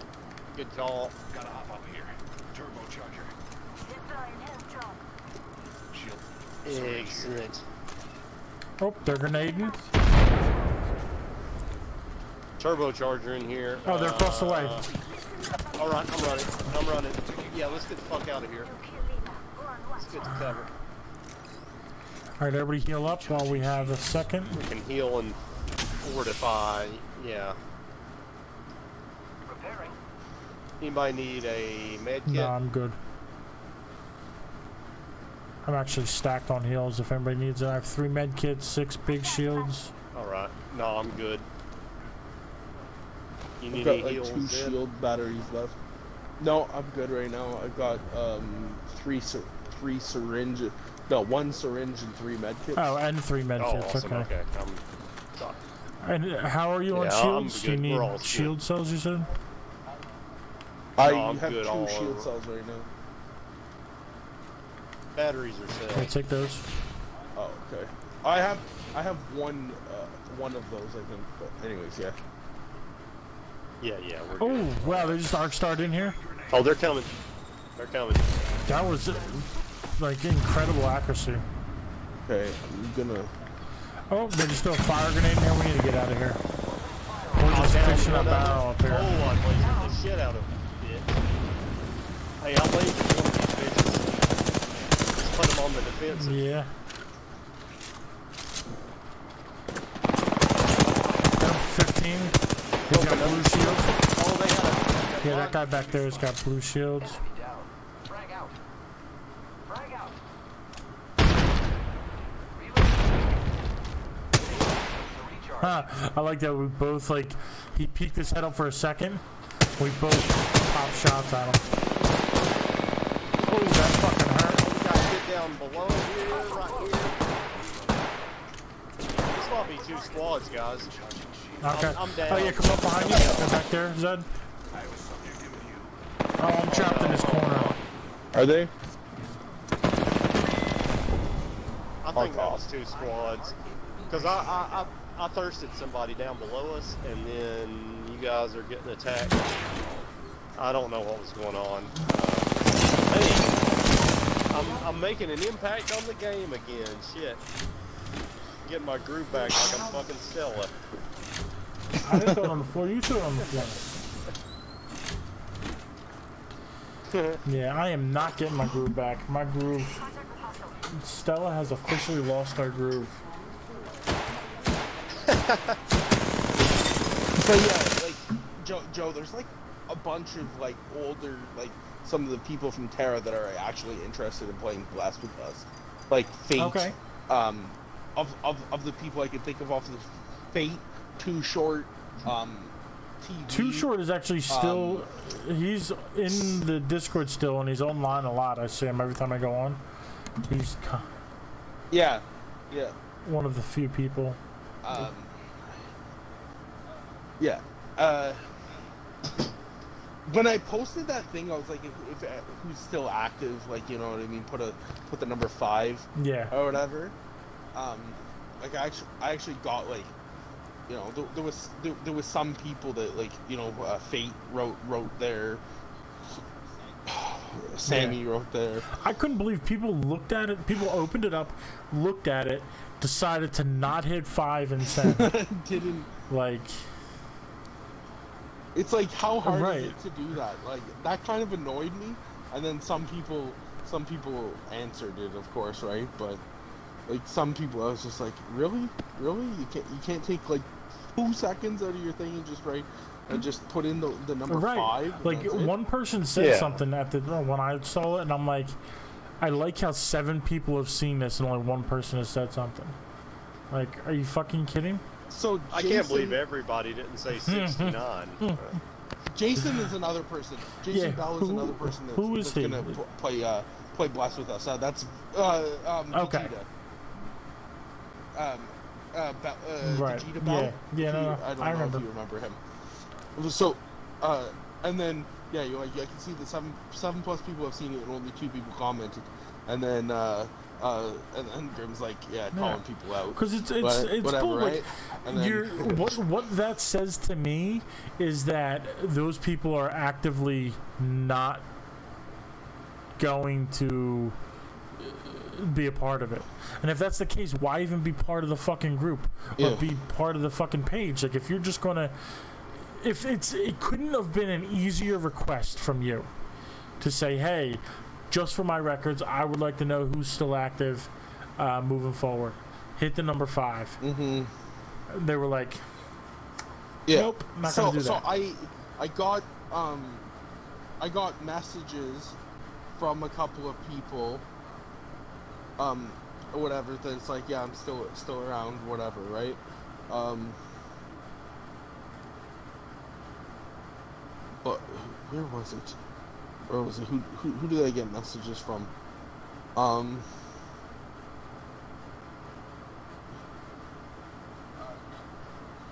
Good call. Gotta hop over here. Turbocharger. Shield. Excellent. Oh, they're grenading. Turbocharger in here. Oh, they're across the uh, way. All right, I'm running. I'm running. Yeah, let's get the fuck out of here. Let's get to cover. All right, everybody heal up while we have a second. We can heal and fortify. Yeah. Anybody need a med kit? No, I'm good. I'm actually stacked on heals if anybody needs it. I have three med kits, six big shields. All right. No, I'm good. You I've need got like two Ed? shield batteries left. No, I'm good right now. I've got um three sy- three syringe, no one syringe and three med kits. Oh, and three med Oh, kits. awesome. Okay. Okay. I'm sorry. And uh, how are you on Yeah, I'm shields? good. You need We're all shield good. cells, you said? I No, I'm have good two shield over. cells right now. Batteries are Okay, set. take those. Oh, okay. I have I have one uh, one of those I think. But anyways, yeah. Yeah, yeah, we're good. Oh, wow, they just arc started in here. Oh, they're coming. They're coming. That was uh, like incredible accuracy. Okay, I'm gonna. Oh, they just threw a fire grenade in here. We need to get out of here. We're just down, fishing a down, down. barrel up here. Oh, I wasted the shit out of it. Hey, I'll leave one of these bitches. Just put them on the defensive. Yeah. Yep, 15. He's got blue shields. Oh, they had a. Yeah, that guy back there has got blue shields. Enemy. Frag out. Frag out. Reload. The recharge. Huh, I like that we both like he peeked his head up for a second, We both pop shots at him. Oh, that fucking hurt. We got a down below here, right here. This might be two squads, guys. Okay. I'm down. Oh yeah, come up behind you. Go back there, Zed. Oh, I'm trapped in this corner. Are they? I think that was two squads. Because I, I, I, I thirsted somebody down below us, and then you guys are getting attacked. I don't know what was going on. Uh, hey, I'm, I'm making an impact on the game again. Shit. Getting my groove back like I'm fucking Stella. I didn't throw it on the floor. You threw it on the floor. Yeah, I am not getting my groove back. My groove. Stella has officially lost our groove. But yeah, like Joe, Joe, there's like a bunch of like older, like some of the people from TERA that are actually interested in playing Bless with us, like Fate. Okay. Um, of, of of the people I can think of off the Fate, Too Short, um, TV. Too Short is actually still. he's in the Discord still, and he's online a lot. I see him every time I go on. He's Yeah, yeah. one of the few people. Um, yeah. Uh, when I posted that thing, I was like, if, if who's still active, like you know what I mean, put a put the number five Yeah. or whatever. Um, like I actually, I actually got like, you know, there, there was there, there was some people that like you know, uh, Fate wrote wrote there. Sammy wrote there. I couldn't believe people looked at it. People opened it up, looked at it, decided to not hit five and send. Didn't like, It's like how hard Right. is it to do that? Like that kind of annoyed me. And then some people, some people answered it, of course, right? But like some people, I was just like, really, really, you can't, you can't take like two seconds out of your thing and just write and just put in the, the number right? five. Like that's it? one person said Yeah. something at the when I saw it, and I'm like, I like how seven people have seen this and only one person has said something. Like, are you fucking kidding? So I can't believe everybody didn't say 69. Jason is another person. Jason Yeah, Bell is who- another person that's, who is that's he? gonna p- play uh, play Bless with us. Uh, that's uh, um, Okay. Vegeta. Um, uh, Be- uh, Right, Vegeta Bell. yeah. Yeah, If no, no, I don't I know remember. if you remember him. So, uh, and then yeah, you like I can see that seven seven plus people have seen it and only two people commented, and then uh, uh, and then Grim's like yeah, calling people out. Because it's it's But it's whatever, bull. right? Like, And you're, what what that says to me is that those people are actively not going to be a part of it. And if that's the case, why even be part of the fucking group or Yeah. be part of the fucking page? Like if you're just gonna, if it's it couldn't have been an easier request from you to say, hey, just for my records, I would like to know who's still active uh, moving forward. Hit the number five. Mm-hmm. They were like, Yeah. Nope, not so, gonna do so that. I I got um I got messages from a couple of people um or whatever that's like yeah I'm still still around whatever right? Um but where was it? Where was it? Who who, who did I get messages from? Um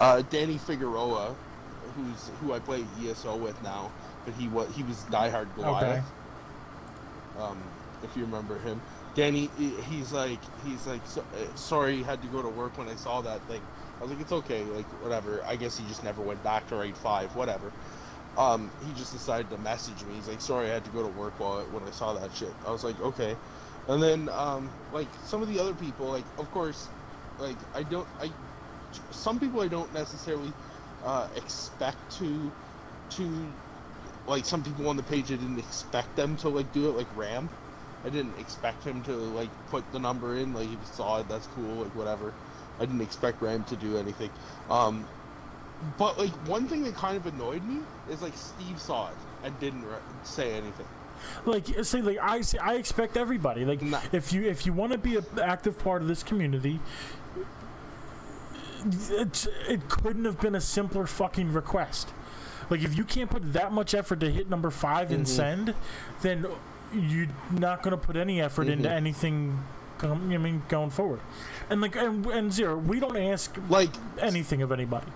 uh, Danny Figueroa, who's who I play ESO with now, but he was he was diehard Goliath. Okay. Um, if you remember him, Danny, he's like he's like so, uh, sorry, had to go to work when I saw that thing. I was like, it's okay, like whatever. I guess he just never went back to raid five, whatever. Um, he just decided to message me. He's like, sorry, I had to go to work while when I saw that shit. I was like, okay. And then um, like some of the other people, like of course, like I don't I some people I don't necessarily uh, expect to to like some people on the page I didn't expect them to like do it like Ram. I didn't expect him to like put the number in like he saw it that's cool like whatever. I didn't expect Ram to do anything. Um, but like one thing that kind of annoyed me is like Steve saw it and didn't re- say anything. like say like I say, I expect everybody like Nah. if you if you want to be an active part of this community it's, it couldn't have been a simpler fucking request Like if you can't put that much effort to hit number 5 and Mhm. send, then you're not going to put any effort into Mhm. anything. com- I mean, going forward, and like and, and zero, we don't ask Like anything of anybody.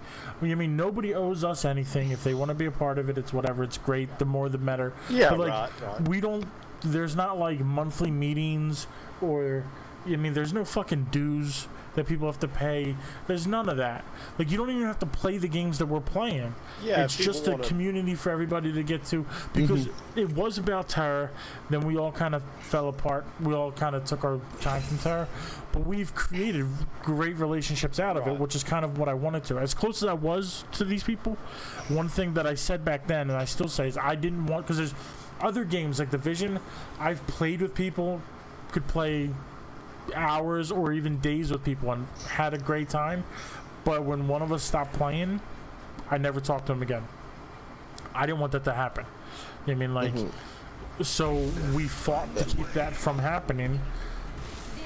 I mean, nobody owes us anything. If they want to be a part of it, it's whatever. It's great. The more, the better. Yeah, But, like, right, right. We don't. There's not like monthly meetings or. I mean, there's no fucking dues that people have to pay. There's none of that. Like, you don't even have to play the games that we're playing. Yeah, it's just a community for everybody to get to because Mm-hmm. it was about TERA. Then we all kind of fell apart. We all kind of took our time from TERA, but we've created great relationships out of it, which is kind of what I wanted to. As close as I was to these people, one thing that I said back then, and I still say, is I didn't want because there's other games like Division. I've played with people, could play hours or even days with people and had a great time. But when one of us stopped playing, I never talked to him again. I didn't want that to happen. I mean, like, so we fought to keep that from happening.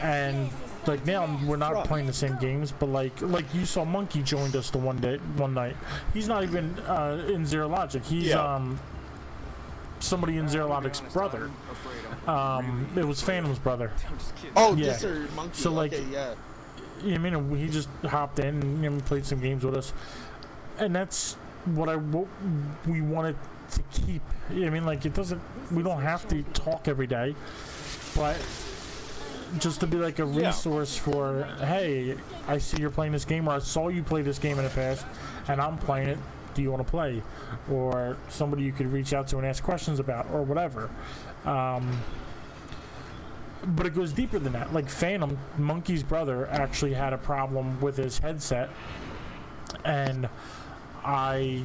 And like now, we're not playing the same games, but like, like you saw, Monkey joined us the one day, one night. He's not even uh, in Zero Logic. He's Yeah. um somebody in Zero Logic's brother. Um, it was Phantom's brother. I'm just kidding. oh, Yeah. this or monkey. So, like, okay, yeah. Yeah, I mean, he just hopped in and you know, played some games with us, and that's what I what we wanted to keep. I mean, like it doesn't. We don't have to talk every day, but just to be like a Yeah. resource for, hey, I see you're playing this game, or I saw you play this game in the past, and I'm playing it. Do you want to play? Or somebody you could reach out to and ask questions about, or whatever. Um, but it goes deeper than that. Like Phantom, Monkey's brother, actually had a problem with his headset, and I,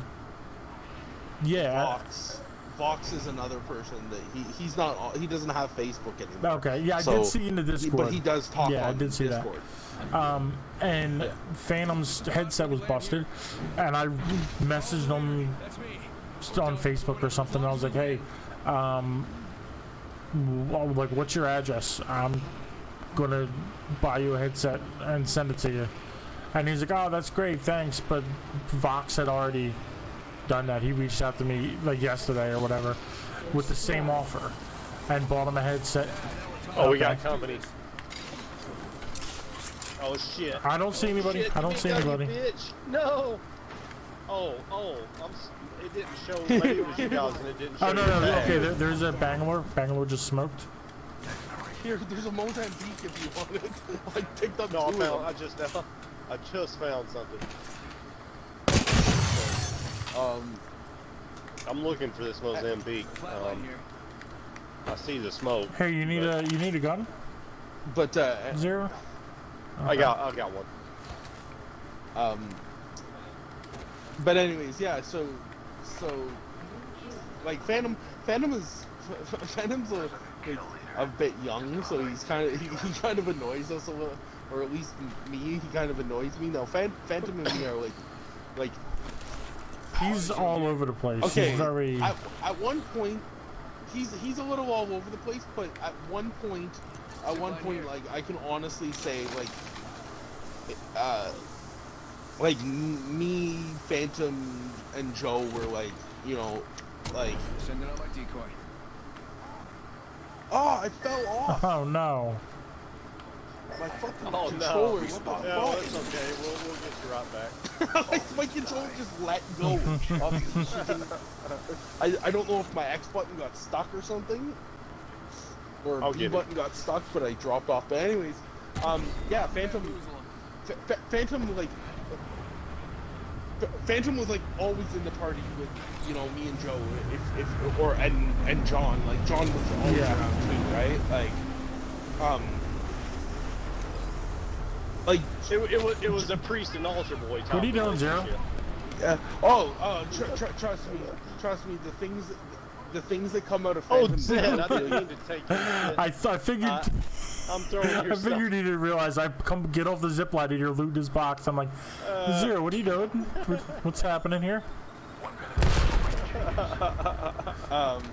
yeah, Vox. Vox is another person that he he's not he doesn't have Facebook anymore. okay, yeah, I So, did see in the Discord. but he does talk Yeah, I did see that. Um, and Phantom's headset was busted, and I messaged him on Facebook or something. And I was like, "Hey, um, like, what's your address? I'm gonna buy you a headset and send it to you." And he's like, "Oh, that's great, thanks." But Vox had already done that. He reached out to me like yesterday or whatever with the same offer, and bought him a headset. Oh, we Okay. got company. Oh shit. I don't see anybody. Shit, I don't see anybody. Bitch. No. Oh, oh, I'm. s- It didn't show. Maybe it was you guys, and it didn't show. Oh no your no okay there, there's a Bangalore Bangalore just smoked Here, there's a Mozambique if you want it. I picked up No, I two found. I just. I just found something. Um, I'm looking for this Mozambique. Um, I see the smoke. hey you need a you need a gun but uh, zero I got. I got one. Um, but anyways, yeah. So, so like Phantom, Phantom is Phantom's a, like, a bit young, so he's kind of he, he kind of annoys us a little, or at least me. He kind of annoys me. No, Phan- Phantom and me are like, like he's all over the place okay. he's very At, at one point, he's he's a little all over the place, but at one point, at one point, like I can honestly say, like, uh, like me, Phantom, and Joe were like, you know, like, Sending out my decoy. oh, I fell off oh no my fucking Oh controller. no. What Yeah, fuck? that's okay. We'll, we'll get you right back. like my controller just let go. of the freaking- I, I don't know if my X button got stuck or something, or I'll B get it. button got stuck, but I dropped off. But anyways, um, yeah, Phantom, Ph- Ph- Phantom like. Ph- Phantom was like always in the party with you know me and Joe, if, if or and and John. Like John was always Yeah. around too, right? Like, um, like It, it was. It was a priest and altar boy. type What are you doing, Zero? relationship. Yeah. Oh, uh, tr- tr- trust me, trust me. The things, the things that come out of Oh, Phantom. I didn't mean to take you. I, th- I figured Uh, I'm throwing your I stuff. figured you didn't realize I come get off the zip line and you're looting his box I'm like Uh, zero what are you doing what's happening here Um.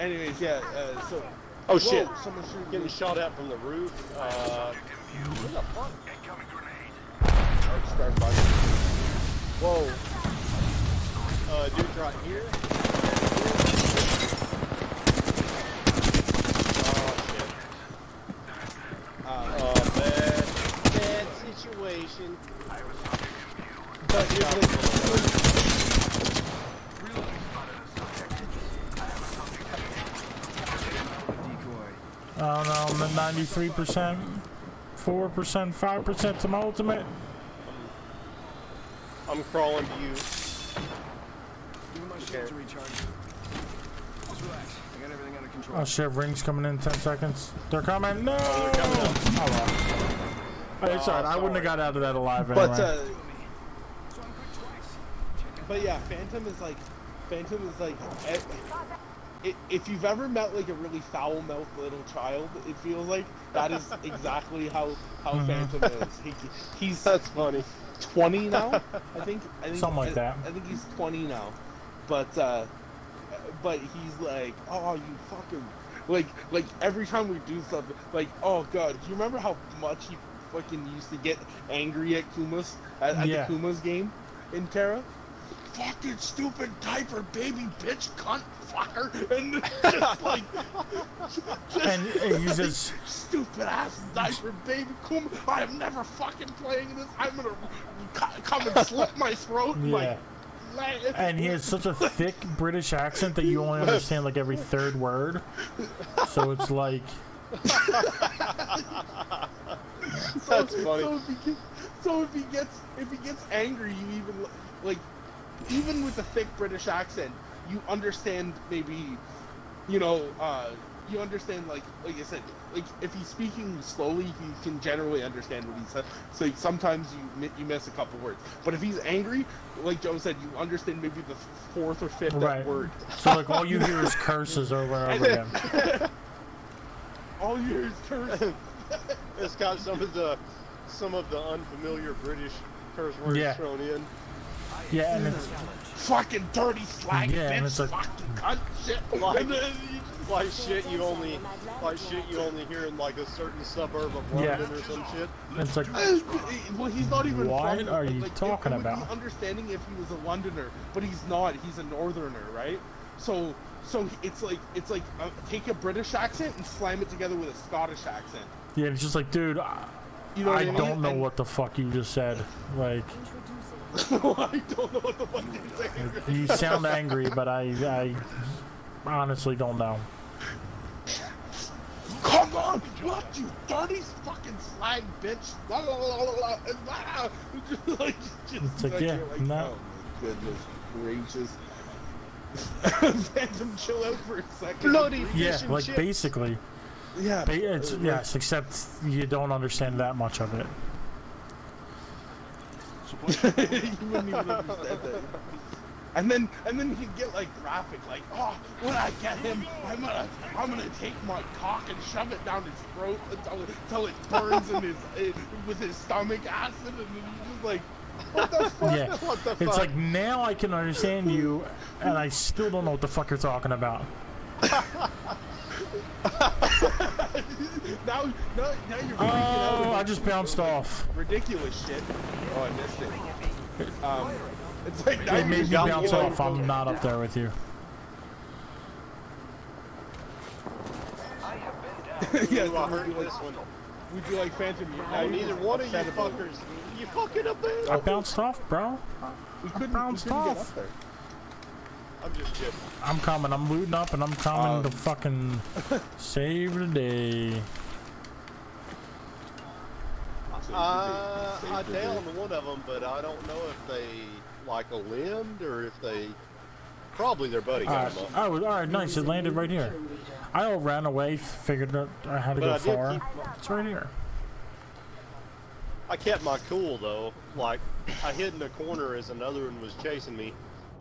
Anyways, yeah. Uh, so. Oh shit! Whoa, someone shooting Getting me. shot at from the roof. Uh, fuck? start by- Whoa. Uh, dude's right here. Oh shit. Uh, bad, bad situation. But it was, Decoy. I don't know, I'm at 93%, 4%, 5% to my ultimate. I'm crawling to you. Give me my shield to recharge. Just relax. I got everything. Oh shit, rings coming in 10 seconds. They're coming. No! Oh, they're coming up. Oh well. Oh, it's Oh, alright, I wouldn't have got out of that alive anyway. but uh, So I'm quick twice. Check but yeah, Phantom is like, Phantom is like, eh, i if you've ever met like a really foul-mouthed little child, it feels like that is exactly how how Mhm. Phantom is. He, he's That's funny. 20 now, I think. I think Something like I, that. I think he's 20 now, but uh, but he's like, oh, you fucking like like every time we do something, like, oh god, do you remember how much he fucking used to get angry at Kumas at, at Yeah. the Kumas game in TERA? Fucking stupid diaper baby bitch cunt fucker, and just like just, and uh, he's just, stupid ass diaper baby Kuma. I am never fucking playing this. I'm gonna co- come and slit my throat. yeah. Like, And he has such a thick British accent that you only understand like every third word. So it's like, so, That's funny. So if, he gets, so if he gets if he gets angry, you even like even with a thick British accent, you understand maybe you know uh, you understand like like I said like if he's speaking slowly, you can generally understand what he said. So sometimes you you miss a couple words, but if he's angry, like Joe said, you understand maybe the fourth or fifth Right. word. so like all you hear is curses over and over again. All you hear is curse. It's got some of the some of the unfamiliar British curse words Yeah. thrown in. Yeah, and it's, fucking dirty slag Yeah, and bitch, it's like- fucking cunt shit. Like- And then you just- Like shit you only like shit you only hear in like a certain suburb of Yeah. London or some shit. it's like, well, he's not even. What from, are you like, talking it would about? understanding if he was a Londoner, but he's not. He's a Northerner, right? So, so it's like it's like uh, take a British accent and slam it together with a Scottish accent. yeah, it's just like, dude, I, You know I I, mean? don't know And- what the fuck you just said. Like, I don't know what the fuck you're saying. you sound angry, but I, I honestly don't know. Come on, what you dirty fucking slag bitch? La, la, la, la, la, and, just like, just It's like, yeah, you're no. Oh my goodness gracious. Phantom, chill out for a second. Bloody Yeah, like Chibs. basically, Yeah. ba- it's uh, yes, except you don't understand that much of it. you wouldn't even understand that. And then, and then he'd get like graphic, like, oh, when I get him, I'm gonna, I'm gonna take my cock and shove it down his throat until it, until it burns in his, eh, with his stomach acid, and then he's just like, what the fuck? Yeah, What the it's fuck? like now I can understand you, and I still don't know what the fuck you're talking about. now, now, now you're Oh, out. I just bounced off. ridiculous shit. Oh, I missed it. Um, it's like It made me bounce one. off. I'm not up there with you. yeah, Ooh, I heard would you this like, one. would you like Phantom? You, now Oh, neither one of you upset about fuckers. You fucking up there? I bounced off, bro. We couldn't, we bounced couldn't get off. up there. I'm just kidding. I'm coming. I'm looting up, and I'm coming Um. to fucking save the day. Uh, I downed one of them, but I don't know if they like a limbed or if they. Probably their buddy got Alright, them up. oh, all right, nice. It landed right here. I all ran away, figured out I had to But go far. It's right here. I kept my cool though. Like I hid in a corner as another one was chasing me,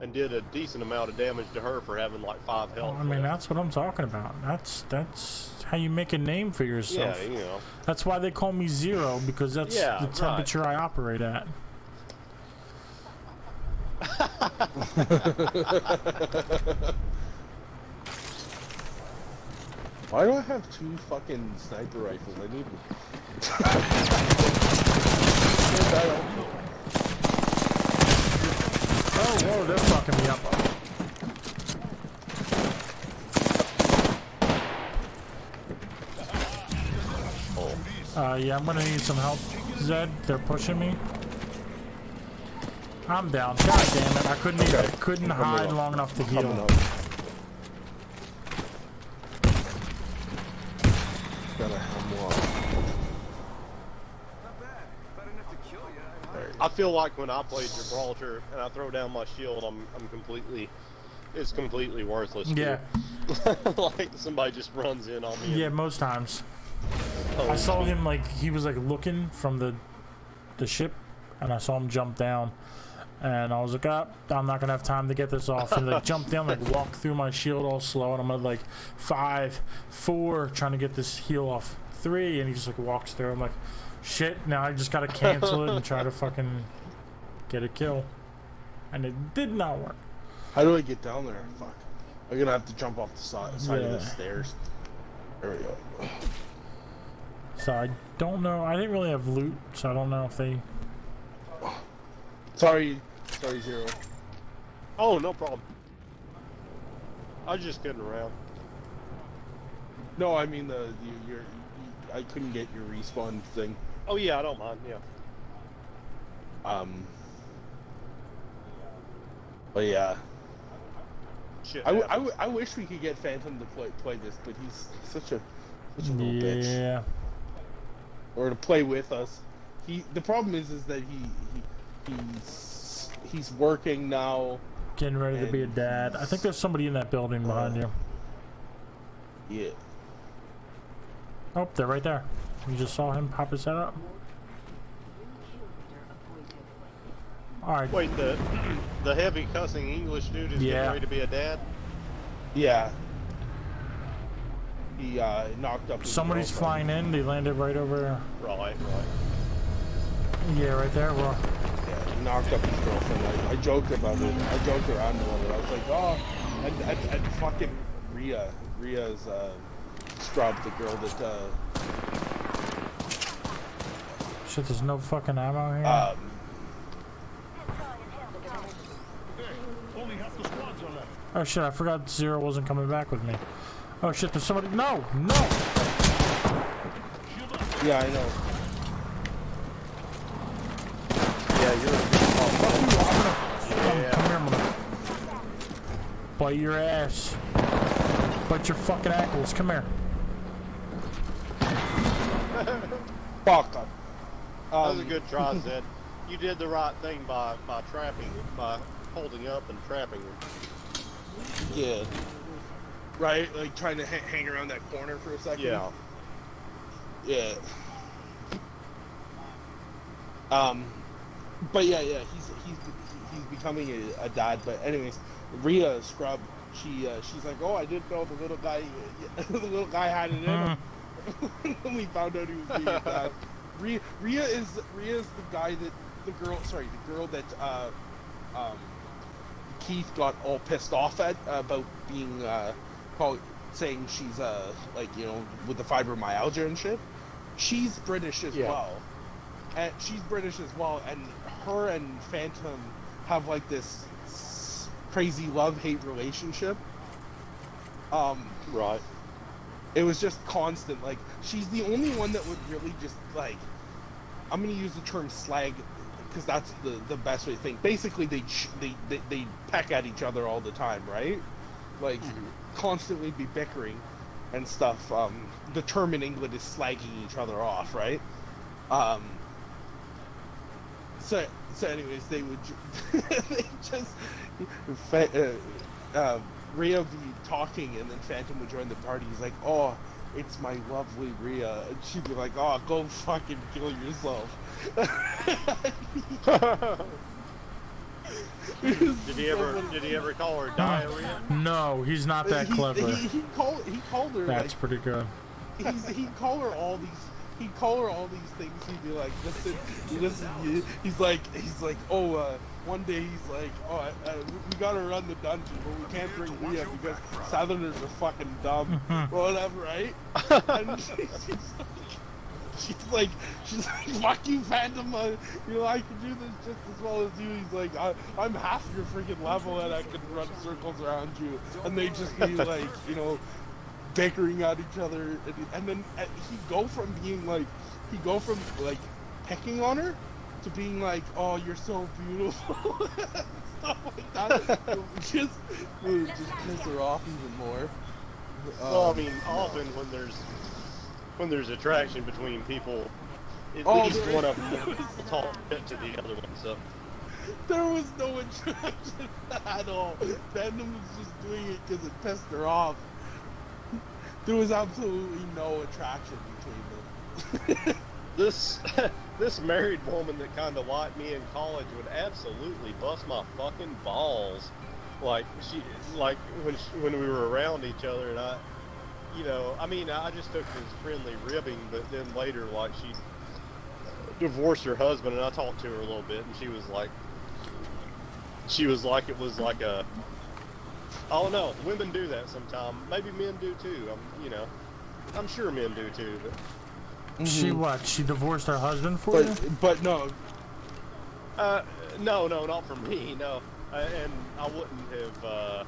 and did a decent amount of damage to her for having like five health. I mean, that's what I'm talking about. That's that's how you make a name for yourself. yeah, you know. That's why they call me Zero because that's Yeah, the right. temperature I operate at. Why do I have two fucking sniper rifles? I need. Oh, whoa, they're fucking me up. Uh, yeah, I'm gonna need some help, Zed. They're pushing me. I'm down. God damn it! I couldn't even, I couldn't Coming hide long enough to Coming heal. up. Got a Hemlok. Not bad. If I didn't have to kill you, I'd hire you. I feel like when I played Gibraltar and I throw down my shield, I'm I'm completely, it's completely worthless. Yeah, like somebody just runs in on me. yeah, most times. oh, I saw him like he was like looking from the the ship, and I saw him jump down, and I was like, ah, I'm not gonna have time to get this off. And like jump down, like walk through my shield all slow, and I'm at like five, four, trying to get this heal off three, and he just like walks through. I'm like, shit. Now I just gotta cancel it and try to fucking get a kill, and it did not work. How do I get down there? Fuck. I'm gonna have to jump off the side, side of the stairs. There we go. So I don't know. I didn't really have loot, so I don't know if they. Sorry, sorry, Zero. oh, no problem. I was just kidding around. No, I mean the you, your. You, I couldn't get your respawn thing. Oh yeah, I don't mind. Yeah. Um. But yeah, Shit. I, w- I, happens. w- I wish we could get Phantom to play play this, but he's such a such a little bitch. Yeah. Or to play with us. He the problem is is that he, he he's he's working now. Getting ready to be a dad. I think there's somebody in that building behind you. Yeah. Oh, they're right there. You just saw him pop his head up. Alright, Wait, the the heavy cussing English dude is Yeah. getting ready to be a dad. Yeah. He uh, knocked up. somebody's flying in. They landed right over. Right, right. Yeah, right there. Well, Yeah, he knocked up his girlfriend. I, I joked about it. I joked around about it. I was like, oh, and, and, and fucking Rhea. Rhea's uh, scrub, the girl that uh, shit, there's no fucking ammo here. um, oh shit, I forgot Zero wasn't coming back with me. Oh shit, there's somebody. No, no! yeah, I know. Yeah, you're. Come, come here, mother. Bite your ass. Bite your fucking ankles. Come here. Fuck up. That was a Um, good try, Zed. You did the right thing by by trapping, by holding up and trapping him. Yeah. Right, like trying to ha- hang around that corner for a second. Yeah. Yeah. Um, but yeah, yeah, he's he's he's becoming a, a dad. But anyways, Rhea Scrub, she uh, she's like, oh, I didn't know the little guy, the little guy had it in him. when we found out he was being a dad. Rhea, Rhea is Rhea is the guy that the girl, sorry, the girl that uh, um, Keith got all pissed off at about being uh, called saying she's uh like you know with the fibromyalgia and shit. She's British as Yeah. well, and she's British as well. And her and Phantom have like this crazy love hate relationship. Um, Right. it was just constant. Like she's the only one that would really just like. I'm gonna use the term slag because that's the the best way to think. Basically, they ch- they they, they peck at each other all the time, right? Like constantly be bickering and stuff. Um, the term in England is slagging each other off, right? Um. So so anyways, they would they just fa- uh, uh, Rhea would be talking, and then Phantom would join the party. He's like, "Oh, it's my lovely Rhea," and she'd be like, "Oh, go fucking kill yourself." Did he ever? Did he ever call her diarrhea? No, he's not that He- clever. He, he called he called her That's like pretty good. he's, he'd call her all these he'd call her all these things he'd be like listen listen you, he's like he's like oh uh, one day he's like oh uh, we gotta run the dungeon but we can't bring Rhea because southerners are fucking dumb whatever right and she's like, she's like, she's like, fuck you, Phantom. Uh, you know, I can do this just as well as you. He's like, I, I'm half your freaking level, and I can run circles around you. And they just be like, you know, bickering at each other, and, and then uh, he go from being like, he go from like pecking on her to being like, oh, you're so beautiful. Stuff like that. Just, it would just piss her off even more. Well, I Um, mean, often when there's when there's attraction between people, at Oh, least there one of them will talk shit to the other one. So There was no attraction at all. Venom was just doing it because it pissed her off. There was absolutely no attraction between them. this this married woman that kind of liked me in college would absolutely bust my fucking balls. Like she, like when she, when we were around each other, and I, you know, I mean, I just took as friendly ribbing, but then later, like she divorced her husband, and I talked to her a little bit, and she was like, she was like, it was like a, I don't know, women do that sometimes. Maybe men do too. I'm, you know, I'm sure men do too. But She Mhm. what? She divorced her husband for you? But but no, Uh, no, no, not for me, no. Uh, and I wouldn't have, uh,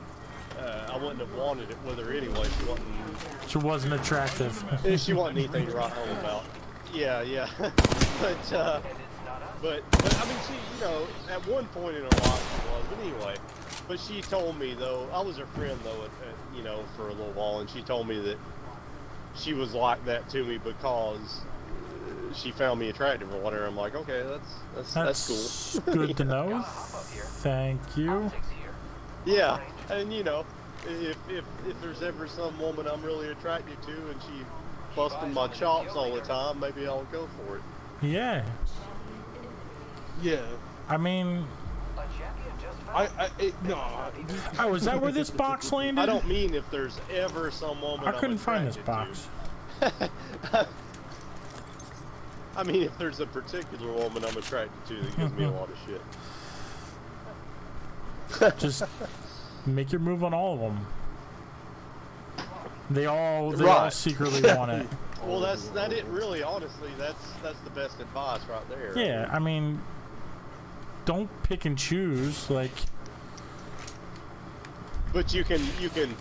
uh, I wouldn't have wanted it with her anyway. She wasn't, She wasn't attractive. eh, she wasn't anything to write home about. Yeah, yeah. but, uh, but, but I mean, she, you know, at one point in her life she was. But anyway, but she told me though, I was her friend though, at, at, you know, for a little while, and she told me that she was like that to me because uh, she found me attractive or whatever. I'm like, okay, that's that's that's, That's cool. good to know. Thank you. Yeah, and you know, if if if there's ever some woman I'm really attracted to and she busting my chops all the time, maybe I'll go for it. Yeah. yeah, I mean, I I it, no. oh, is that where this box landed? I don't mean if there's ever some woman I I'm couldn't find this box. I mean, if there's a particular woman I'm attracted to that gives me a lot of shit. Just make your move on all of them. They all, they all Right. secretly want it. Well, that's that. It really, honestly, that's that's the best advice right there. Yeah, I mean, don't pick and choose. Like, But you can you can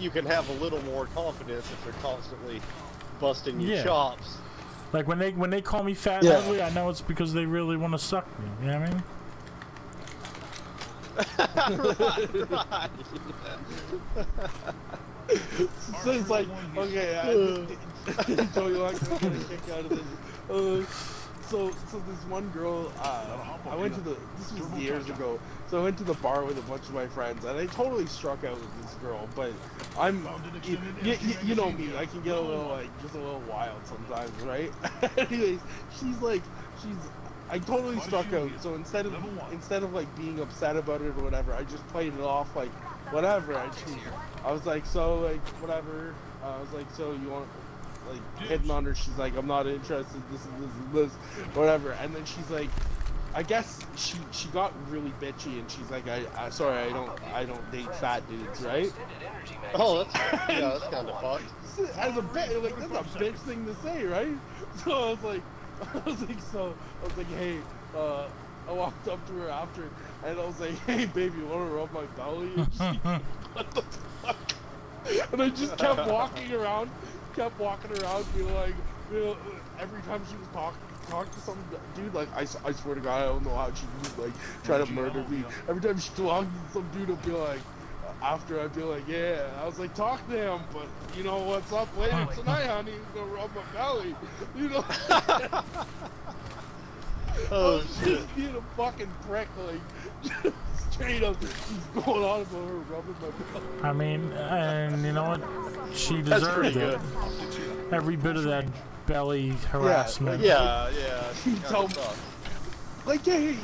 you can have a little more confidence if they're constantly busting your Yeah. chops. like when they when they call me fat Yeah. and ugly, I know it's because they really want to suck me. You know what I mean? right, So it's like okay, I so you like to get a kick out of this. Uh, so so this one girl, uh, I went to the this was years ago. So I went to the bar with a bunch of my friends, and I totally struck out with this girl. But I'm, you, you, you know me, I can get a little like just a little wild sometimes, right? Anyways, she's like she's. I totally struck out. So instead of instead of like being upset about it or whatever, I just played it off like whatever. I I was like so like whatever. Uh, I was like so you want like hitting on her. She's like I'm not interested. This and this and this, whatever. And then she's like, I guess she she got really bitchy and she's like I, I sorry I don't I don't date fat dudes, right? Oh, that's yeah, that's kind of fucked. As a bit like that's a bitch thing to say, right? So I was like, I was like so I was like hey. uh I walked up to her after and I was like, hey baby, you wanna rub my belly? And she, what the fuck? And I just kept walking around, kept walking around, being like, you know, every time she was talking, talk to some dude, like, I, I swear to God, I don't know how she would, like, try to murder me. Every time she talked to some dude, I'd be like, after I'd be like, yeah, I was like, talk to him, but you know what's up later tonight, honey? He's gonna rub my belly, you know? Oh I was shit. just being a fucking prick, like, straight up, just going on about her rubbing my belly. I mean, and you know what? She deserved it. good. Every bit of that belly harassment. Yeah, yeah. You kinda tell- like yeah, you, you,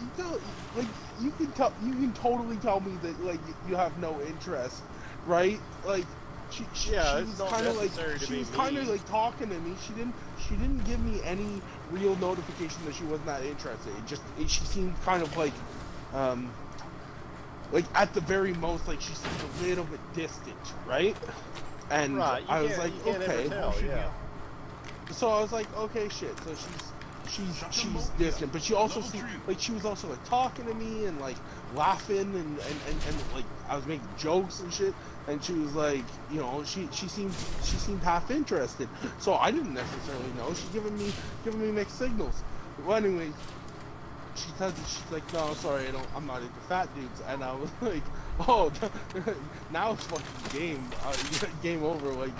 you tell like you can tell you can totally tell me that like you have no interest, right? Like she, she, Yeah, she was kind of like necessary she was kind of like talking to me. She didn't she didn't give me any real notification that she wasn't that interested. It just it, she seemed kind of like um like at the very most like she seemed a little bit distant, right? And Right. I was like, you can't ever okay, tell, yeah. so I was like, okay, shit. So she's she's she's distant, but she also seemed like she was also like talking to me and like laughing and and, and, and like I was making jokes and shit. And she was like, you know, she she seemed she seemed half interested. So I didn't necessarily know. She's giving me giving me mixed signals. Well, anyways, she tells me she's like, no, sorry, I don't, I'm not into fat dudes. And I was like, oh, now it's fucking game, uh, game over. Like,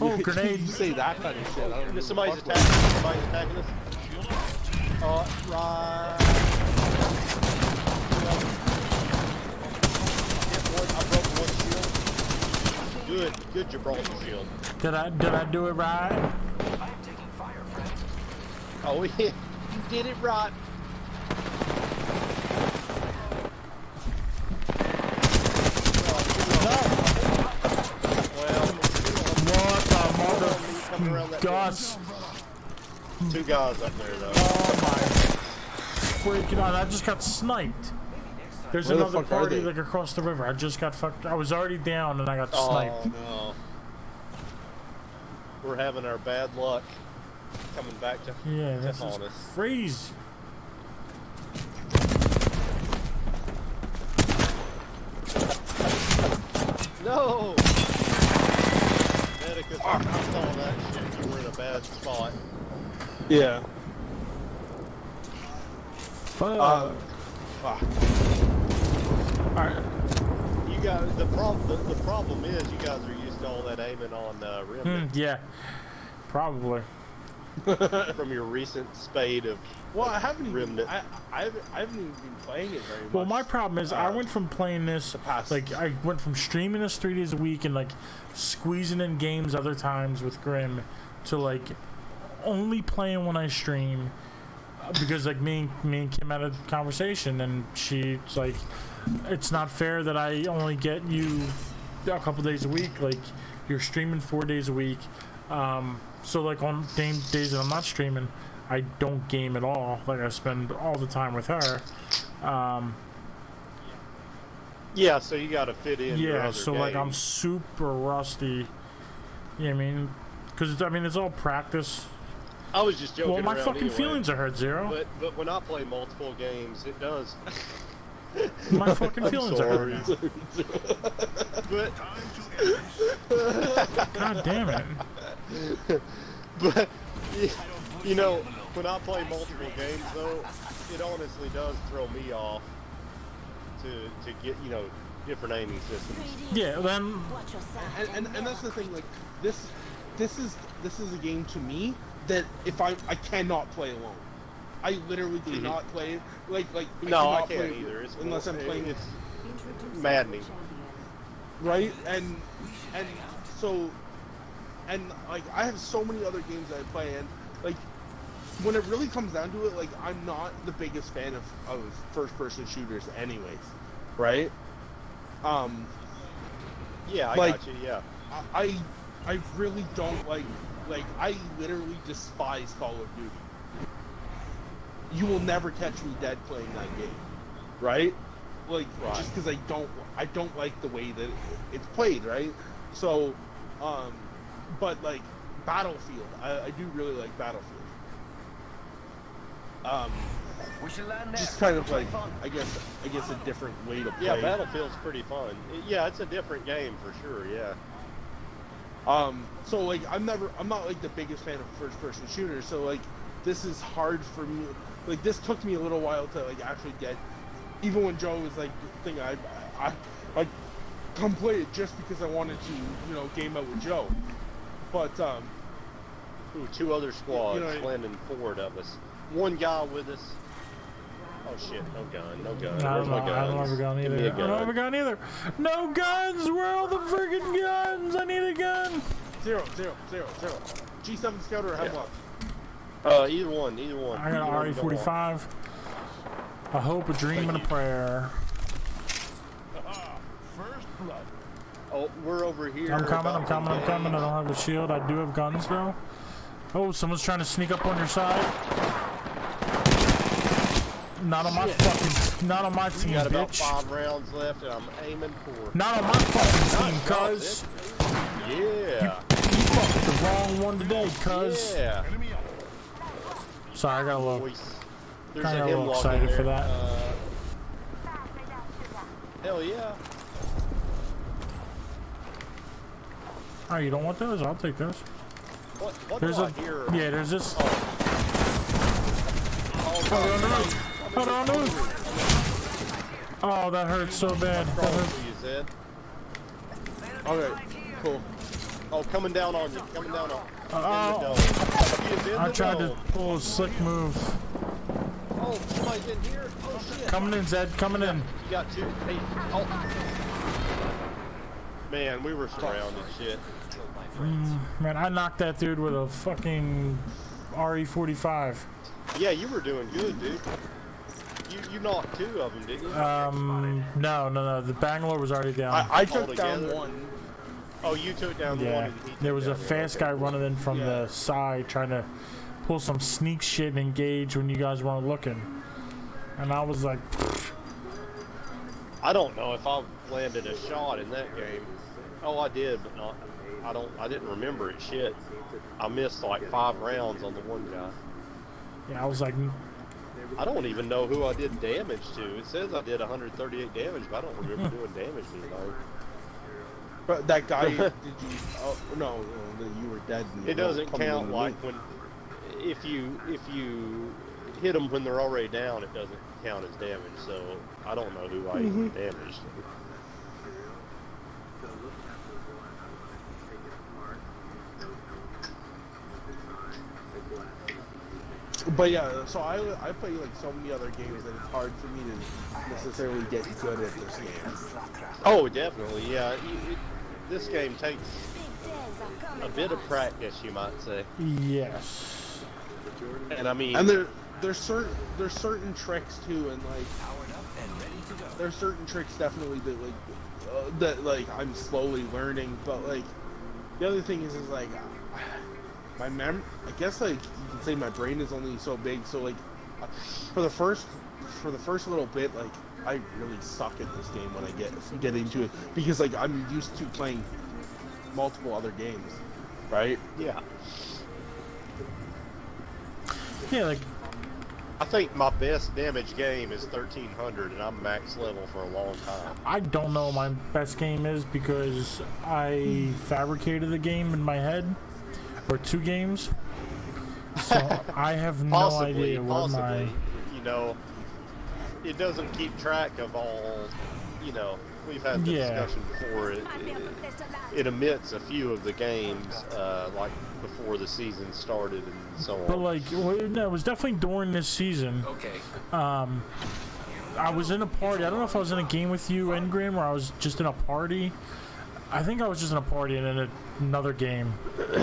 Oh, you, grenade. You say that kind of shit. I don't give a Somebody's fuck attacking what- us. Somebody's attacking us. Oh, right. I broke one shield. Good, good Gibraltar shield. Did I did I do it right? Oh yeah, you did it right. Gus? two guys up there though. Oh my freaking out. I just got sniped. There's Where another fuck are party like across the river. I just got fucked. I was already down and I got Oh sniped. no. We're having our bad luck coming back to Yeah, to this is haunt us. crazy. No! Medicus, I saw that shit. You were in a bad spot. Yeah. Fuck. Uh, fuck. Alright. You guys, the problem, the, the problem is you guys are used to all that aiming on uh, rim. remnant yeah. Probably. from your recent spade of. Well, I haven't even. I, I haven't. I haven't even been playing it very much. Well, my problem is I uh, went from playing this, past- like I went from streaming this three days a week and like squeezing in games other times with Grim, to like only playing when I stream, uh, because like me and me and Kim had a conversation and she's like, it's not fair that I only get you a couple days a week. Like you're streaming four days a week, um, so like on game days that I'm not streaming. I don't game at all. Like I spend all the time with her. Um, Yeah, so you got to fit in. yeah, other so like I'm super rusty. You know what I mean? Because I mean it's all practice. I was just joking Well, my fucking anyway. feelings are hurt, Zero. But but when I play multiple games, it does. My fucking feelings are hurt. sorry. but God damn it. but you know when I play multiple games though, it honestly does throw me off to to get you know different aiming systems. Yeah, then Watch your side. and, and and that's the thing. Like this, this is this is a game to me that if I I cannot play alone. I literally cannot play it. Like like Mm-hmm. No, I can't play either. It's unless I'm playing it It's maddening. right and and so and like I have so many other games that I play and like when it really comes down to it like I'm not the biggest fan of, of first person shooters anyways right um Yeah, I Like- got you. Yeah. I I really don't like like I literally despise Call of Duty you will never catch me dead playing that game right like Right. just because I don't I don't like the way that it's played right so um but like Battlefield I, I do really like Battlefield um We should land there. just kind of Try like fun. I guess I guess a different way to play Yeah, Battlefield's pretty fun. Yeah, it's a different game for sure. Yeah. Um, so like I'm never I'm not like the biggest fan of first person shooters, so like this is hard for me like this took me a little while to like actually get even when Joe was like thinking I I I come play it just because I wanted to, you know, game out with Joe. But um Ooh, two other squads know, landing forward of us. One guy with us. Oh shit! No gun. No gun. I Where's don't know. my I don't have a gun Give either. me a I don't have a gun. gun either. No guns. Where are all the friggin' guns? I need a gun. zero, zero, zero, zero. G seven scouter or Hemlok. Uh, either one. Either one. I got Either one an you don't want. RE45. A hope, a dream, and a prayer. Oh, we're over here. I'm coming. I'm coming. I'm coming. I don't have a shield. I do have guns though. Oh, someone's trying to sneak up on your side. Not on my fucking. Not on my We team, got about bitch. five rounds left, and I'm aiming for. Not on my fucking team, cuz. Yeah. You picked the wrong one today, cuz. Yeah. Sorry, I got a little. Kinda a a little excited for that. Uh, hell yeah. Oh, you don't want those? I'll take those. What, what There's a hear? yeah. There's this. Oh, Oh, the roof. Hold on, the roof. Oh, that hurts so bad. That hurts. you. Okay, cool. Oh, coming down on you. Coming down on. Uh, oh, He is in I tried to pull a slick move. Oh, somebody's in here. Oh shit. Coming in, Zed. Coming in. You got two. Hey. Oh. Man, we were surrounded. Shit. Man, I knocked that dude with a fucking RE45. Yeah, you were doing good, dude. You you knocked two of them, didn't you? Um, no, no, no. The Bangalore was already down. I, I took down together? one. oh, you took down one. yeah, And there was a fast other. guy running in from Yeah. the side trying to pull some sneak shit and engage when you guys weren't looking. And I was like, I don't know if I landed a shot in that game. Oh, I did, but not. I don't. I didn't remember it. Shit. I missed like five rounds on the one guy. yeah, I was like, I don't even know who I did damage to. It says I did 138 damage, but I don't Hmm. remember doing damage to anybody. But that guy, did you? Oh no, no, no, you were dead. and It doesn't count like loop. when if you if you hit them when they're already down. It doesn't count as damage. So I don't know who I even damaged. But yeah, so I I play like so many other games that it's hard for me to necessarily get good at this game. Oh, definitely. Yeah. You, it, this game takes a bit of practice, you might say. yes. And I mean, And there there's certain there's certain tricks too, and like there's certain tricks definitely that like uh, that like I'm slowly learning. But like the other thing is is like my mem I guess like you can say my brain is only so big. So like for the first for the first little bit, like I really suck at this game when I get get into it because like I'm used to playing multiple other games, right? yeah. Yeah, like I think my best damage game is 1300, and I'm max level for a long time. I don't know what my best game is because I fabricated the game in my head, or two games. So I have no Possibly, idea what possibly. my You know, it doesn't keep track of all. You know, we've had the Yeah. discussion before. It, it, it omits a few of the games, uh, like before the season started and so on. But like, well, no, it was definitely during this season. Okay. Um, I was in a party. I don't know if I was in a game with you, Engram, or I was just in a party. I think I was just in a party and in a, another game.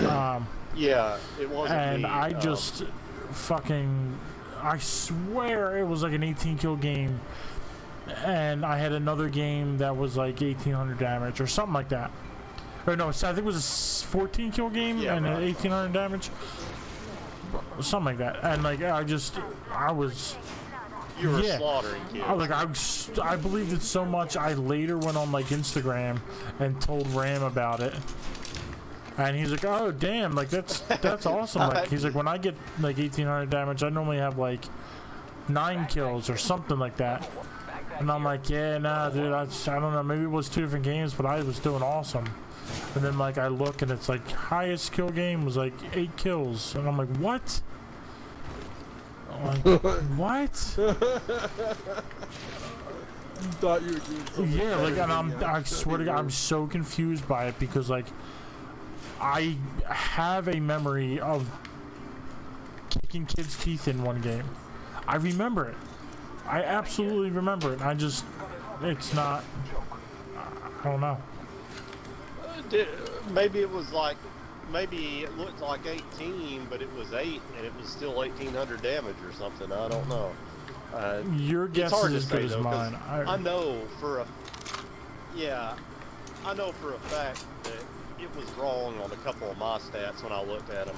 Um, yeah, it wasn't and me. I um, just fucking, I swear it was like an 18 kill game. And I had another game that was like 1800 damage or something like that. Or no, I think it was a 14 kill game Yeah, and right. 1800 damage. Something like that. And like, I just, I was you were yeah. slaughtering kids. I, like I, was- I believed it so much. I later went on like Instagram and told Ram about it, and he's like, "Oh damn, like that's that's awesome." Like he's like, "When I get like 1800 damage, I normally have like nine kills or something like that." And I'm like, "Yeah, nah, dude, I, just- I don't know. Maybe it was two different games, but I was doing awesome." And then like I look and it's like highest kill game was like eight kills, and I'm like, "What?" I'm like, what? thought you were doing something Yeah, like, and I'm, I swear to God, I'm so confused by it because, like, I have a memory of kicking kids' teeth in one game. I remember it. I absolutely remember it. I just, it's not, I don't know. Uh, maybe it was like maybe it looked like 18 but it was 8 and it was still 1800 damage or something. I don't know. Uh, Your guess it's hard is to as good say as though 'cause mine. I, I, know for a yeah i know for a fact that it was wrong on a couple of my stats when i looked at them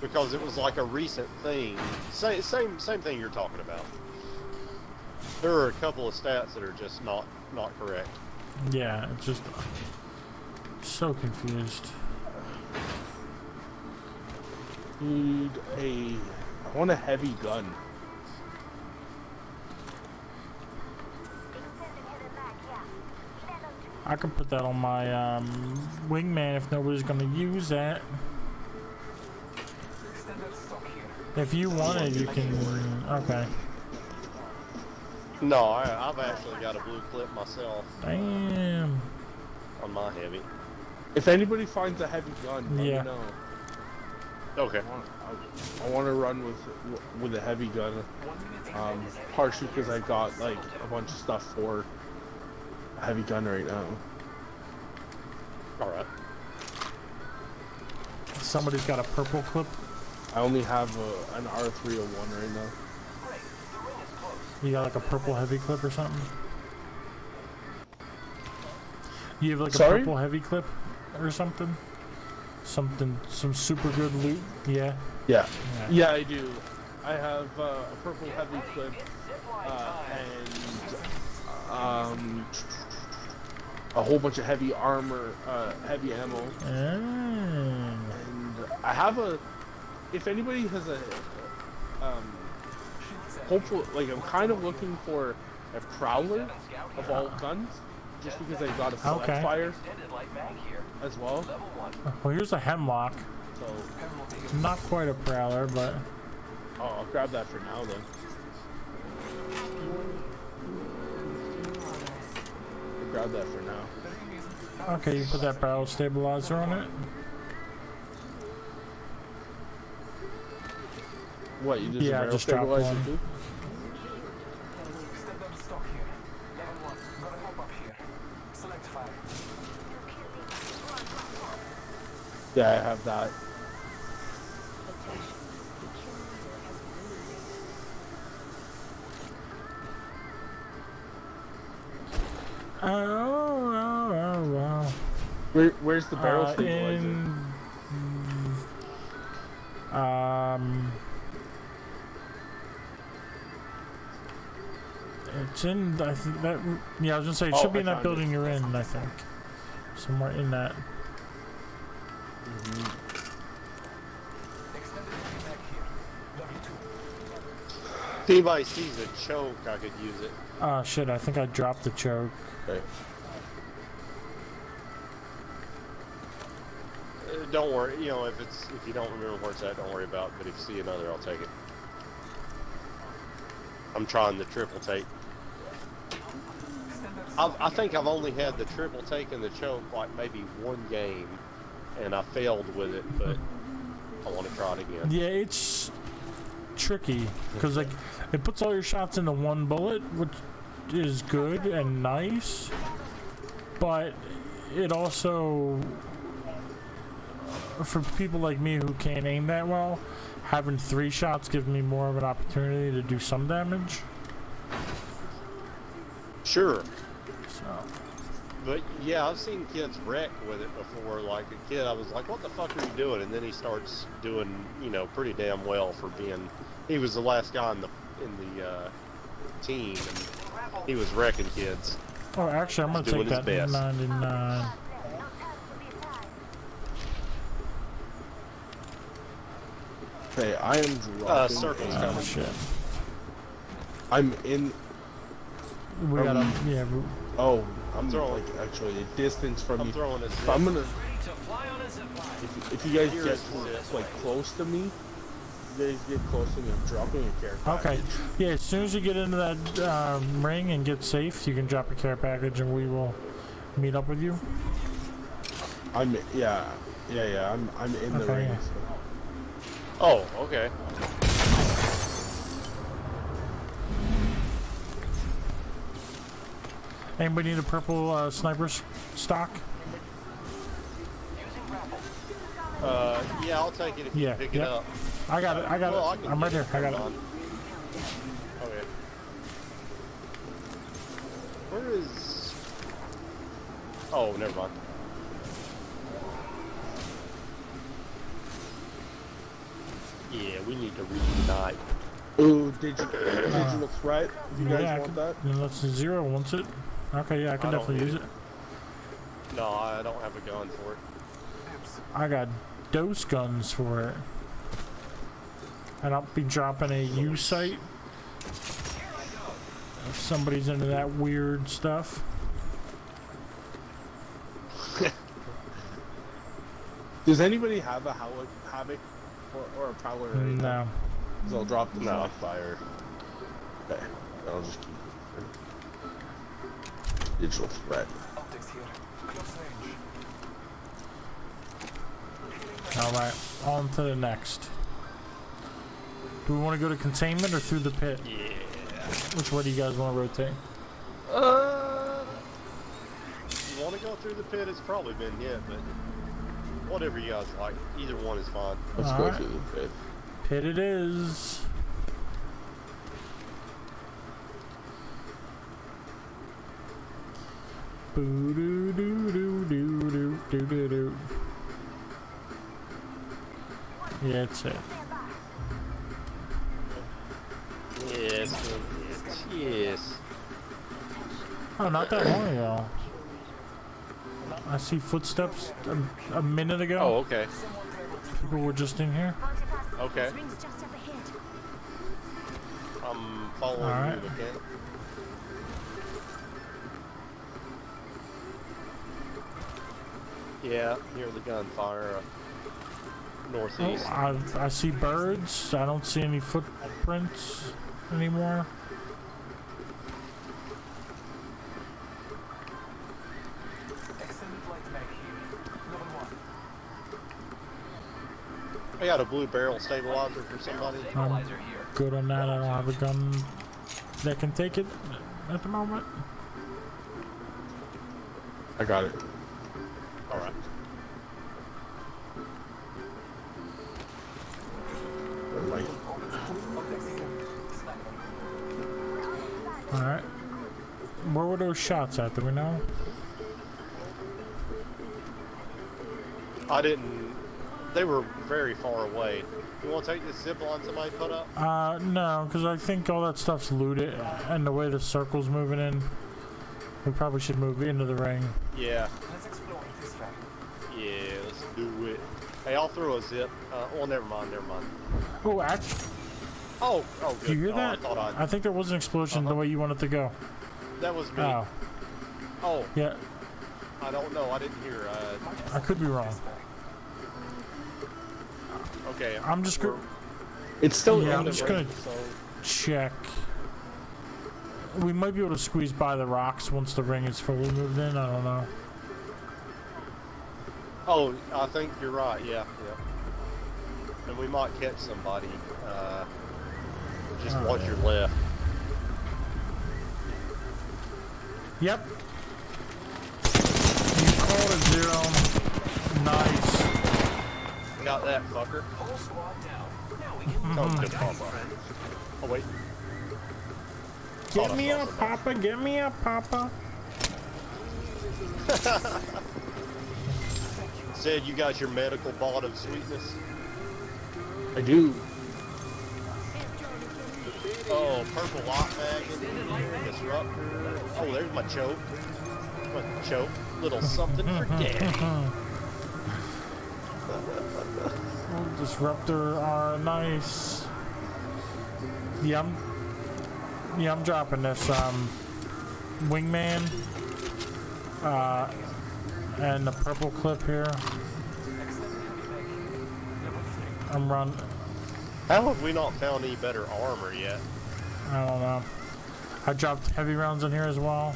because it was like a recent thing. Same same same thing you're talking about. There are a couple of stats that are just not not correct. Yeah, it's just so confused. Need a. I want a heavy gun. I can put that on my um, wingman if nobody's gonna use that. Extended stock here. If you want it, you can. Okay. No, I, I've actually got a blue clip myself Damn. on my heavy. If anybody finds a heavy gun, let Yeah. me know. Okay. I want, I, I want to run with with a heavy gun. Um, partially because I got like a bunch of stuff for a heavy gun right now. All right. Somebody's got a purple clip. I only have a, an R301 right now. You got like a purple heavy clip or something? You have like a purple heavy clip or something? Something, some super good loot? Yeah. Yeah. Yeah. Yeah, I do. I have uh, a purple heavy clip uh, and um, a whole bunch of heavy armor, uh, heavy ammo, Ah. and I have a. If anybody has a, um, hopeful like I'm kind of looking for a prowler of all guns, just because I got a select Okay. fire Extended light mag here. as well. Well, here's a Hemlok. So Not quite a prowler, but oh, I'll grab that for now then. I'll grab that for now. okay. You put that barrel stabilizer on it. What you just Yeah, just drop stabilizer too? Extended stock here. Level one. Gotta hop up here. Select fire. Yeah, I have that. Oh, oh, oh, oh. Where, where's the barrel Uh, stabilizer? in, um, it's in. I think that. Yeah, I was gonna say it Oh, should be I in that found building you're in. I think somewhere in that. Anybody sees a choke, I could use it. Oh shit! I think I dropped the choke. Okay. Uh, don't worry. You know, if it's if you don't remember where it's at, don't worry about. it, But if you see another, I'll take it. I'm trying the triple take. I, stock I think I've only had the triple take and the choke like maybe one game, and I failed with it. But I want to try it again. Yeah, it's tricky because like it puts all your shots into one bullet, which is good and nice, but it also for people like me who can't aim that well, having three shots gives me more of an opportunity to do some damage. Sure. So But yeah, I've seen kids wreck with it before. Like a kid, I was like, "What the fuck are you doing?" And then he starts doing, you know, pretty damn well for being. He was the last guy in the in the uh, team, and he was wrecking kids. oh, actually, I'm gonna He's doing take his that best. 99. Okay, I am dropping. Uh, circles a- Oh shit. I'm in. We Um, gotta yeah. we- Oh, I'm throwing- like actually a distance from I'm you. throwing this. If I'm gonna, ready to fly on a if, if you guys Here get is the- like close to me, you guys get close to me. I'm dropping a care package. Okay. Yeah, as soon as you get into that um, ring and get safe, you can drop a care package and we will meet up with you. I'm yeah, yeah, yeah. I'm I'm in the ring. yeah. so- Oh, okay. Anybody need a purple uh, sniper stock? Uh, yeah, I'll take it if Yeah, you pick yep. it up. I got it. I got Well, it. can I'm right get here. I got it. On. Okay. Where is? Oh, never mind. Yeah, we need to reunite. Ooh, digi- digital threat. If you guys Yeah, want can- that. Unless the zero wants it. Okay, yeah, I can I definitely use it. No, I don't have a gun for it. I got dose guns for it. And I'll be dropping a U site. If somebody's into that weird stuff. Does anybody have a havoc, havoc or, or a prowler? or? No. So I'll drop the No. fire. Okay, I'll just keep it. Digital threat. Optics here. Close range. Alright, on to the next. Do we want to go to containment or through the pit? Yeah. Which way do you guys want to rotate? Uh, you want to go through the pit? It's probably been hit, but whatever you guys like. Either one is fine. Let's go Alright. through the pit. Pit it is. Boo doo doo doo doo doo doo doo doo. Yeah, it's it. Yes. Yes. Oh, not that long ago. I see footsteps a, a minute ago. Oh, okay. People were just in here. Okay. I'm following Alright. you, mechanic. Yeah, hear the gunfire. Uh, Oh, northeast. I, I see birds. I don't see any footprints anymore. Extended light mag here. Level one. I got a blue barrel stabilizer for somebody. Stabilizer here. Good on that. I don't have a gun that can take it at the moment. I got it. Like, Optics here. Sniper. Alright. Where were those shots at? Do we know? I didn't. They were very far away. You want to take this zip line somebody put up? Uh, no, because I think all that stuff's looted, and the way the circle's moving in, we probably should move into the ring. Yeah. Let's explore this way. Yeah. Let's do it. Hey, I'll throw a zip. Uh, well, never mind. Never mind. Oh, actually, Oh, oh, good. do you hear oh, that? I thought I. I think there was an explosion the Uh-huh. way you wanted to go. That was me. Oh, Oh, yeah, I don't know. I didn't hear. Uh, I could be wrong. okay. I'm just gonna it's still Yeah, in I'm just range, gonna- so check. We might be able to squeeze by the rocks once the ring is fully moved in. I don't know. Oh, I think you're right. Yeah, yeah. And we might catch somebody. Uh, just Oh, watch yeah. your left. Yep. You called it zero. Nice. Got that fucker. Whole squad down. Now we can Oh, good pop Oh wait. Get me a papa, get me a papa. Said you got your medical bot of sweetness. I do. Oh, purple lock magnet, disruptor. Oh, there's my choke. My choke. Little something for daddy. Disruptor are nice. Yeah, I'm. Yeah, I'm dropping this um, wingman. Uh, and the purple clip here. I'm run. How have we not found any better armor yet? I don't know. I dropped heavy rounds in here as well.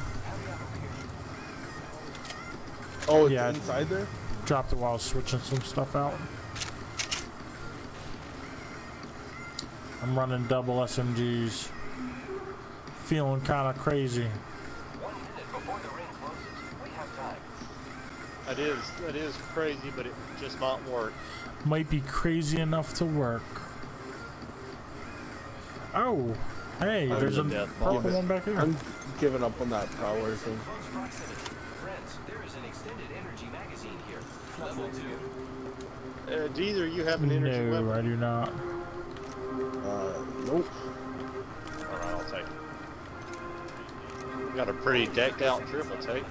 Oh, it's Yeah. inside there. Dropped it while I was switching some stuff out. I'm running double SMGs. Feeling kind of crazy. one minute before the ring closes. We have time. It is, it is crazy, but it just might work. Might be crazy enough to work. Oh, hey, Oh, there's a purple one back here. I'm giving up on that prowler thing. Close proximity. Friends, there is an extended energy magazine here. Level two. Uh, do either you have an energy No, weapon? I do not. Uh, nope. Alright, I'll take it. Got a pretty decked out triple take.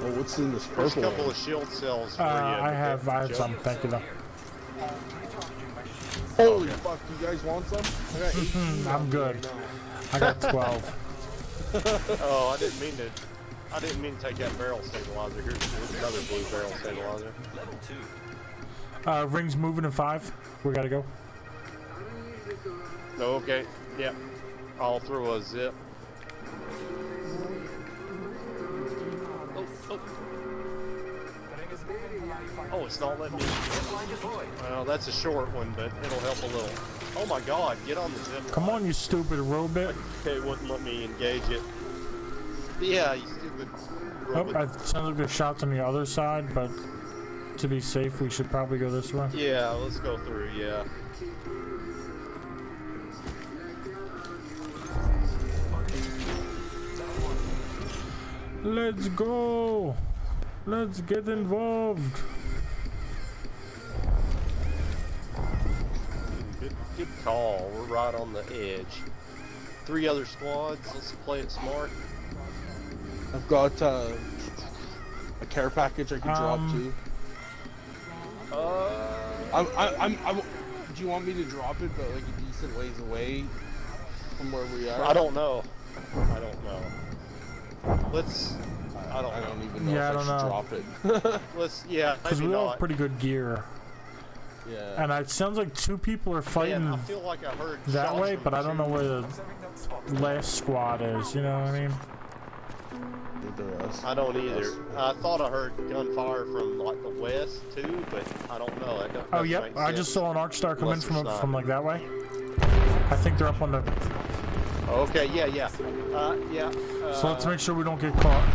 Oh, what's in this There's a couple one? of shield cells for Uh, you. I have, I have Joe. some. Thank you though. Holy fuck! You guys want some? I got 18 I'm good. I got 12. Oh, I didn't mean to. I didn't mean to take that barrel stabilizer. Here's, here's another blue barrel stabilizer. Level two. Uh, rings moving in five. We gotta go. No, okay. Yep. I'll throw a zip. Oh, oh. It's not letting me. Well, that's a short one, but it'll help a little. Oh my god, get on the zip. Come on, you stupid robot. Okay, it wouldn't let me engage it. Yeah, you stupid. Oh, it sounds like there's shots on the other side, but to be safe, we should probably go this way. Yeah, let's go through, yeah. Let's go. Let's get involved. Good, good call. We're right on the edge. Three other squads. Let's play it smart. I've got uh, a care package I could drop Um, too. Uh, I'm, I, I'm, I, do you want me to drop it, but like a decent ways away from where we are? I don't know. I don't know. Let's. I don't I don't even know Yeah, if I I, don't should know. drop it. Let's. Yeah, Because maybe we all have pretty good gear. yeah. And it sounds like two people are fighting Man, I feel like I heard that way, but I don't know where the last squad is. You know what I mean? I don't either. I thought I heard gunfire from like the west too, but I don't know. That don't, Oh, doesn't yep. I just saw an arc star come in from from like that way. I think they're up on the. Okay, yeah, yeah, uh, yeah. Uh, So let's make sure we don't get caught.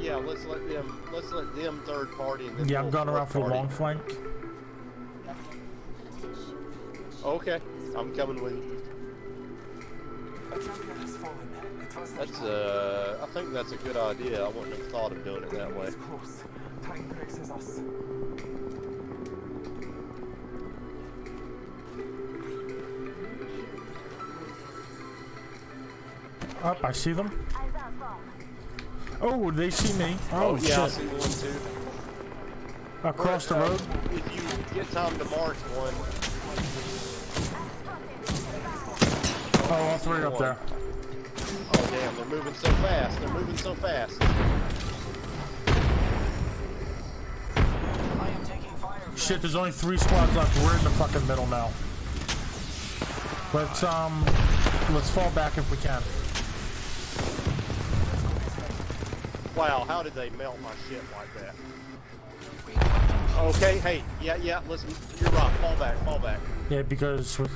Yeah, let's let them. Let's let them third party. And then Yeah, I'm going around fourth for the long flank. Okay, I'm coming with you. That's uh, I think that's a good idea. I wouldn't have thought of doing it that way. Up, I see them. Eyes are bomb. Oh, they see me. Oh, yeah, I shit. see one too. Across the road. If you get time to mark one, Oh, all three up there. oh damn, they're moving so fast. They're moving so fast. I am taking fire. Shit, there's only three squads left. We're in the fucking middle now. Let's um, let's fall back if we can. Wow, how did they melt my shit like that? Okay, hey, yeah, yeah, listen, you're right. Fall back, fall back. Yeah, because with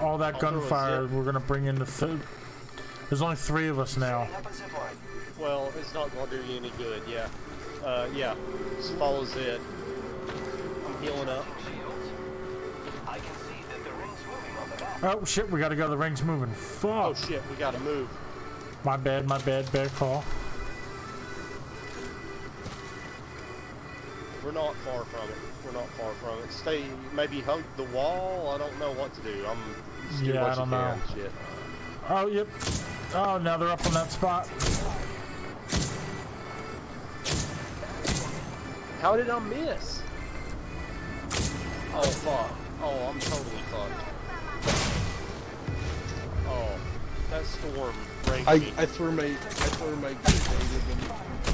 all that I'll gunfire, we're gonna bring in the. food. there's only three of us now. Up a zip line. Well, it's not gonna do you any good, yeah. Uh, yeah, just follow Zed. I'm healing up. I can see that the ring's moving on the map. Oh shit, we gotta go. The ring's moving. Fuck! Oh shit, we gotta move. My bad. My bad. Bad call. We're not far from it. We're not far from it. Stay, maybe hug the wall. I don't know what to do. I'm just do Yeah, what I don't you know. Shit. Oh yep. Oh, now they're up on that spot. How did I miss? Oh fuck. Oh, I'm totally fucked. Oh, that storm raped I, me. I threw my I threw my grenade at them.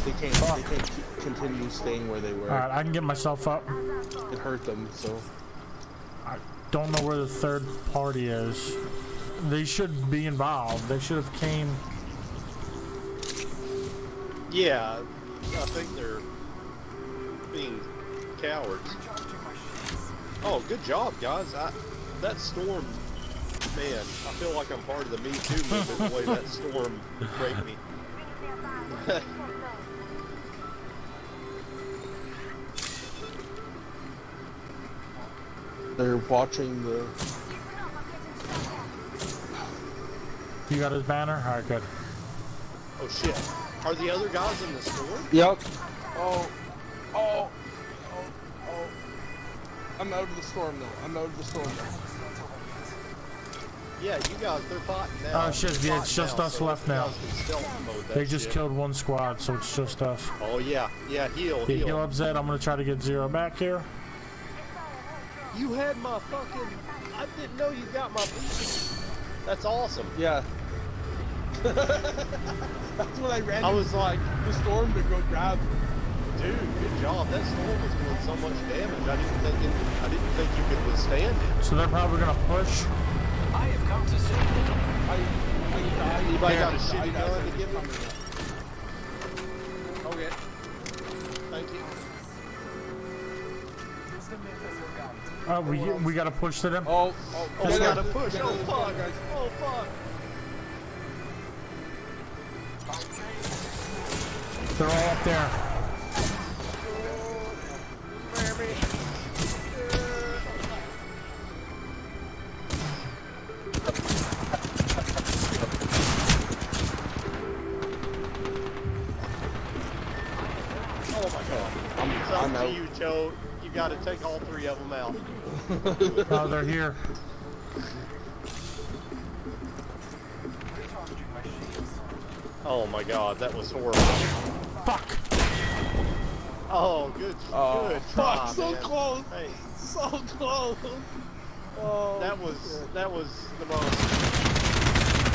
They can't Fuck. they can't keep, continue staying where they were. All right, I can get myself up. It hurt them. So I Don't know where the third party is. They should be involved. They should have came. Yeah, I think they're being cowards. Oh, good job, guys. I, that storm, man, I feel like I'm part of the Me Too movement the way that storm raped me. they're watching the. You got his banner. All right, good. Oh shit. Are the other guys in the storm? Yep. Oh. Oh. Oh. Oh. I'm out of the storm though. I'm out of the storm now. Yeah, you guys, they're fighting now. Oh, shit, yeah, it's just now, us so left now. guys can stealth mode that They just shit. killed one squad, so it's just us. Oh yeah, yeah, heal, Yeah, heal. heal up Zed. I'm gonna try to get Zero back here. You had my fucking. I didn't know you got my. That's awesome. Yeah. That's what I ran I was like, the storm to go grab. dude, good job. That storm was doing so much damage. I didn't think it, I didn't think you could withstand it. So they're probably gonna push. I have come to save you. I, I died. Anybody Here. got a I shitty died gun to give me? Oh, we we gotta push to them. Oh, oh, Oh, we gotta yeah, push. yeah, Oh fuck. guys. Oh fuck. They're all up there. Oh my god. I'm, It's I'm up to you, Joe. You gotta take all three of them out. Oh, they're here. Oh my god, that was horrible. Fuck. Oh, good, Oh, good try, fuck, so man. close. Hey, So close. Oh, that was that was the most.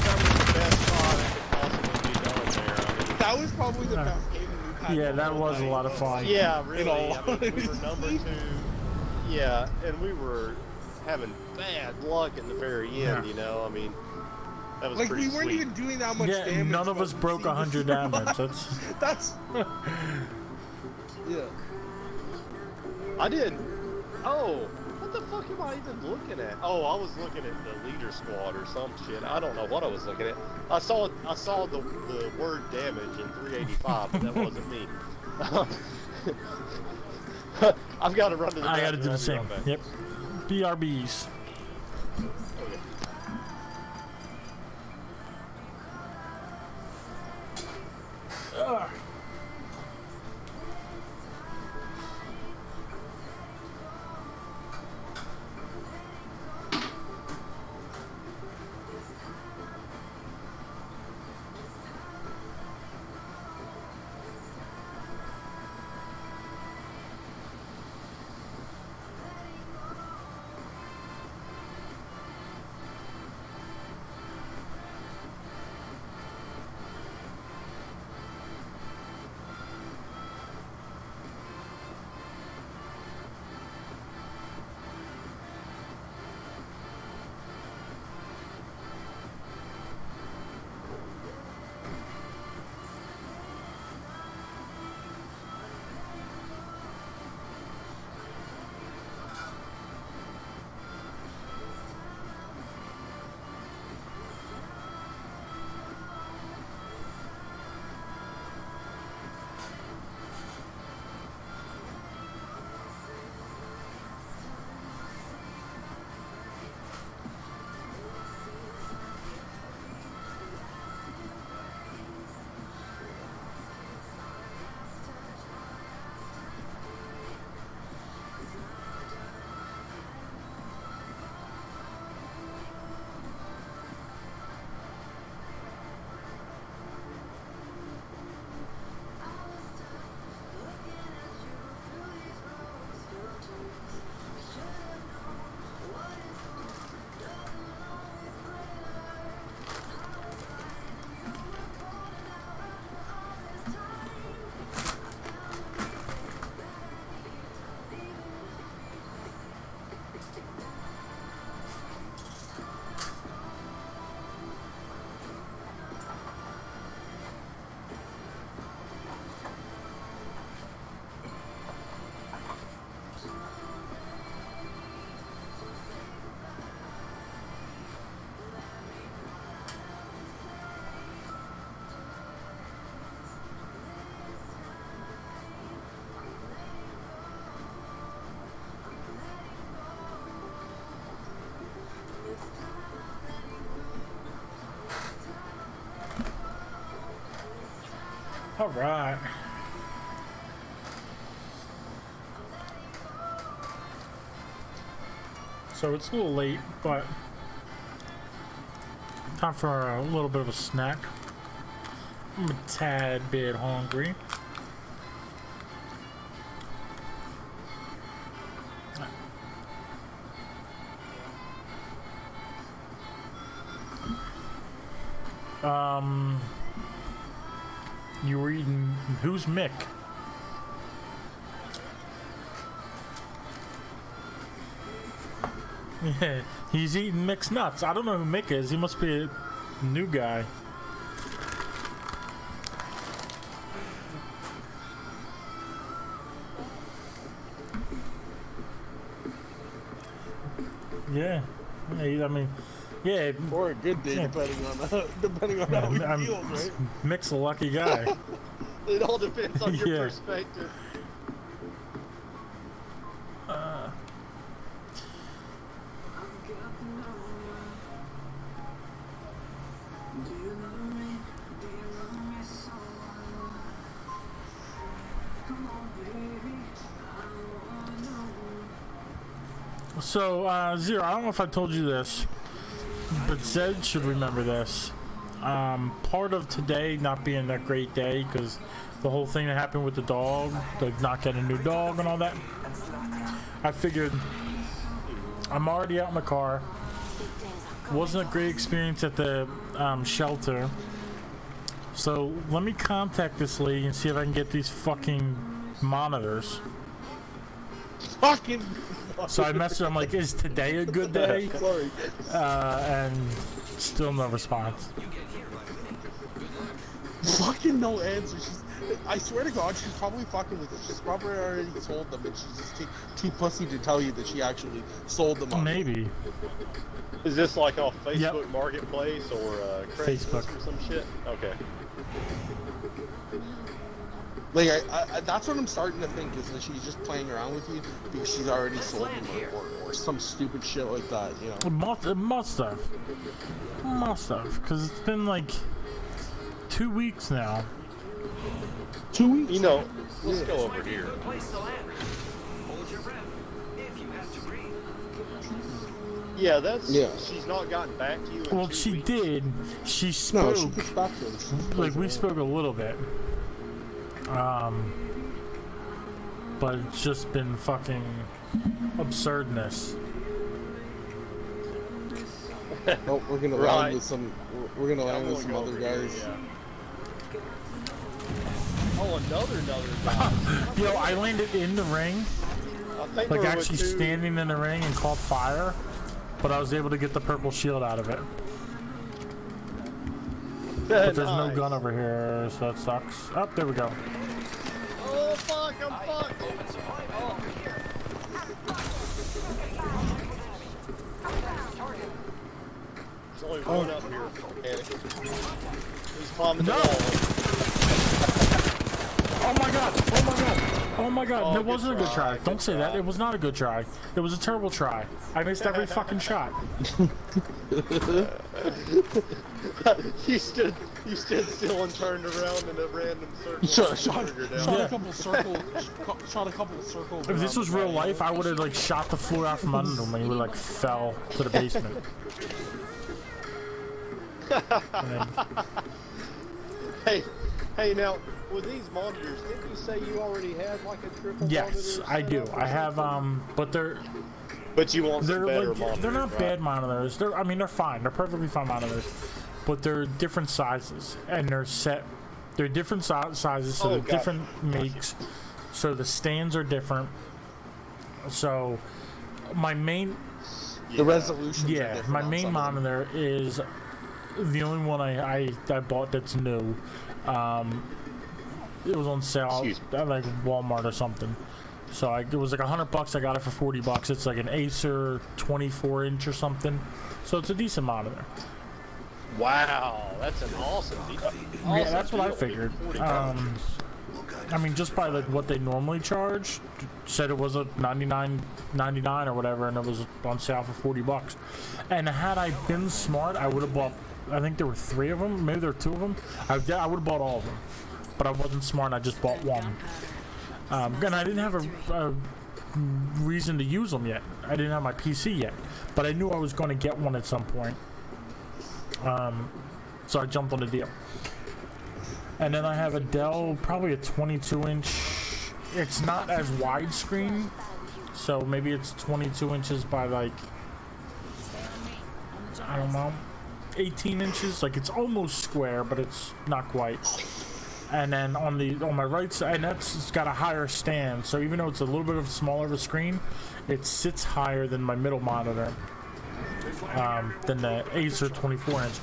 That was the best try that could possibly be done there. I mean, that was probably the uh, best game we've had. Yeah, that whole was a lot of fun. yeah, really. I mean, we were number two. Yeah, and we were having bad luck at the very end. Yeah. You know, I mean, that was Like we weren't sweet. even doing that much Yeah, damage. none of us broke we 100 damage. That's That's. yeah. I did. Oh, what the fuck am I even looking at? Oh, I was looking at the leader squad or some shit. I don't know what I was looking at. I saw I saw the the word damage in 385, but that wasn't me. I've got to run to the. I gotta do the same. Yep. BRBs. Okay. All right. So it's a little late, but Time for a little bit of a snack. I'm a tad bit hungry. Mick? Yeah, he's eating mixed nuts. I don't know who Mick is. He must be a new guy. Yeah, yeah he- I mean, yeah, Or a good day, Yeah. depending on uh, depending on yeah, how he feels, right? Mick's a lucky guy. It all depends on your Yeah. perspective. Uh, So, uh, Zero, I don't know if I told you this, but Zed should remember this. Um, part of today not being that great day because the whole thing that happened with the dog, like not getting a new dog and all that, I figured I'm already out in the car. Wasn't a great experience at the um, shelter. So let me contact this lady and see if I can get these fucking monitors. Fucking. So I messaged her, I'm like, is today a good day? Uh, and still no response. Fucking no answer. She's. I swear to God, she's probably fucking with it. She's probably already sold them, and she's just too, too pussy to tell you that she actually sold them. on Maybe. Is this like off Facebook Yep. Marketplace or uh, Craigslist Facebook. or some shit? Okay. Like, I, I, I- that's what I'm starting to think is that she's just playing around with you because she's already sold them or, or, or some stupid shit like that. You know. It must, it must have. Must have. Because it's been like two weeks now. Two weeks. You know, let's go over here. Place to land. Hold your breath. If you have to breathe. Yeah, that's. Yeah. She's not gotten back to you. In Well, two she weeks. did. She No, spoke. she back to him. Like we spoke a little bit. Um, but it's just been fucking absurdness. Oh, we're gonna Right. land with some. We're, we're gonna Yeah, land I'm with some other go over here, guys. yeah. Oh, another another. Yo, I landed in the ring, like actually standing in the ring and caught fire, but I was able to get the purple shield out of it. But there's no gun over here, so that sucks. Oh, there we go. Oh fuck! I'm fucked. There's only one oh. up here. He's climbing No. The wall. Oh my god! Oh my god! Oh my god! Oh, that wasn't a good try, try. good Don't say that. It was not a good try. It was a terrible try. I missed every fucking shot. you stood, you stood still and turned around in a random circle. Shot, shot, shot Yeah. a couple circle, shot a couple circles. If this was real life, I would have like shot the floor out from under him and he would like fell to the basement. Hey, hey, now with these monitors, didn't you say you already had like a triple yes, monitor I do. I have something? um, but they're But you want some they're better like monitors, they're not right? bad monitors. They're I mean they're fine. They're perfectly fine monitors, but they're different sizes and they're set. They're different si- sizes, so Oh, they're gotcha. different makes. So the stands are different. So my main The resolution. Yeah, my main monitor is the only one I, I, I bought that's new. Um, it was on sale at like Walmart or something. So I, it was like a hundred bucks. I got it for forty bucks. It's like an Acer 24 inch or something. So it's a decent monitor. Wow, that's an awesome deal. yeah, that's what I figured. Um, I mean, just by like what they normally charge, said it was a 99, 99 or whatever, and it was on sale for 40 bucks. And had I been smart, I would have bought. I think there were three of them, maybe there were two of them. I, I would have bought all of them, but I wasn't smart. I just bought one. Um, and I didn't have a, a reason to use them yet. I didn't have my PC yet, but I knew I was going to get one at some point. Um, so I jumped on the deal. And then I have a Dell, probably a 22 inch. It's not as widescreen, so maybe it's 22 inches by like I don't know, 18 inches. Like it's almost square, but it's not quite. And then on the on my right side, and that's it's got a higher stand. So even though it's a little bit of smaller of a screen, it sits higher than my middle monitor, um, than the Acer 24 inch.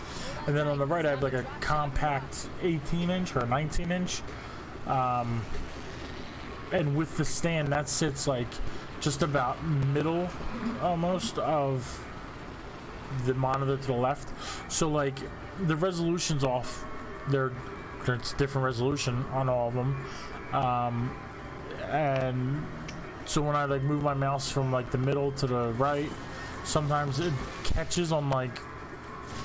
And then on the right, I have like a compact 18 inch or 19 inch. Um, and with the stand, that sits like just about middle almost of the monitor to the left. So like the resolution's off. They're it's different resolution on all of them. Um, and so when I like move my mouse from like the middle to the right, sometimes it catches on like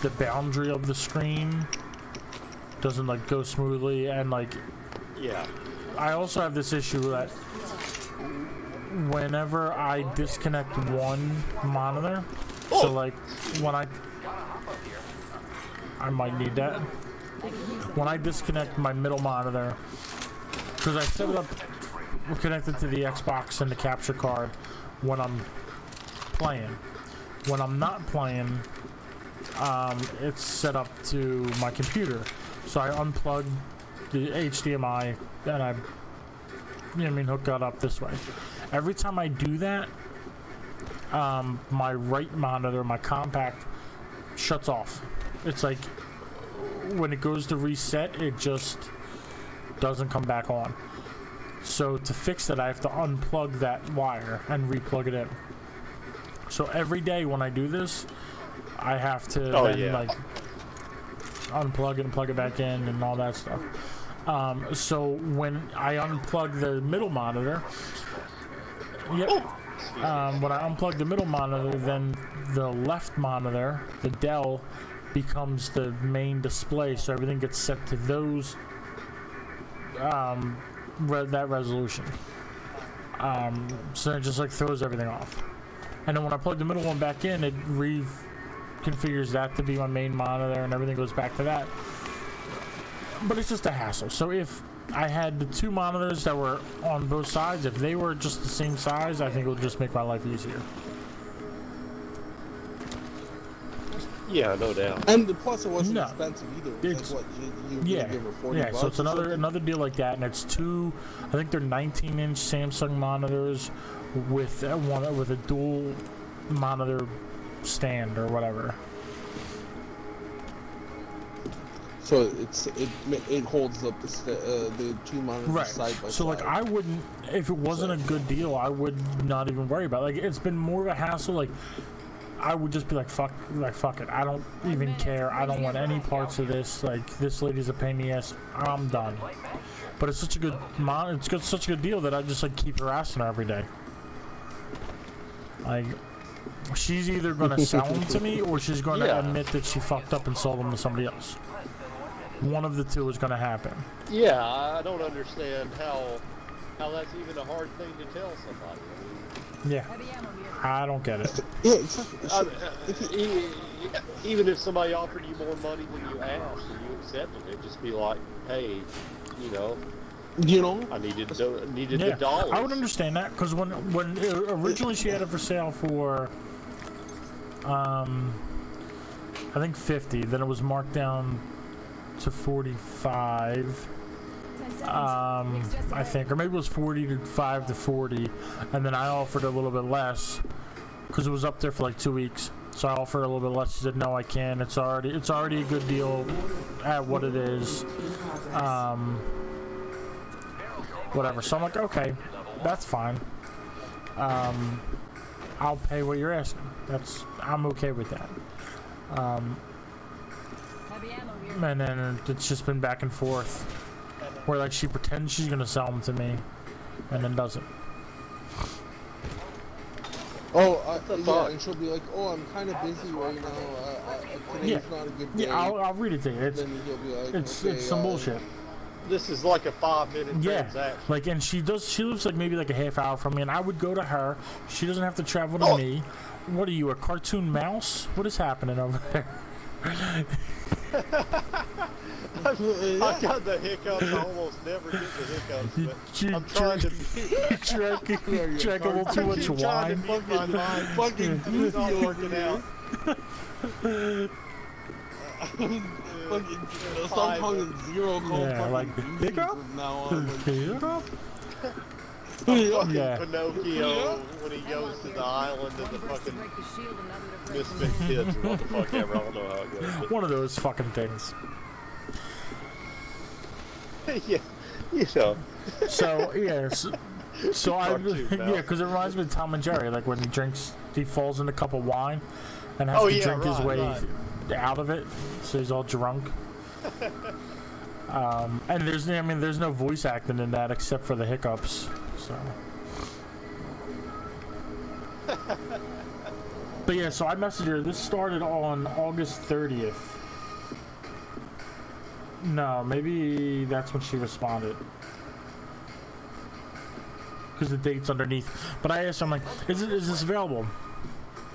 the boundary of the screen. Doesn't like go smoothly and like Yeah. I also have this issue that whenever I disconnect one monitor, so like when I I might need that. When I disconnect my middle monitor, because I set it up connected to the Xbox and the capture card when I'm playing. When I'm not playing, um, it's set up to my computer. So I unplug the HDMI and I, you know I mean, hook that up this way. Every time I do that, um, my right monitor, my compact, shuts off. It's like when it goes to reset, it just doesn't come back on. So to fix that, I have to unplug that wire and replug it in. So every day when I do this, I have to Oh, then yeah. like unplug it and plug it back in and all that stuff. Um, so when I unplug the middle monitor, yep. Um, when I unplug the middle monitor, then the left monitor, the Dell, becomes the main display. So everything gets set to those um, re- that resolution. Um, so it just like throws everything off. And then when I plug the middle one back in, it reconfigures that to be my main monitor, and everything goes back to that. But it's just a hassle. So if I had the two monitors that were on both sides, if they were just the same size, I think it would just make my life easier. Yeah, no doubt. And the plus, it wasn't No. expensive either. It It's- like what you, you Yeah, give her forty yeah. bucks. So it's another something? another deal like that, and it's two. I think they're 19-inch Samsung monitors with uh, one with a dual monitor stand or whatever. So it's it it holds up the uh, the two monitors Right. side by So side. So like I wouldn't if it wasn't a good deal, I would not even worry about. It. Like it's been more of a hassle. Like I would just be like fuck, like fuck it. I don't even care. I don't want any parts of this. Like this lady's a pain in the ass. I'm done. But it's such a good mon. It's good, such a good deal that I just like keep harassing her every day. Like she's either gonna sell them to me or she's gonna Yeah. admit that she fucked up and sold them to somebody else. One of the two is gonna happen. Yeah, I don't understand how how that's even a hard thing to tell somebody. Yeah, I don't get it. yeah, exactly. I uh, even if somebody offered you more money than you asked and you accepted it, just be like, hey, you know, you know, I needed the, needed Yeah, the dollars. I would understand that because when when uh, originally she had it for sale for, um, I think fifty. Then it was marked down to forty five. Um, I think, or maybe it was forty to five to forty, and then I offered a little bit less because it was up there for like two weeks. So I offered a little bit less. She said, "No, I can. It's already it's already a good deal at what it is." Um, whatever. So I'm like, okay, that's fine. Um, I'll pay what you're asking. That's I'm okay with that. Um, and then it's just been back and forth, where like she pretends she's gonna sell them to me, and then doesn't. oh uh, the yeah, fuck? and she'll be like, "Oh, I'm kind of busy right now. Uh, uh, today's Yeah. not a good day." Yeah, I'll, I'll read it to you. It's be like, it's okay, it's some uh, bullshit. This is like a five minute Yeah, transaction. like, and she does. She lives like maybe like a half hour from me, and I would go to her. She doesn't have to travel to Oh. me. What are you, a cartoon mouse? What is happening over there? I've, I've got the hiccups. I almost never get the hiccups, but you, I'm trying to. you drank, you drank a little too much keep trying wine. to mute my mind. Fucking It's not working out. Fucking, stop calling zero cold Yeah, fucking like, goofy hiccup? from now on. Like, Hiccup? Fucking Yeah. Pinocchio when he goes to the island and the One burst to fucking break the shield, another to break the misfit kids or what the fuck ever. I don't know how it goes. One of those fucking things. Yeah, you know. So yeah, so, so I yeah, because it reminds me of Tom and Jerry, like when he drinks, he falls in a cup of wine, and has Oh, to yeah, drink his way right. out of it, so he's all drunk. um, and there's, I mean, there's no voice acting in that except for the hiccups. So. But yeah, so I messaged her. This started on August 30th. No, maybe that's when she responded. Because the date's underneath. But I asked her, I'm like, is, it, is this available?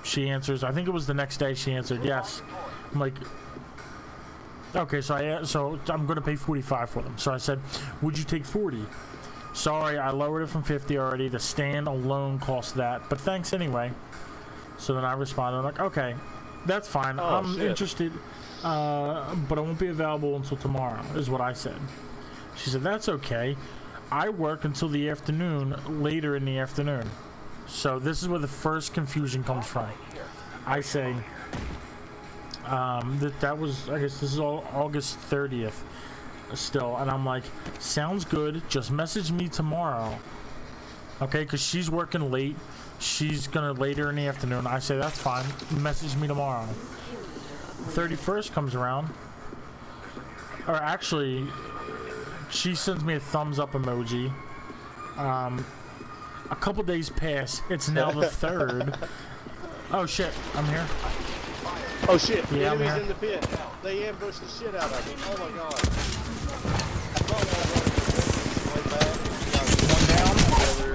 She answers, I think it was the next day she answered, yes. I'm like, okay, so I so I'm going to pay 45 for them. So I said, would you take 40? Sorry, I lowered it from 50 already. The stand alone cost that, but thanks anyway. So then I responded, I'm like, okay, that's fine. Oh, I'm shit. interested, uh, but I won't be available until tomorrow, is what I said. She said, that's okay. I work until the afternoon, later in the afternoon. So this is where the first confusion comes from. I say, um, that that was, I guess this is all August 30th still. And I'm like, sounds good. Just message me tomorrow. Okay, because she's working late. She's gonna later in the afternoon. I say that's fine. Message me tomorrow. 31st comes around, or actually, she sends me a thumbs up emoji. Um, a couple days pass. It's now the third. Oh shit! I'm here. Oh shit! Yeah, Enemies here. in the pit. They ambushed the shit out of me. Oh my god. I thought I was running way back. One down. Whether,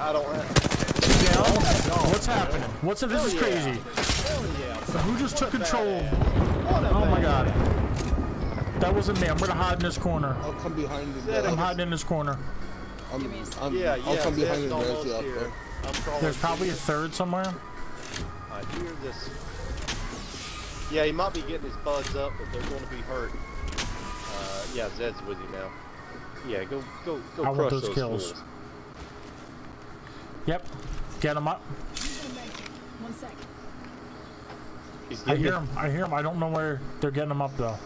uh, I don't have. Down. What's happening? What's this is yeah. crazy. Hell yeah. Who just took control? What a Oh my god. That wasn't me. I'm gonna hide in this corner. I'll come behind you. I'm hiding in this corner. I'm, I'm, Yeah, yeah. I'll come behind you Zed's and raise almost you up here. there. There's probably a third somewhere. I hear this. Yeah, he might be getting his buds up, but they're going to be hurt. Uh, yeah, Zed's with you now. Yeah, go, go, go I want those those kills. fools. Yep. Get him up. One sec. He's I hear him. I hear him. I don't know where they're getting him up though.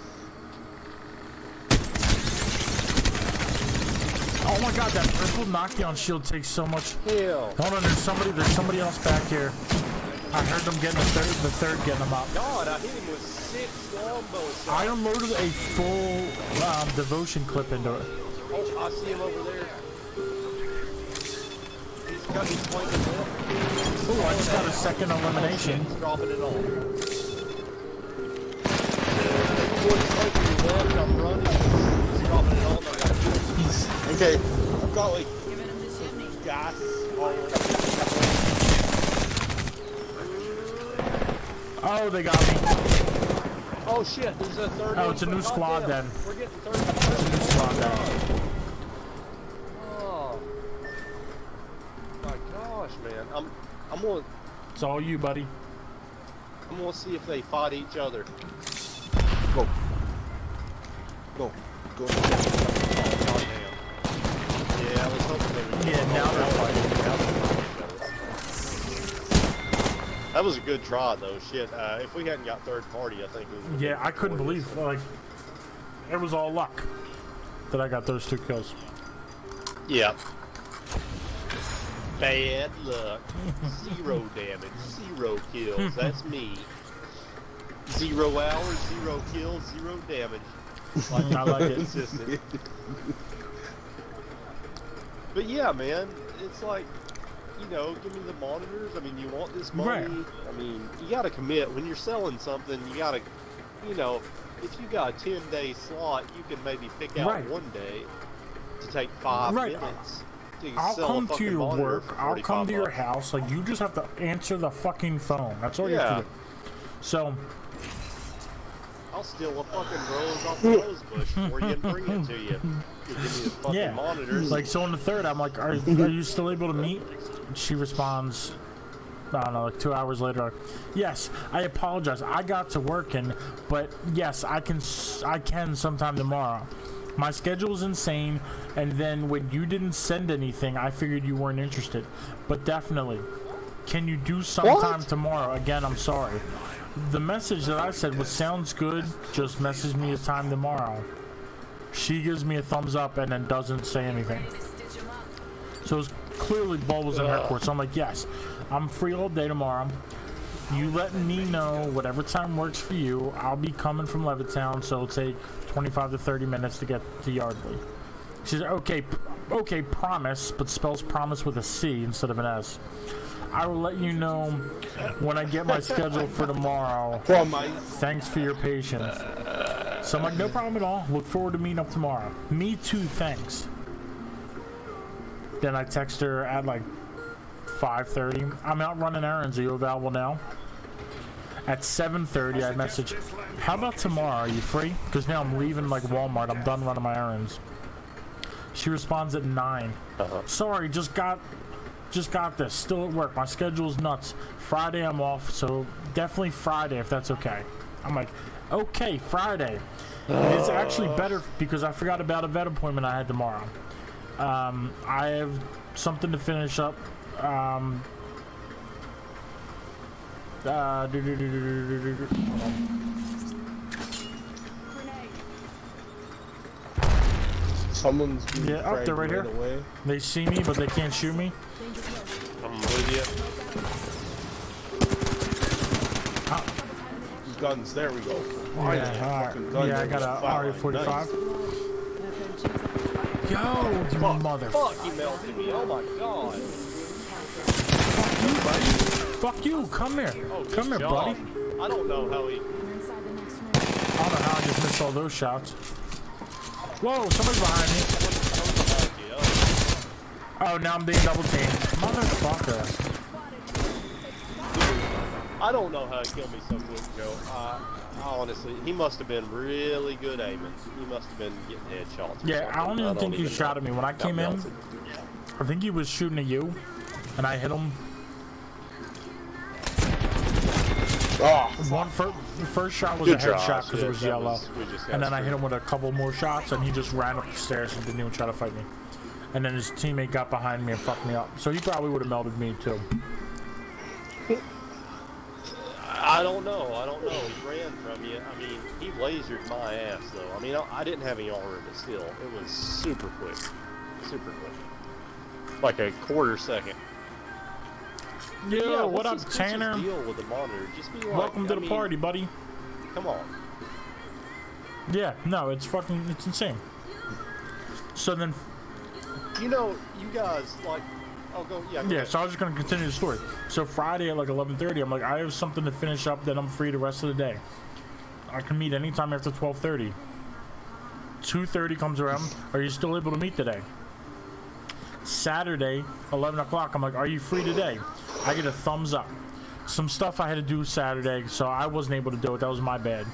Oh my god, that purple knockdown shield takes so much. Hell. Hold on, there's somebody. There's somebody else back here. I heard them getting the third. The third getting them up. God, I hit him with six longbow shots. I unloaded a full um, devotion clip into it. Oh, I see him over there. Oh, I just got a second elimination. Dropping it on. Everyone's flanking your left. I'm running. He's dropping it on. I got kills. Okay, I've got like Giving him the chimney. gas all. Oh, they got me. Oh shit, there's a third Oh, it's a new squad then. We're getting third. Squad down. Gosh, man. I'm I'm gonna It's all you, buddy. I'm gonna see if they fight each other. Go. Go. Go. Yeah, I was hoping they would. Yeah, now they're fighting. That was a good try, though. Shit, uh, if we hadn't got third party, I think. We would've Yeah, I couldn't victorious. believe like it was all luck that I got those two kills. Yeah. Bad luck. Zero damage. Zero kills. That's me. Zero hours, zero kills, zero damage. Like, I like it. Consistent. but yeah, man, it's like, you know, give me the monitors. I mean, you want this money. Right. I mean, you got to commit. When you're selling something, you got to, you know, if you got a 10 day slot, you can maybe pick out Right. one day to take five Right. minutes. I'll come to your work. I'll come to your bucks. house. Like you just have to answer the fucking phone. That's all you have to do. So I'll steal a fucking rose off the rose bush for you and bring it to you. You give me the fucking Yeah. monitors. Like so on the third, I'm like, are, are you still able to meet? She responds, I don't know, like two hours later. Like, yes, I apologize. I got to working, but yes, I can. I can sometime tomorrow. My schedule's insane, and then when you didn't send anything, I figured you weren't interested. But definitely, can you do sometime tomorrow? Again, I'm sorry. The message that I said was sounds good. Just message me a time tomorrow. She gives me a thumbs up and then doesn't say anything. So it's clearly bubbles in her court. So I'm like, yes, I'm free all day tomorrow. You let me know whatever time works for you. I'll be coming from Levittown, so it'll take 25 to 30 minutes to get to Yardley. She okay, okay, promise, but spells promise with a C instead of an S. I will let you know when I get my schedule for tomorrow. Thanks for your patience. So I'm like, no problem at all. Look forward to meeting up tomorrow. Me too, thanks. Then I text her at like 5.30. I'm out running errands. Are you available now? At 7.30, I message, how about tomorrow? Are you free? Because now I'm leaving like Walmart. I'm done running my errands. She responds at 9. Sorry, just got just got this. Still at work. My schedule's nuts. Friday I'm off, so definitely Friday if that's okay. I'm like, okay, Friday. It's actually better because I forgot about a vet appointment I had tomorrow. Um, I have something to finish up. Um, uh, do, do, do, do, do, do, do. Hold. Someone's being Yeah, up there, fragged right here. Away. They see me, but they can't shoot me. I'm with you. Guns. There we go. Finally, Yeah, a alright. Yeah, I got a flatline. RE45. Nice. Yo, you mother. Fuck, he melted me. Oh my god. Fuck you. Fuck you, come here. Oh, Come here, job. buddy. I don't know how he. Inside the next room. I don't know how I just missed all those shots. Whoa, somebody's behind me. Oh, now I'm being double teamed. Motherfucker. I don't know how he killed me so quick, Joe. Uh, honestly, he must have been really good aiming. He must have been getting headshots. or Yeah, I don't something. even think he even shot at me. When I came in, melted. I think he was shooting at you, and I hit him. Oh, One fir- first shot was Good a try, headshot because yeah, it was yellow, was- we just got and then I hit him with a couple more shots, and he just ran up the stairs and didn't even try to fight me. And then his teammate got behind me and fucked me up. So he probably would have melted me too. I don't know. I don't know. He ran from you. I mean, he lasered my ass though. I mean, I, I didn't have any armor, but still, it was super quick, super quick, like a quarter second. Yo, Yeah, what up, Tanner? Deal with the monitor. Just be like, Welcome to I the mean, party, buddy. Come on. Yeah, no, it's fucking, it's insane. So then, You know, you guys like. Oh, go. Yeah. Go yeah, ahead. so I was just gonna continue the story. So Friday at like 11:30, I'm like, I have something to finish up, then I'm free the rest of the day. I can meet anytime after 12:30. 2:30 comes around. Are you still able to meet today? Saturday, 11 o'clock. I'm like, are you free today? I get a thumbs up. Some stuff I had to do Saturday, so I wasn't able to do it. That was my bad.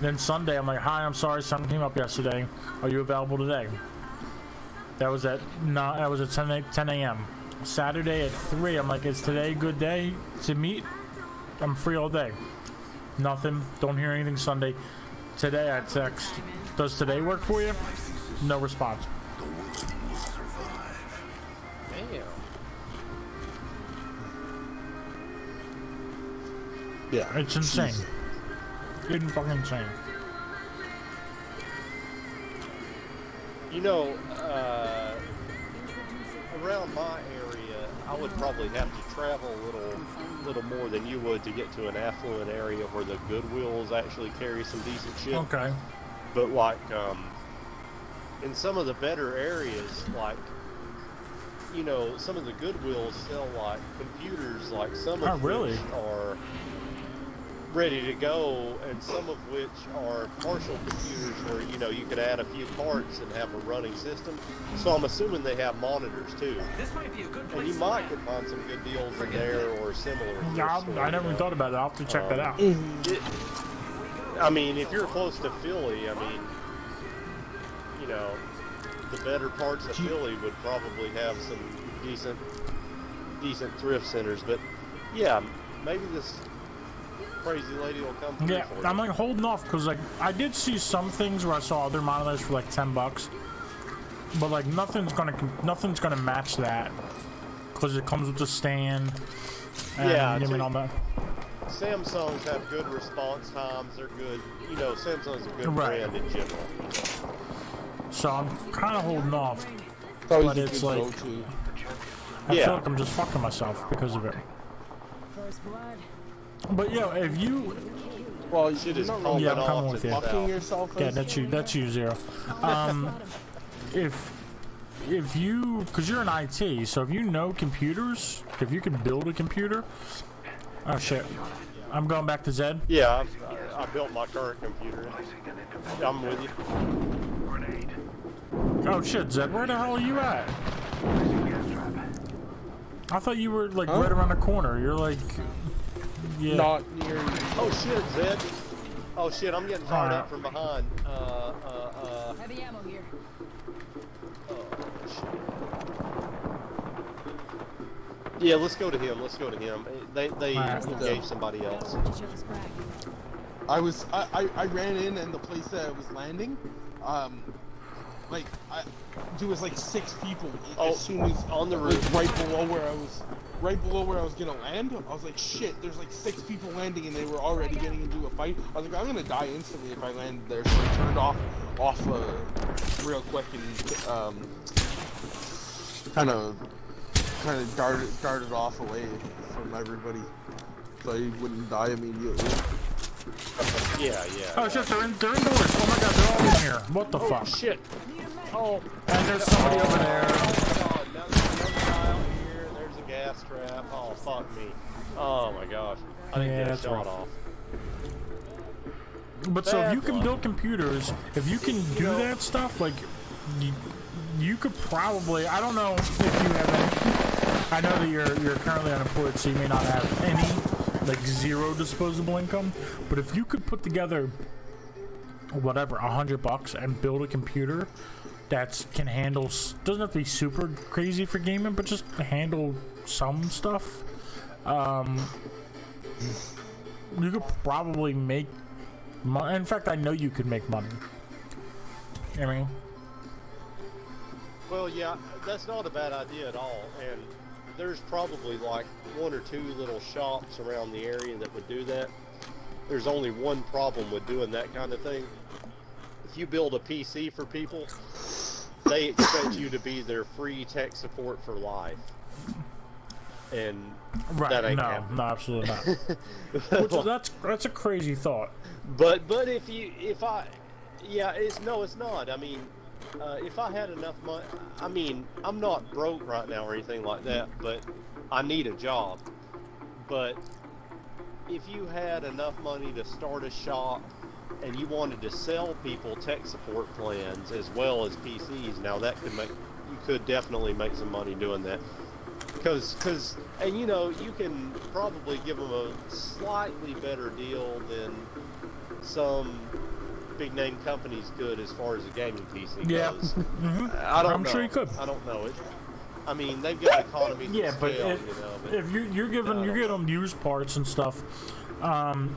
Then Sunday, I'm like, hi, I'm sorry, something came up yesterday. Are you available today? That was at no, that was at 10 10 a.m. Saturday at three. I'm like, is today a good day to meet? I'm free all day. Nothing. Don't hear anything Sunday. Today I text. Does today work for you? No response. Yeah. It's insane. It's fucking insane. You know, uh, around my area, I would probably have to travel a little, little more than you would to get to an affluent area where the Goodwills actually carry some decent shit. Okay. But like, um, in some of the better areas, like, you know, some of the Goodwills sell like computers, like some of Oh, really? which are ready to go, and some of which are partial computers where you know you could add a few parts and have a running system. So I'm assuming they have monitors too, This might be a good and you to might could find some good deals in there or similar. to Yeah, I, store, I never you even know? thought about it. I'll have to check that Um, out. It, Here we go. I mean, if you're close to Philly, I mean, you know, the better parts of Do Philly would probably have some decent, decent thrift centers. But yeah, maybe this crazy lady will come through Yeah, for. I'm like holding off because like I did see some things where I saw other monitors for like ten bucks, but like nothing's gonna nothing's gonna match that because it comes with the stand. And, Yeah, you know, too. all that. Samsungs have good response times. They're good. You know, Samsung's a good Right. brand in general. So I'm kind of holding off. It's always But it's like- I Yeah. feel like I'm just fucking myself because of it. First blood. But yeah, if you Well, Shit you're is not cold really Yeah, and I'm coming off with to you. the yourself. yeah, that's you. That's you zero. Um, if if you because you're in IT, so if you know computers, if you can build a computer. Oh shit! I'm going back to Zed. Yeah, I've, I, I built my current computer. I'm with you. Oh shit, Zed, where the hell are you at? I thought you were like Huh? right around the corner. You're like, yeah. Not near you. Oh shit, Zed. Oh shit, I'm getting fired Alright. up from behind. Uh, uh, uh. Heavy ammo here. Oh shit. Yeah, let's go to him. Let's go to him. They they Alright. engaged somebody else. Watch each other's back. I was I, I, I ran in and the place that I was landing, um, like I, there was like six people Oh, as soon as on the roof. right below where I was, right below where I was gonna land. I was like, shit, there's like six people landing and they were already getting into a fight. I was like, I'm gonna die instantly if I land there. So I turned off off uh, real quick and um, kind of kind of darted darted off away from everybody, so I wouldn't die immediately. Yeah, yeah. Oh shit, they're, in, they're indoors. Oh my god, they're all in here. What the Oh fuck? shit. Oh. And there's somebody over there. Oh my god, now there's another guy out here. There's a gas trap. Oh fuck me. Oh my gosh. I didn't Yeah, get a that's shot rough. off. But so if you can build computers, if you can do that stuff, like you, you could probably. I don't know if you have any. I know that you're you're currently unemployed, so you may not have any, like zero disposable income. But if you could put together whatever a hundred bucks and build a computer that can handle, doesn't have to be super crazy for gaming, but just handle some stuff. Um, you could probably make Mo- In fact, I know you could make money. I mean, Well, yeah, that's not a bad idea at all. And there's probably like one or two little shops around the area that would do that. There's only one problem with doing that kind of thing. If you build a PC for people, they expect you to be their free tech support for life. And right? That ain't no, happening. no, absolutely not. Which, that's that's a crazy thought. But but if you if I yeah it's no it's not I mean uh, if I had enough money I mean I'm not broke right now or anything like that but I need a job but if you had enough money to start a shop and you wanted to sell people tech support plans as well as PCs now that could make you could definitely make some money doing that because because and you know you can probably give them a slightly better deal than some big name companies could as far as a gaming PC Yeah. goes. hmm I don't I'm know. sure you could. I don't know it. I mean, they've got economies Yeah, of but scale, it- you know. But If you're you're giving you're getting them used parts and stuff, um,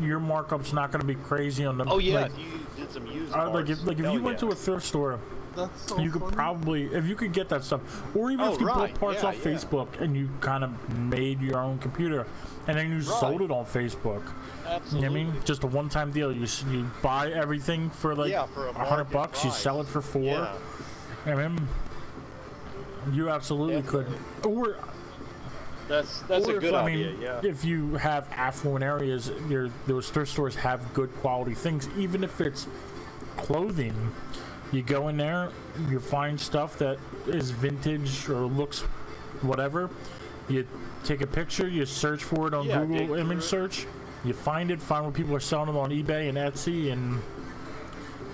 your markup's not going to be crazy on them. oh yeah, like, if you did some used uh, parts, like if like if you went yeah. to a thrift store, That's so you could funny. probably if you could get that stuff, or even Oh, if you right, bought parts yeah, off yeah. Facebook and you kind of made your own computer, and then you sold it on Facebook. You know what I mean? Just a one-time deal. You you buy everything for like Yeah, for a hundred bucks. You sell it for four. Yeah. I mean, you absolutely could. Or That's that's or a if, good I idea. mean, yeah. if you have affluent areas, your those thrift stores have good quality things, even if it's clothing. You go in there, you find stuff that is vintage or looks whatever. You take a picture, you search for it on Yeah, Google image search. You find it, find where people are selling them on eBay and Etsy and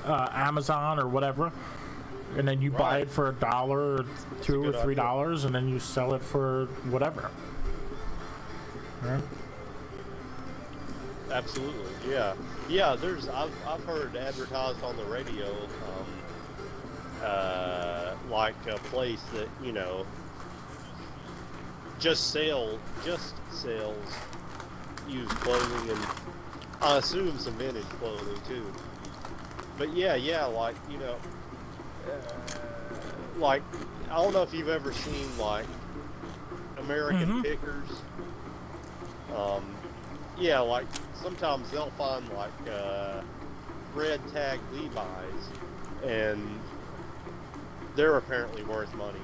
uh, Amazon or whatever, and then you buy it for a dollar or two or three dollars, and then you sell it for whatever. Right? Absolutely, yeah, yeah. There's I've I've heard advertised on the radio, um, uh, like a place that you know just sell just sells used clothing and I assume some vintage clothing too. But yeah, yeah, like you know, uh, like I don't know if you've ever seen like American Mhm. Pickers. Um, yeah, like sometimes they'll find like uh, red tag Levi's, and they're apparently worth money.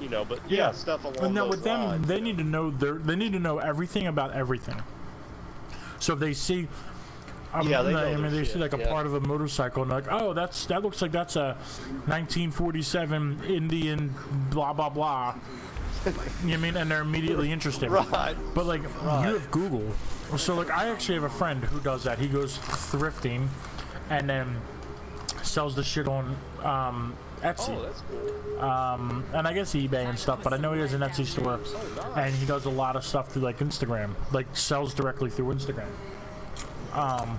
You know, but yeah, Yeah. stuff along But no, those with them, lines. they need to know their, they need to know everything about everything. So if they see, um, Yeah, they I mean, they see like a yeah. part of a motorcycle and they're like, oh, that's that looks like that's a 1947 Indian, blah blah blah. you know what I mean? And they're immediately interested. Right. But like, you have Google. So like, I actually have a friend who does that. He goes thrifting, and then sells the shit on um, Etsy. Oh, that's cool. Um, and I guess eBay and stuff, but I know he has an Etsy store, and he does a lot of stuff through like Instagram, like sells directly through Instagram. Um,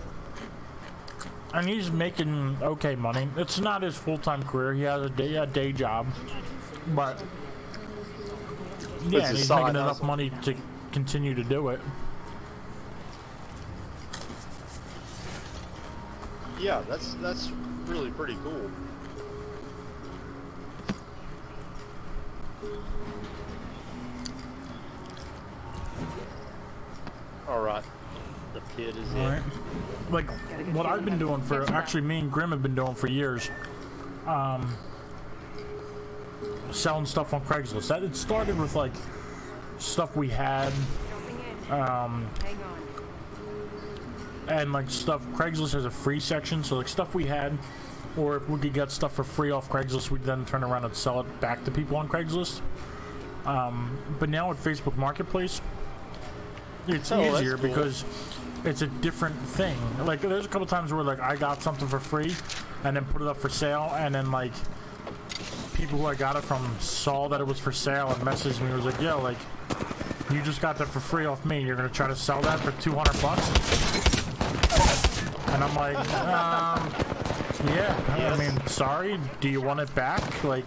and he's making okay money. It's not his full time career. He has a day a day job, but yeah, It's and a he's making enough hustle. money to continue to do it. Yeah, that's that's really pretty cool. All right, the pit is in. Alright. Like what I've been doing for actually me and Grim have been doing for years. Um selling stuff on Craigslist. That it started with like stuff we had um and like stuff Craigslist has a free section, so like stuff we had or if we could get stuff for free off Craigslist, we'd then turn around and sell it back to people on Craigslist. Um, but now with Facebook Marketplace, it's Oh, easier cool. because it's a different thing. Like there's a couple times where like I got something for free and then put it up for sale and then like people who I got it from saw that it was for sale and messaged me and was like, yo, like you just got that for free off me. You're gonna try to sell that for 200 bucks? And I'm like, um, yeah. I mean, sorry. Do you want it back? Like,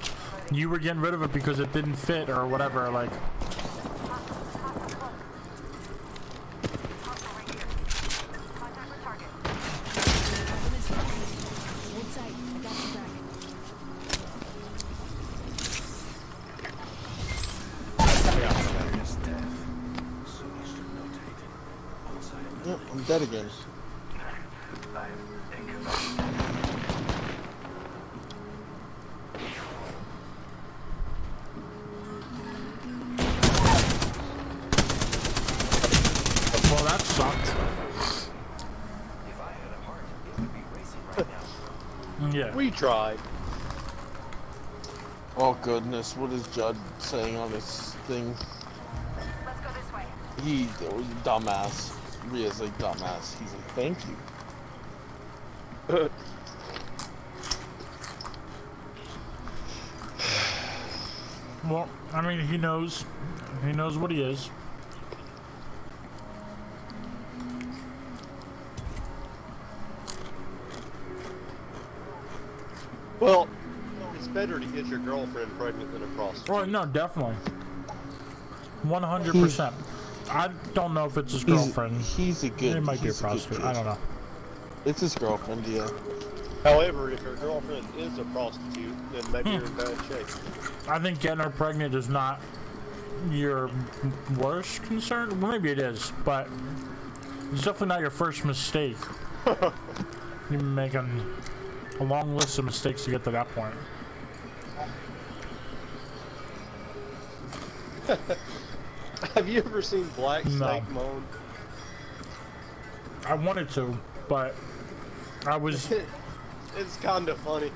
you were getting rid of it because it didn't fit or whatever. Like, Hold sight. I got tried. Oh goodness, what is Judd saying on this thing? Let's go this way. He, dumbass. Ria's like dumbass. He's like, thank you. Well, I mean, he knows. He knows what he is. Well, it's better to get your girlfriend pregnant than a prostitute. Oh no, definitely. One hundred percent. I don't know if it's his girlfriend. he's a good. It might be a prostitute. kid. I don't know. It's his girlfriend, yeah. However, if your girlfriend is a prostitute, then maybe you're in hmm. bad shape. I think getting her pregnant is not your worst concern. Well, maybe it is, but it's definitely not your first mistake. You're making a long list of mistakes to get to that point. Have you ever seen Black No. Snake Moan? I wanted to, but I was it's kind of funny.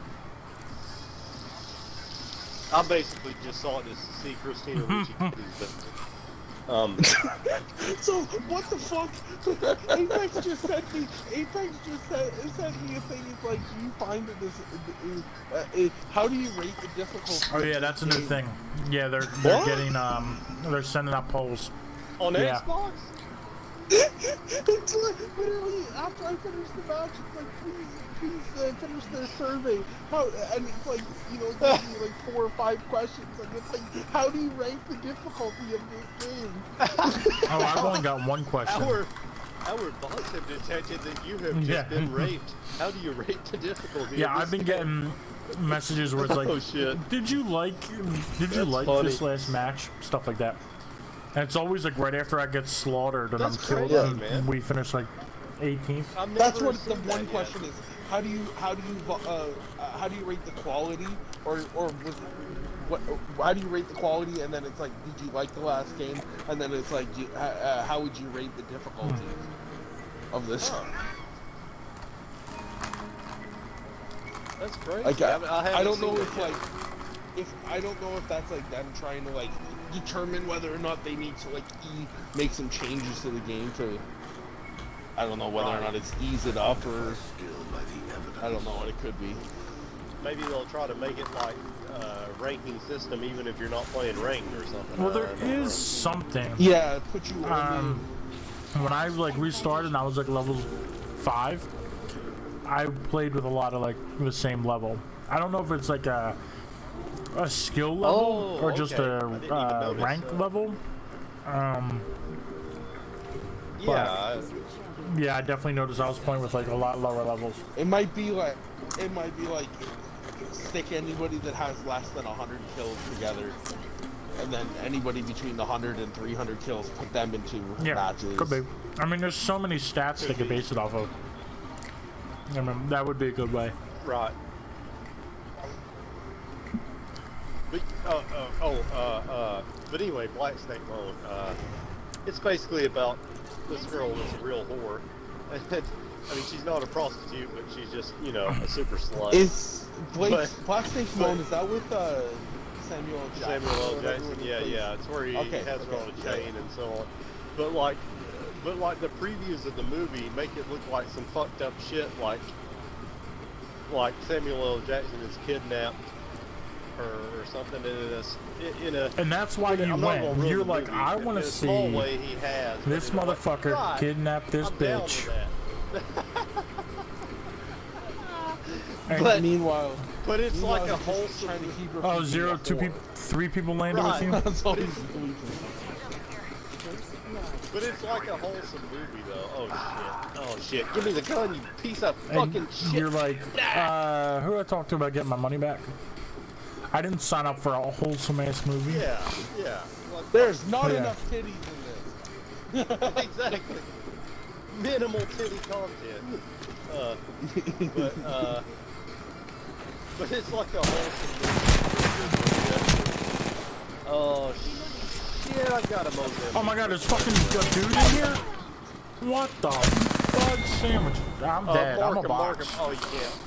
I basically just saw it to see Christina Ricci but um, So what the fuck? Apex just sent me. Apex just sent, sent me a thing. It's like, do you find that this? Uh, uh, how do you rate the difficulty? Oh yeah, that's a new thing. Yeah, they're they're What? getting um they're sending out polls. on Yeah. Xbox. it's like literally after I finish the match, it's like please, please uh, finish the survey. How and it's like you know, gives me like four or five questions, and it's like, how do you rank the difficulty of this game? Oh, I've only got one question. Our, our bots have detected that you have just Yeah. been raped. How do you rate the difficulty? Yeah, of I've been game? getting messages where it's like, Oh shit. "Did you like? Did you like funny. this last match?" Stuff like that. And it's always like right after I get slaughtered and That's I'm killed, crazy, and man. we finish like 18th. That's what the one yet. question is. How do you how do you uh, uh, how do you rate the quality or or was what how do you rate the quality and then it's like did you like the last game and then it's like you, uh, how would you rate the difficulty of this? Huh. That's crazy. Like I, I, I, I don't know if yet. like if I don't know if that's like them trying to like determine whether or not they need to like e make some changes to the game to I don't know whether or not it's ease it up or I don't know what it could be. maybe they'll try to make it like uh, ranking system, even if you're not playing ranked or something. Well, I there don't know. something. Yeah, put you Um, when I like restarted and I was like level five, I played with a lot of like the same level. I don't know if it's like a a skill level Oh, or just okay. a I didn't uh, notice, rank uh, level. Um, Yeah, I- yeah, I definitely noticed I was playing with like a lot lower levels. It might be like, it might be like, stick anybody that has less than 100 kills together, and then anybody between the 100 and 300 kills, put them into Yeah, matches. could be. I mean, there's so many stats they could base it off of. I mean, that would be a good way. right. But, uh, uh, oh, uh, uh, but anyway, Black Snake Moan, Uh, it's basically about this girl that's a real whore. I mean, she's not a prostitute, but she's just, you know, a super slut. Is Blake, But- Black Snake Moan, is that with uh, Samuel L. Jackson? Samuel L. Jackson, yeah, plays- yeah. It's where he Okay, has her okay, on a yeah. chain and so on. But like, but like the previews of the movie make it look like some fucked up shit, like like Samuel L. Jackson is kidnapped or, or something in a s- in a. And that's why you I'm went. You're like. I want to see way he has. this it's like, motherfucker kidnap this I'm bitch. And- But- Meanwhile, But it's meanwhile, like a he's wholesome. trying to keep her oh, from zero, being a two whore. people, three people landed Right. with you. That's all he's. But it's like a wholesome movie, though. Oh shit! Oh shit! Give me the gun, you piece of And fucking shit! you're like, uh, who do I talk to about getting my money back? I didn't sign up for a wholesome ass movie. Yeah, yeah. Like, There's not Yeah. enough titties in this. exactly. Minimal titty content. Uh, but uh, but it's like a wholesome movie. Oh shit! I got a Mozambique. Oh my god, there's fucking a dude in here? What the fuck sandwich? I'm Uh, dead. I'm mark a 'em, mark box. 'em. Oh, you can't.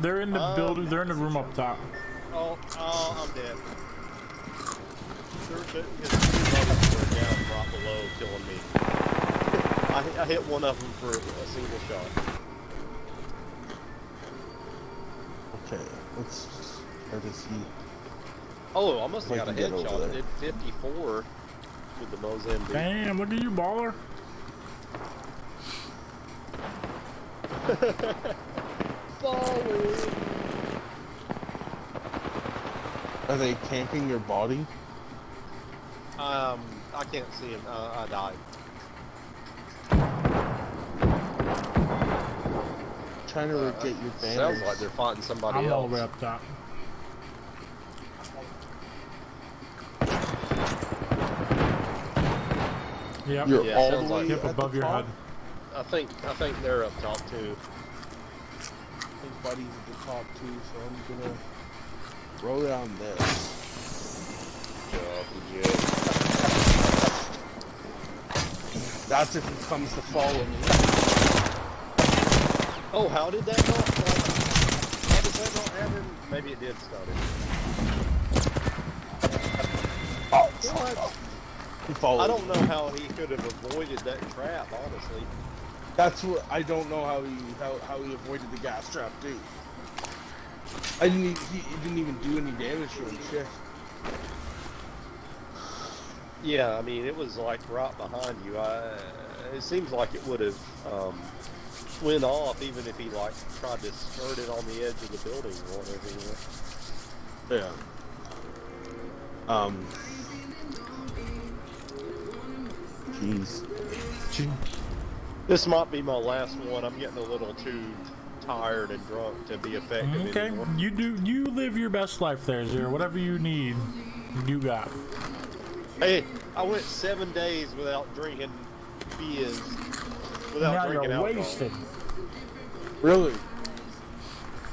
They're in the Um, building. They're in the room up top. Oh, oh, I'm dead. There, there, his two brothers were down, drop below, killing me. I, hit- I hit one of them for a single shot. Okay, let's. Where does he? Oh, I must have got a can get headshot. I did 54 with the Mozambique. Damn, look at you, baller. baller. Are they camping your body? Um, I can't see him. Uh, I died. Trying to get your Sounds like they're fighting somebody I'm all else. the way up top. Yep. You're Yeah, all the way like- Yep, above the your top? head. I think I think they're up top too. I think Buddy's at the top too, so I'm gonna roll down there. Oh. That's if he comes to follow me. Oh, how did that not? Uh, how did that not happen? Maybe it did start it. Oh, What? he followed. I don't know how he could have avoided that trap, honestly. That's what I don't know how he how, how he avoided the gas trap too. I didn't he, he didn't even do any damage to him. Shit. Yeah, I mean, it was like right behind you. I, it seems like it would have um, went off even if he like tried to skirt it on the edge of the building or whatever. You know? Yeah. Um. Jeez. This might be my last one. I'm getting a little too tired and drunk to be effective Okay, anymore. you do you live your best life there, Zero. Whatever you need, you got. Hey, I went seven days without drinking beers, without now drinking you're alcohol. wasted. Really?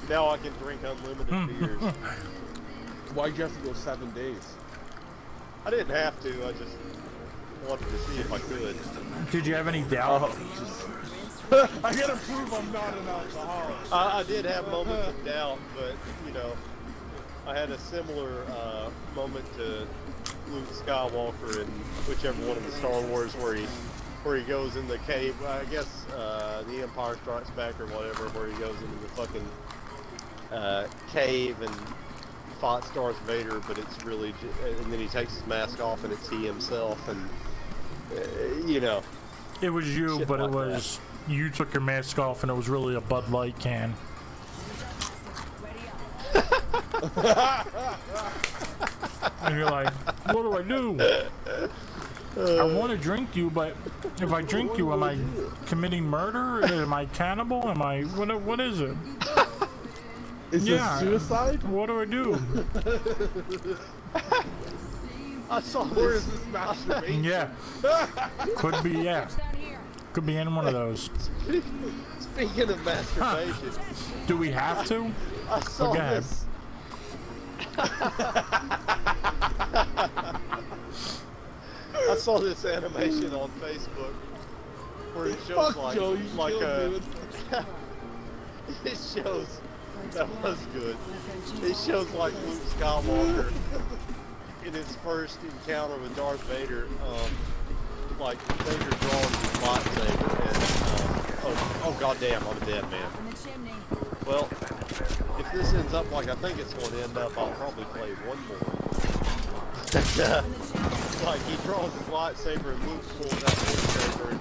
Now I can drink unlimited hmm. beers. Why'd you have to go seven days? I didn't have to. I just wanted to see if I could. Did you have any doubt? Oh, I gotta prove I'm not an alcoholic. I, I did have moments of doubt, but you know, I had a similar uh, moment to Luke Skywalker in whichever one of the Star Wars where he where he goes in the cave. I guess uh, the Empire Strikes Back or whatever, where he goes into the fucking uh, cave and fights Darth Vader, but it's really, ju- and then he takes his mask off and it's he himself, and uh, you know, It was you, Shit but it was. that. Was you took your mask off, and it was really a Bud Light can. and you're like, what do I do? I want to drink you, but if I drink you, am I committing murder? Am I cannibal? Am I what? What is it? Is Yeah. this suicide? What do I do? I saw Or this. is this masturbation? Yeah, could be. Yeah, Down here. Could be any one of those. Speaking of masturbation, Do we have to? I saw Go ahead. this. I saw this animation on Facebook where it shows Fuck like Joe, you like a do it. it shows that was good. It shows like Luke Skywalker in his first encounter with Darth Vader, um, like Vader drawing his lightsaber and um, oh oh goddamn, I'm a dead man. In the chimney. Well, if this ends up like I think it's going to end up, I'll probably play one more. like he draws his lightsaber and Luke pulls out lightsaber and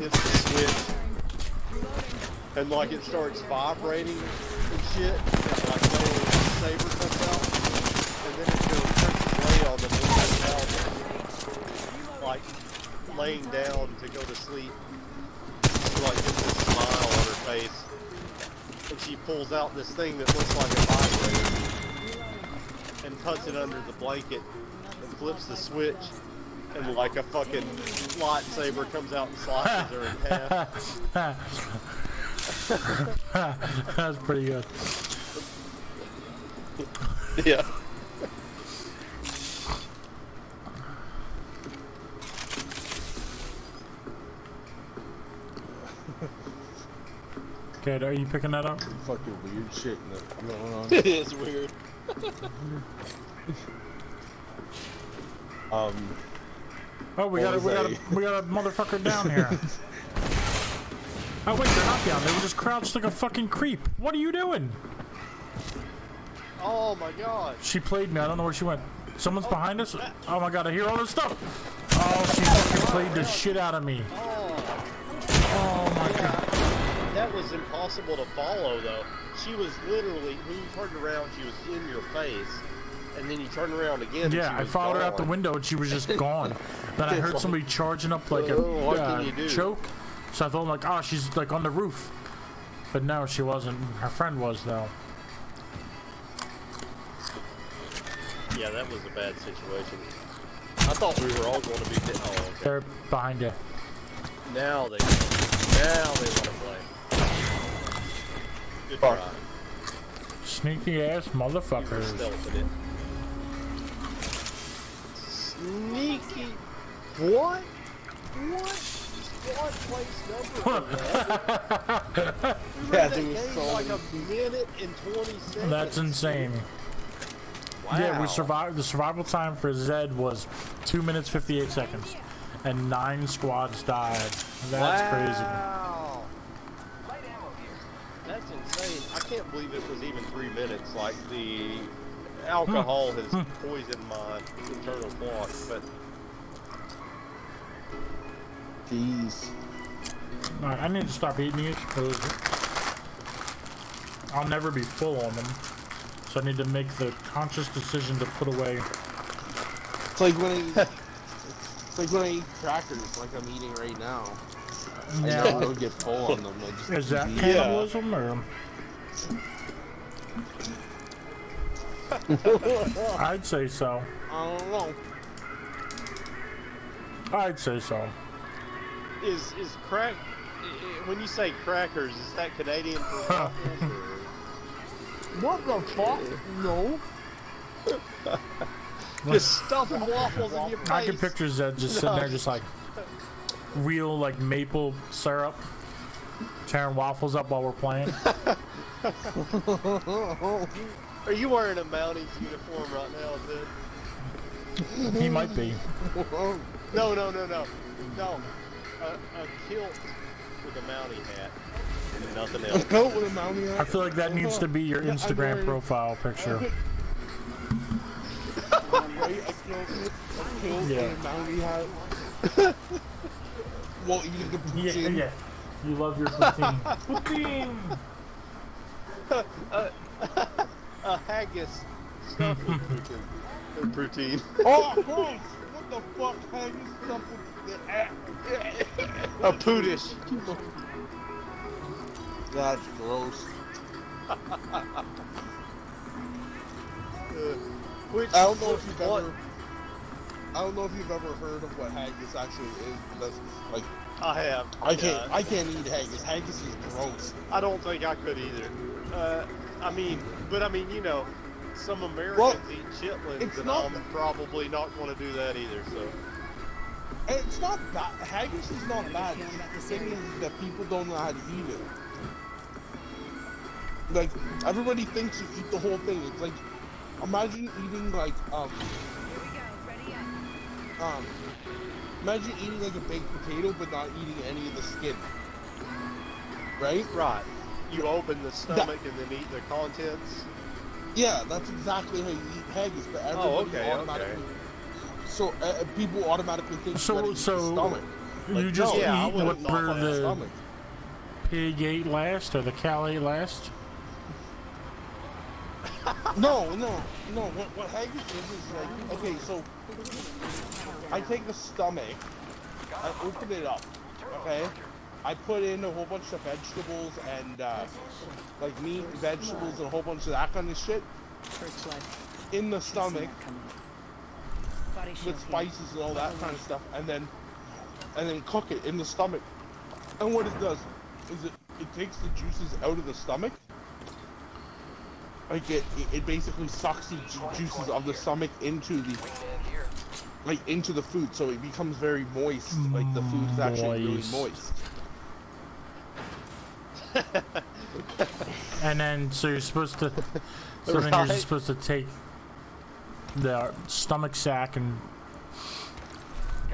hits the switch, and like it starts vibrating and shit, and like the saber comes out, and then it goes play on the like laying down to go to sleep. She, like gets this smile on her face and she pulls out this thing that looks like a vibrator and puts it under the blanket and flips the switch and like a fucking lightsaber comes out and slices her in half. That's pretty good. Yeah. Okay, are you picking that up? Fucking weird shit going on. It is weird. Um, Oh, we got a, we got I- a, we got a motherfucker down here. Oh wait, they're not down. They were just crouched like a fucking creep. What are you doing? Oh my god. She played me. I don't know where she went. Someone's behind us. Oh my god, I hear all this stuff. Oh, she fucking played the shit out of me. Oh, Oh my god. Was impossible to follow though. She was literally, when you turned around, she was in your face. And then you turned around again. and Yeah, I followed her out the window and she was just gone. Then I heard somebody charging up like a uh, choke. So I thought like, oh, she's like on the roof. But no, she wasn't. Her friend was though. Yeah, that was a bad situation. I thought we were all going to be. Oh, okay. They're behind you. Now they. Now they want to play. Good Fuck. try. Sneaky ass motherfuckers. Sneaky. What? What? Squad place number. We Yeah, ran that was so like a minute and 20 seconds. That's insane. Wow. Yeah, we survived. The survival time for Zed was two minutes fifty-eight seconds, and nine squads died. That's crazy. Wow. That's insane. I can't believe it was even three minutes. Like the alcohol has poisoned my internal clock, but Jeez. Alright, I need to stop eating these because I'll never be full on them. So I need to make the conscious decision to put away. It's like when I eat, it's like when I eat crackers, like I'm eating right now. I Now, don't get full on them. I just is that eat. cannibalism or? I'd say so. I don't know. I'd say so. Is is crack? i- i- When you say crackers, is that Canadian for waffles? What the fuck? No. Just stuffing waffles in your face. I can picture Zed just sitting there, just like real like maple syrup, tearing waffles up while we're playing. Are you wearing a Mounties uniform right now, Zed? He might be. No, no, no, no, no. A, a kilt with a Mountie hat and nothing else. Go with a mountain I feel like that needs to be your Instagram wearing- profile picture. Right? I killed it. I killed Yeah. And a mountain. While eating a poutine. yeah. You love your poutine. poutine. A haggis stuffed with protein. with protein. Oh, gross! What the fuck? How you stuff with A pootish. That's gross. Uh, which I don't know if you've ever. I don't know if you've ever heard of what haggis actually is. But that's like I have. I can't. yeah. I can't eat haggis. Haggis is gross. I don't think I could either. Uh, I mean, but I mean, you know, some Americans Well, eat chitlins, it's and not- I'm probably not going to do that either. So, it's not bad. Haggis is not bad. The thing is that people don't know how to eat it. Like everybody thinks you eat the whole thing. It's like imagine eating like um um imagine eating like a baked potato but not eating any of the skin. Right? right, you open the stomach and then eat the contents. Yeah, that's exactly how you eat haggis. But everybody Oh, okay, automatically. So uh, uh, people automatically think So- you gotta eat so- the stomach. you just no, yeah, eat wouldn't knock whatever The the stomach. pig ate last or the cow ate last. No, no, no. What, what haggis is is like okay. So I take the stomach, I open it up, okay. I put in a whole bunch of vegetables and uh, like meat, vegetables, and a whole bunch of that kind of shit in the stomach with spices and all that kind of stuff, and then and then cook it in the stomach. And what it does is it it takes the juices out of the stomach. Like it- it basically sucks the juices of the stomach into the like into the food, so it becomes very moist. Like the food is actually really Moist. moist. And then, so you're supposed to, so then you're supposed to take the stomach sack and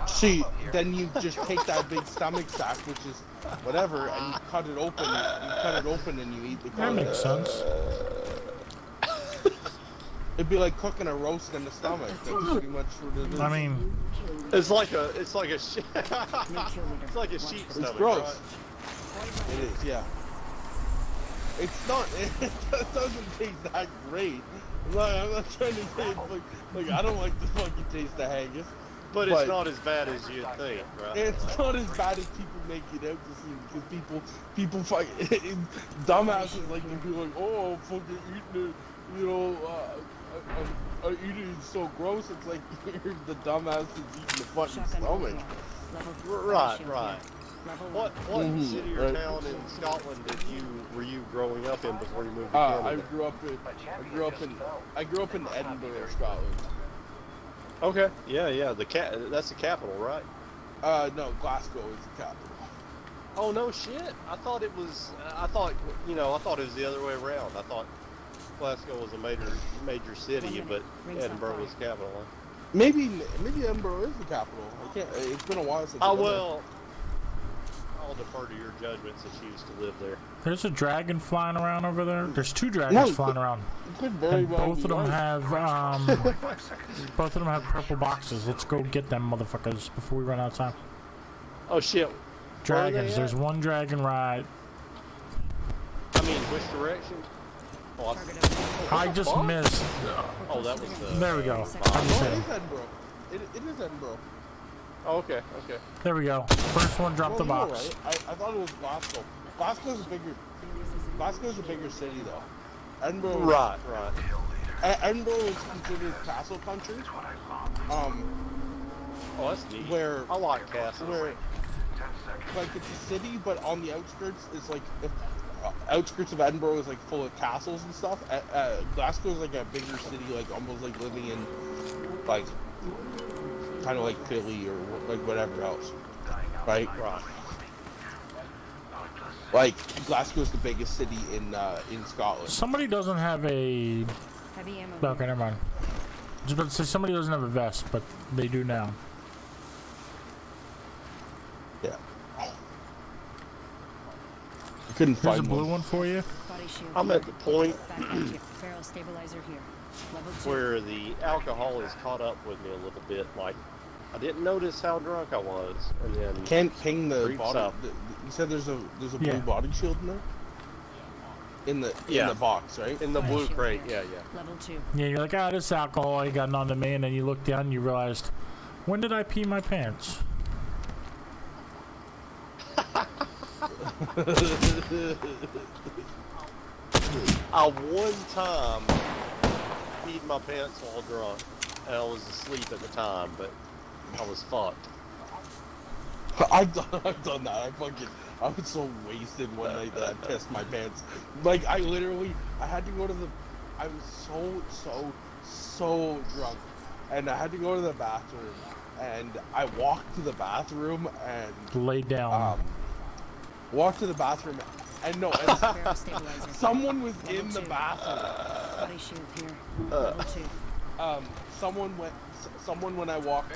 See, then you just take that big stomach sack, which is whatever, and you cut it open. You cut it open and you eat the that makes contents. sense. It'd be like cooking a roast in the stomach. That's pretty much what it is. I mean, It's like a, it's like a, she- it's like a sheep it's stomach. gross. right? It is, yeah. It's not. It doesn't taste that great. Like, I'm not trying to say like, like I don't like the fucking taste of haggis. But it's not as bad as you think, right? It's not as bad as people make it out to seem because people, people fuck, dumbasses like to be like, oh, I'm fucking eating it, you know, uh, I, I, I eat it, so gross. It's like you're the dumbass that's eating the fucking Shotgun over stomach. here. Level body Right, right. here. Level What one. what Mhm, city or right. town in Scotland did you were you growing up in before you moved to Uh, I grew up in, I grew up in, I grew up in Edinburgh, Scotland. Okay. Yeah, yeah. The cat. That's the capital, right? Uh, no, Glasgow is the capital. Oh no, shit! I thought it was. I thought you know. I thought it was the other way around. I thought Glasgow was a major major city, One but Edinburgh was the capital. Huh? Maybe, maybe Edinburgh is the capital. I can't. It's been a while since. Oh I've been there. well. I'll defer to your judgment since you used to live there. there's a dragon flying around over there. There's two dragons No, flying around. Could very And well both be of them right. have, um, both of them have purple boxes. Let's go get them motherfuckers before we run out of time. Oh shit. Where are they Dragons. There's one dragon right. I mean, which direction? Oh, I, Target over. I just fuck? missed. oh that was the. There we go. Second. I'm Oh, it saying. is Edinburgh. It, it is Edinburgh. Oh, okay, okay. There we go. First one dropped the Well, you know, box. right? I, I thought it was Glasgow. Glasgow's a bigger. Glasgow's a bigger city though. Edinburgh. Right, right. Edinburgh is considered castle country. Um, Oh, that's neat. where I like castles. where like it's a city, but on the outskirts is like if, uh, outskirts of Edinburgh is like full of castles and stuff. Uh, uh, Glasgow is like a bigger city, like almost like living in like kind of like Philly or like whatever else, right? Right. Like Glasgow is the biggest city in uh, in Scotland. Somebody doesn't have a. Heavy ammo. Okay, never mind. Just about to say somebody doesn't have a vest, but they do now. Yeah. I couldn't Here's a blue one. one for you. I'm at the point Back here. Barrel stabilizer here. Level two. where the alcohol has caught up with me a little bit. Like, I didn't notice how drunk I was, and then Can't ping the Creeps body. The, the- you said there's a there's a blue Yeah. body shield in there. In the Yeah. in the box, right? in the Body blue crate, here. yeah, yeah. Level two. Yeah, you're like, ah, this alcohol ain't got nothing to me, and then you look down and you realized, when did I pee my pants? I one time peed my pants while drunk, and I was asleep at the time, but I was fucked. I've done I've done that. I fucking I was so wasted one night that I pissed my pants. Like I literally I had to go to the I was so so so drunk and I had to go to the bathroom and I walked to the bathroom and laid down. um walked to the bathroom and no and Barrel stabilizer. someone was Level in the bathroom. Body shield here. Level two. Um someone went someone when I walked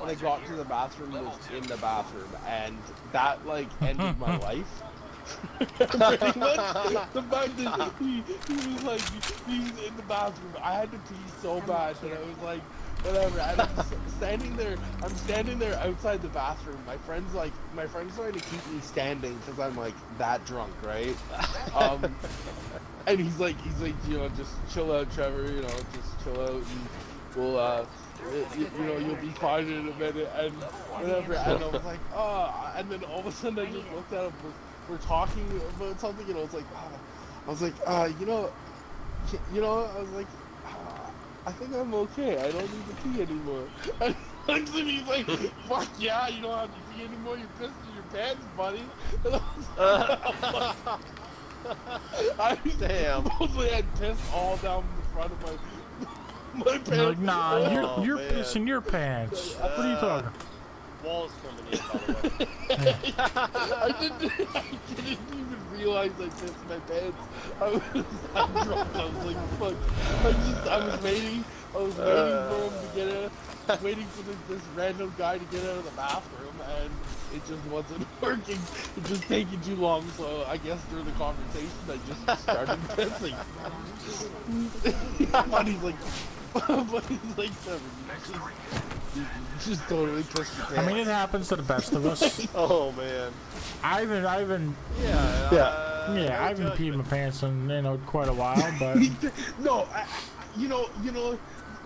when I got to the bathroom was in the bathroom, and that like ended my life. Pretty much. The fact that he, he was like he's in the bathroom. I had to pee so bad that I was like, whatever. And I'm standing there. I'm standing there outside the bathroom. My friends like my friends trying to keep me standing because I'm like that drunk, right? Um, and he's like, he's like, you know, just chill out, Trevor. You know, just chill out, and we'll, uh, you, you know, you'll be fine in a minute, and whatever. And I was like, oh, and then all of a sudden I just looked at him. We're, we're talking about something, and I was like, ah. I was like, uh, you know, you know, I was like, I think I'm okay. I don't need to pee anymore. And he looks at me, he's like, fuck yeah, you don't have to pee anymore. You're pissing your pants, buddy. And I was like, I Damn. supposedly had piss all down the front of my my pants. You're like, nah, Oh, you're you're man. pissing your pants. what are you talking? Wall's coming in, by the way. I didn't, I didn't even realize I pissed my pants. I was I'm drunk. I was like, fuck. I just, I was waiting. I was waiting for him to get out. Waiting for this, this random guy to get out of the bathroom, and it just wasn't working. It just taking too long. So I guess during the conversation, I just started pissing. but he's like, but he's like, you just, you, you just totally pissed. I mean, it happens to the best of us. Oh man. I haven't, I haven't, Yeah. Yeah. Uh, yeah, no I haven't peed my pants in you know quite a while, but no, I, I- you know, you know,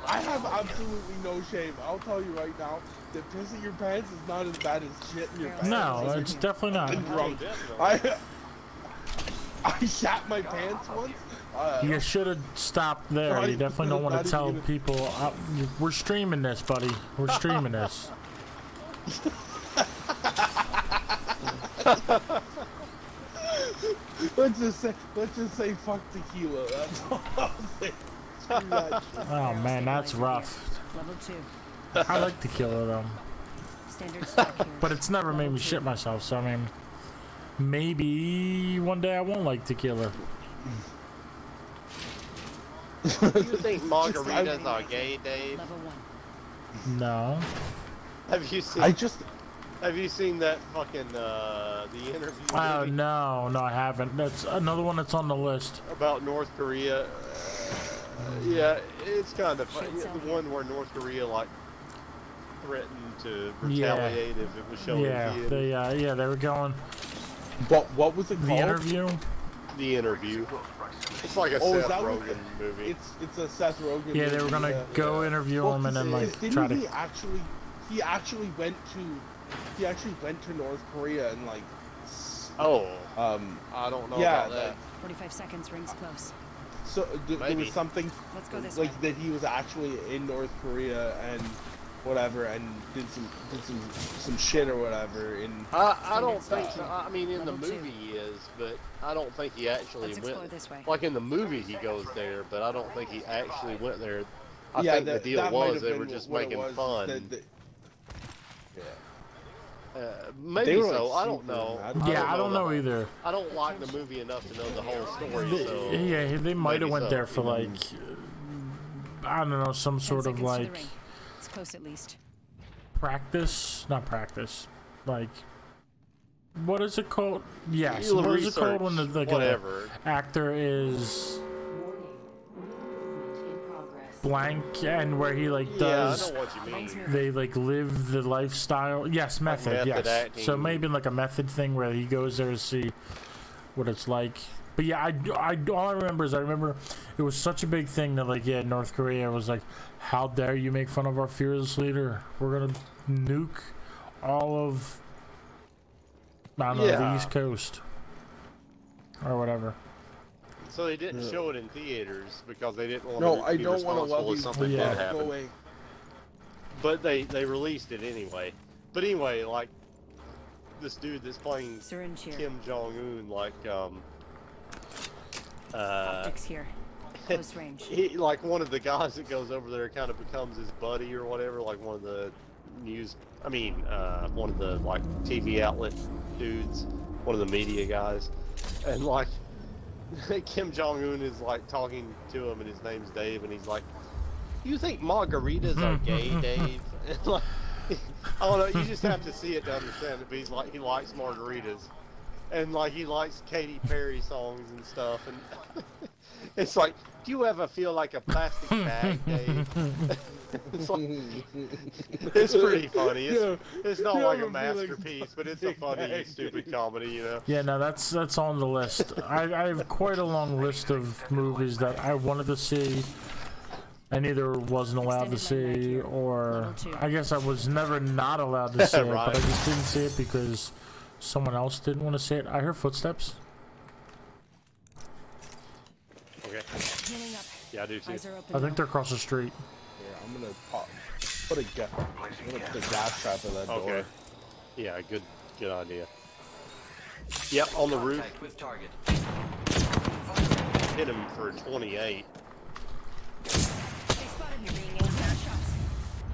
I have absolutely no shame. I'll tell you right now that pissing your pants is not as bad as shit in your pants. no, it's definitely not. Drunk. I I shat my pants once. Uh, You should have stopped there. Not You definitely don't want to tell gonna- people. Uh, you- we're streaming this, buddy. We're streaming this. let's just say, let's just say, fuck tequila. That's all I'll say. Screw that shit. Oh man, that's rough. Level two. I like tequila though, Standard stock but it's never made me two. shit myself. So I mean, maybe one day I won't like tequila. You think margaritas are gay, Dave? Level one. No. Have you seen? I just, Have you seen that fucking uh, the interview Oh movie no, no, I haven't. That's another one that's on the list. about North Korea? Uh, yeah, it's kind of Shit the one where North Korea like threatened to Yeah. retaliate if it was shown Yeah, in theaters. they uh, yeah they were going What what was it called? the interview. the interview. It's like a Oh, is Seth that what- Rogen movie. It's it's a Seth Rogen. Yeah, they were gonna yeah. go interview Well, him and then 'cause like didn't try he to. actually he actually went to he actually went to North Korea and like oh, um I don't know yeah about that. like, 45 seconds, rings close. so th- there was something Let's go this like way. that he was actually in North Korea and whatever and did some did some some shit or whatever in I, I don't think so. I mean, in the Level two. movie he is, but I don't think he actually Let's went. this way. Like in the movie, he goes there, but I don't think he actually went there. I yeah, think that, the deal was they were just making was, fun. that- that- Uh, maybe were, so. like, I don't super know. mad. Yeah, I don't the- know either. I don't like the movie enough to know the whole story. They- So yeah, they might have went so, there for you know. like I don't know some sort of seconds the like ring. It's close at least. practice, not practice, like what is it called? Yes, You'll what is it called when the like a whatever. actor is blank and where he like Yeah, I does know what you mean. they like live the lifestyle. Yes, method. method yes. So acting. maybe like a method thing where he goes there to see what it's like. But yeah, I, I all I remember is I remember it was such a big thing that like yeah, North Korea was like, how dare you make fun of our fearless leader? We're gonna nuke all of I don't know the East Coast or whatever. So they didn't Yeah. show it in theaters because they didn't want no, to I be don't want to responsible love if you. something Yeah. did Go happen. away. But they they released it anyway. But anyway, like this dude that's playing Kim Jong Un, like um, uh, Optics here. Close range. he like one of the guys that goes over there kind of becomes his buddy or whatever. Like one of the news, I mean, uh, one of the like TV outlet dudes, one of the media guys, and like Kim Jong Un is like talking to him, and his name's Dave, and he's like, "You think margaritas are gay, Dave?" And like, I don't know. You just have to see it to understand it. But he's like, he likes margaritas, and like he likes Katy Perry songs and stuff, and it's like, do you ever feel like a plastic bag, Dave? it's like, it's pretty funny. It's, it's not You like a ever feel like masterpiece, but it's a funny, bag, stupid comedy, you know. Yeah, no, that's that's on the list. I, I have quite a long list of movies that I wanted to see, and either wasn't allowed to see, or I guess I was never not allowed to see it, but I just didn't see it because someone else didn't want to say it. I hear footsteps. Okay. Yeah, I do too. Eyes. I think they're across the street. Yeah, I'm gonna pop, put a ga- I'm gonna put a gas trap at that Okay. door. Yeah, good, good idea. Yep, on the roof. With target. Hit him for 28. They spotted me being aimed at shots.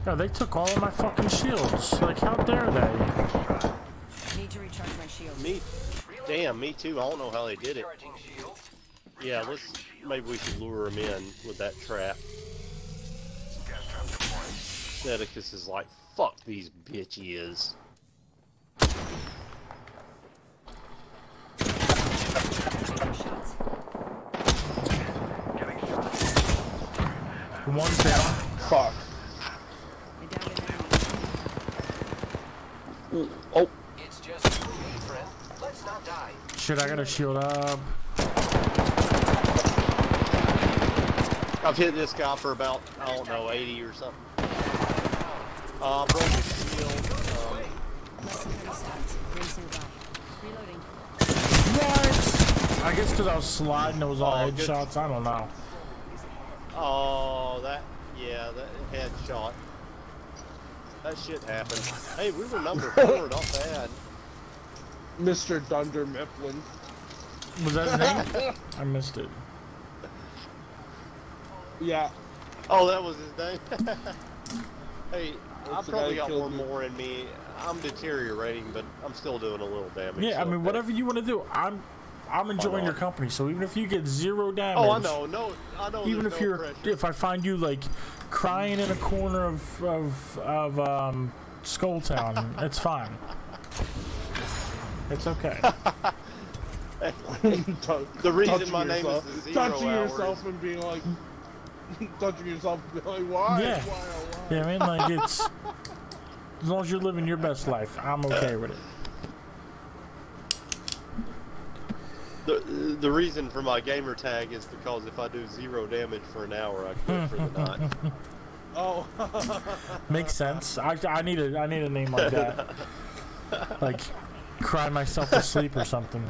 Yeah, they took all of my fucking shields. Like, how dare they? Need to recharge my shield. Me, damn, me too. I don't know how they did it. Yeah, let's maybe we should lure him in with that trap. Medicus is like, fuck these bitches. Taking shots. One's down. Fuck. They downed an enemy. Oh, It's just you and me, friend. Let's not die. Shit, I gotta shield up. I've hit this guy for about, I don't know, 80 or something. Uh, broke his shield. Um, Less than 30 seconds. Rings nearby. Reloading. What? I guess because I was sliding, it was all Oh, headshots. I don't know. oh, that, yeah, that headshot. That shit happened. Hey, we were number four, not bad. Mr. Dunder Mifflin. Was that his name? I missed it. Yeah. Oh, that was his name. hey, I That's probably got killed one me. more in me. I'm deteriorating, but I'm still doing a little damage. Yeah, I so- mean, whatever you want to do, I'm, I'm enjoying your company. So even if you get zero damage, Oh, I know. No, I know. even if no you're, pressure. if I find you like crying in a corner of of of um, Skulltown, it's fine. It's okay. The reason Touching my name yourself- is the zero touching hours. yourself and being like, touching yourself and being like, why? Yeah. Why? Why? Yeah, I mean, like it's As long as you're living your best life, I'm okay with it. The the reason for my gamer tag is because if I do zero damage for an hour, I quit for the night. Oh, Makes sense. I, I need a I need a name like that. like cry myself to sleep or something.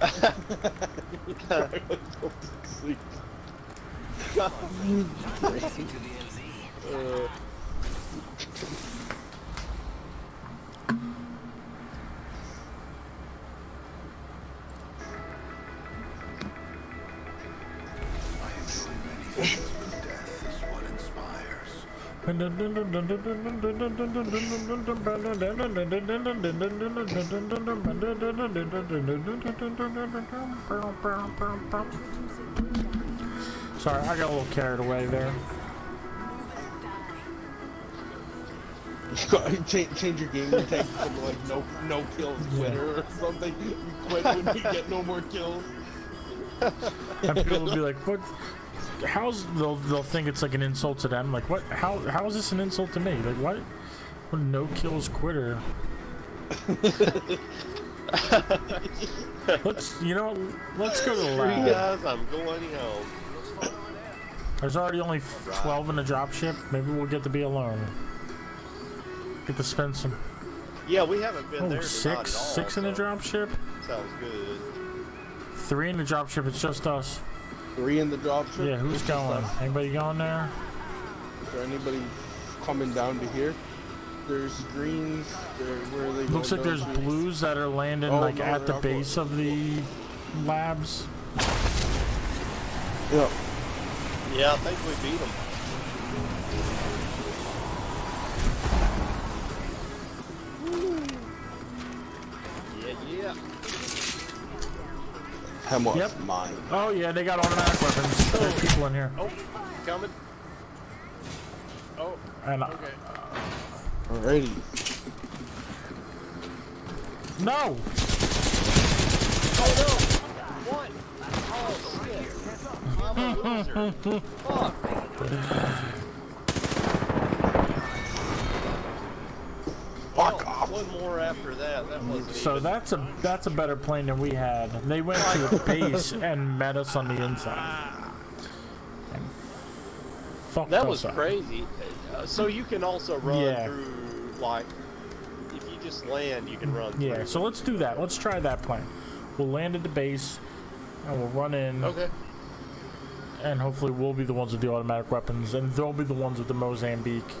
Sorry, I got a little carried away there. change, change your gaming tag from like no no kills quitter or something. You quit when you get no more kills. And people will be like, "What? How's they'll they'll think it's like an insult to them? Like, what? How how is this an insult to me? Like, what? What no kills quitter? let's you know let's go to the lab. guys, I'm going home. There's already only 12 in the dropship. Maybe we'll get to be alone. Get to spend some. Yeah, we haven't been Oh, there. six, all, six in the so dropship. Sounds good. Three in the dropship. It's just us. Three in the dropship. Yeah, who's going? us. Anybody going there? Is there anybody coming down to here? There's greens. There, where are they Looks like there's down blues that are landing Oh, like no, at the they're up base of the labs. Yeah. Yeah, I think we beat them. Hemlok's Yep. mine. Oh yeah, they got automatic weapons. There's people in here. Oh, coming. Oh, And uh, okay. Alrighty. no, Oh no! What? Oh shit! I'm a loser. Fuck! One more after that. That so even. that's a that's a better plane than we had. They went to the base and met us on the inside. That was up. crazy. Uh, so you can also run Yeah. through, like, if you just land, you can run Yeah, through. so let's do that. Let's try that plan. We'll land at the base, and we'll run in, Okay. and hopefully we'll be the ones with the automatic weapons, and they'll be the ones with the Mozambique.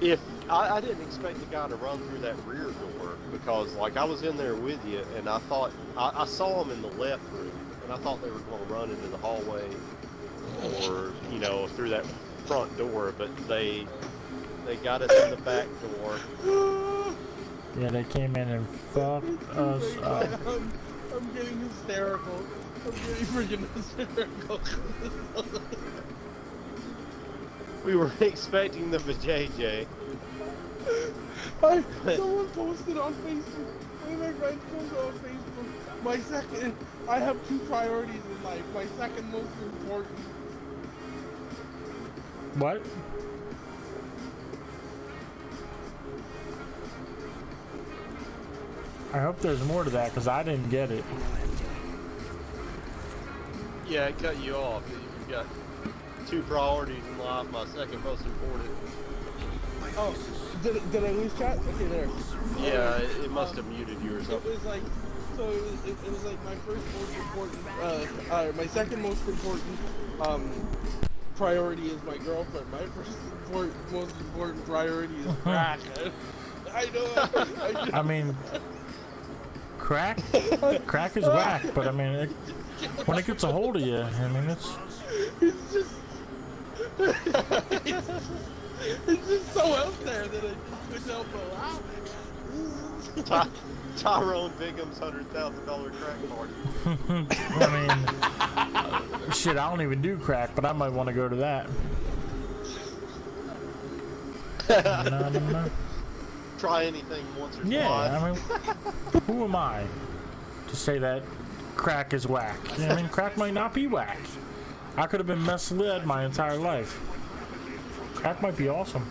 If I, I didn't expect the guy to run through that rear door because, like, I was in there with you, and I thought I, I saw him in the left room, and I thought they were going to run into the hallway or you know through that front door, but they they got us in the back door. Yeah, they came in and fucked us up. I'm, I'm getting hysterical. I'm getting freaking hysterical. We were expecting the JJ. I, someone posted on Facebook. One of my friends posted on Facebook. My second, I have two priorities in life. My second most important. What? I hope there's more to that because I didn't get it. Yeah, it cut you off. You've got two priorities in life. My second most important. Oh, did, did I lose chat? Okay, there. Yeah, it, it must have muted you or It something. was like, so it was, it, it was like my first most important, uh, uh, my second most important, um, priority is my girlfriend. My first important, most important priority is crack. I know. I, I mean, crack, crack is whack, but I mean, it, when it gets a hold of you, I mean, it's it's just, it's, it's just so out there that I just couldn't help but laugh. Ty- Tyrone Biggums hundred thousand dollar crack party. I mean, shit, I don't even do crack, but I might want to go to that. No, no, no. Try anything once or twice. Yeah, I mean, who am I to say that crack is whack? You know I mean, crack might not be whack. I could have been misled my entire life. Crack might be awesome.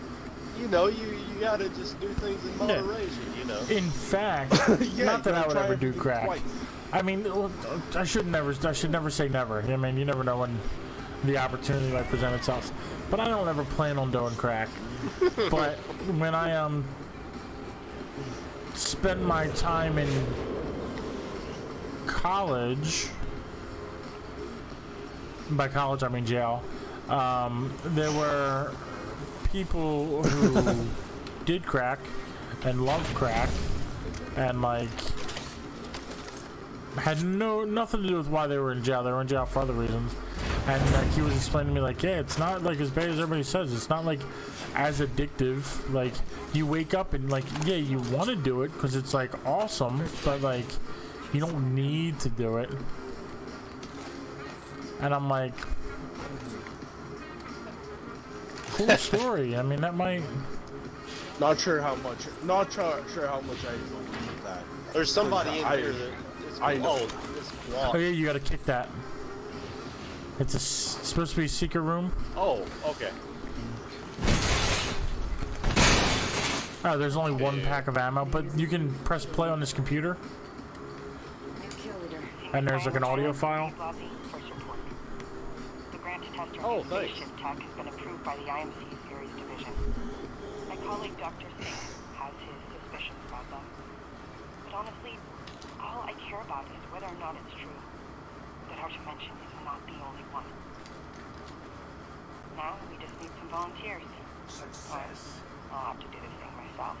You know, you you gotta just do things in Yeah. moderation. You know. In fact, Yeah, not that I would ever do crack. twice. I mean, I should never. I should never say never. I mean, you never know when the opportunity might present itself. But I don't ever plan on doing crack. but when I um spend my time in college, by college I mean jail. Um, there were people who did crack and loved crack and like had no nothing to do with why they were in jail. They were in jail for other reasons. And like he was explaining to me like, yeah, it's not like as bad as everybody says. It's not like as addictive. Like you wake up and like, yeah, you want to do it because it's like awesome, but like you don't need to do it. And I'm like, cool story. I mean, that might. Not sure how much. Not sure, sure how much I believe that. There's somebody in I- here that. Is, I know. Oh, it's blocked. Oh yeah, you gotta kick that. It's a s supposed to be a secret room. Oh, okay. Oh, there's only one pack of ammo, but you can press play on this computer, and there's like an audio file. The grant to test Oh, our new thanks. spaceship tech has been approved by the IMC Series Division. My colleague Dr. Singh has his suspicions about them. But honestly, all I care about is whether or not it's true. That our dimension is not the only one. Now we just need some volunteers. Success. I'll have to do this thing myself.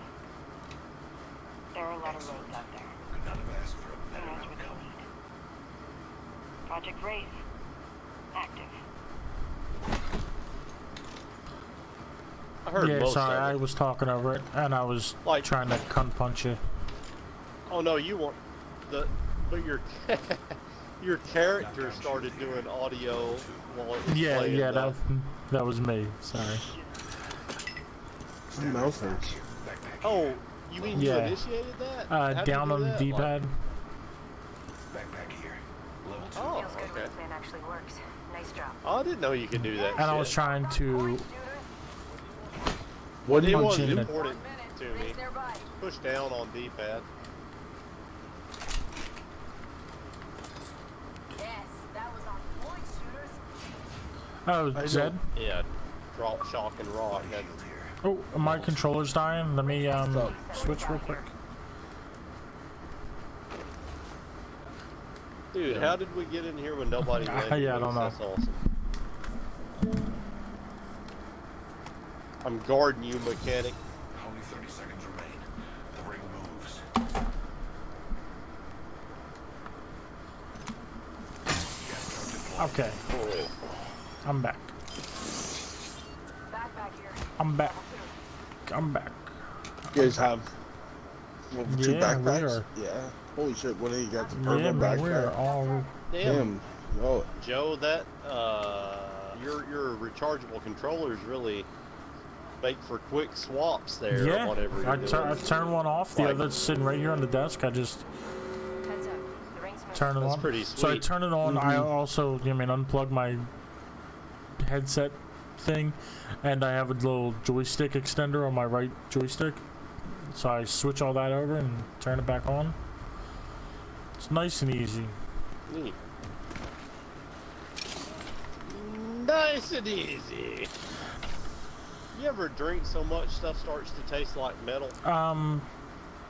There are a lot of roads out there. Could not have asked for a better outcome. Project Wraith. I heard Yeah, most sorry, of I was talking over it, and I was Like- trying to cunt punch you. Oh no, you want the, but your your character started doing audio while it was Yeah, playing. yeah, though. that that was me. Sorry. Mouse hurts. Oh, you mean you Yeah. initiated that? Uh, How'd down do on the? D-pad. Backpack here. Level two. Oh, Feels good when okay. plan actually works. Nice job. Oh, I didn't know you could do that. And I was trying to. What do It you punch wasn't in it. important to me. Push down on D-pad. Yes, that on point, shooters. Oh, Zed. Yeah, drop, shock, and rock. That, Shield here. Oh, my controller's dying. Let me um switch real quick. dude, how did we get in here when nobody Ah, yeah, I don't know. That's awesome. I'm guarding you, mechanic. Only 30 seconds remain. The ring moves. Gas charge. Okay, I'm back. Backpack here. I'm back. I'm back. You guys have well, two Yeah, we backpacks? are. Yeah. Holy shit, what do you got? The purple Yeah, man, we're all. Damn, Damn. Oh, Joe, that uh, your your rechargeable controllers really make for quick swaps there. or Yeah, whatever I, tur- I turned one off. The Like- other's sitting right here on the desk. I just Heads up. The ring's moving. turn it That's on. pretty So I turn it on. I Mhm. also, I mean, unplug my headset thing, and I have a little joystick extender on my right joystick. So I switch all that over and turn it back on. It's nice and easy. Neat. Nice and easy. You ever drink so much stuff starts to taste like metal? Um,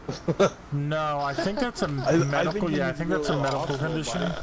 no, I think that's a I- I think medical. you yeah, I think go that's a medical hospital, condition. man.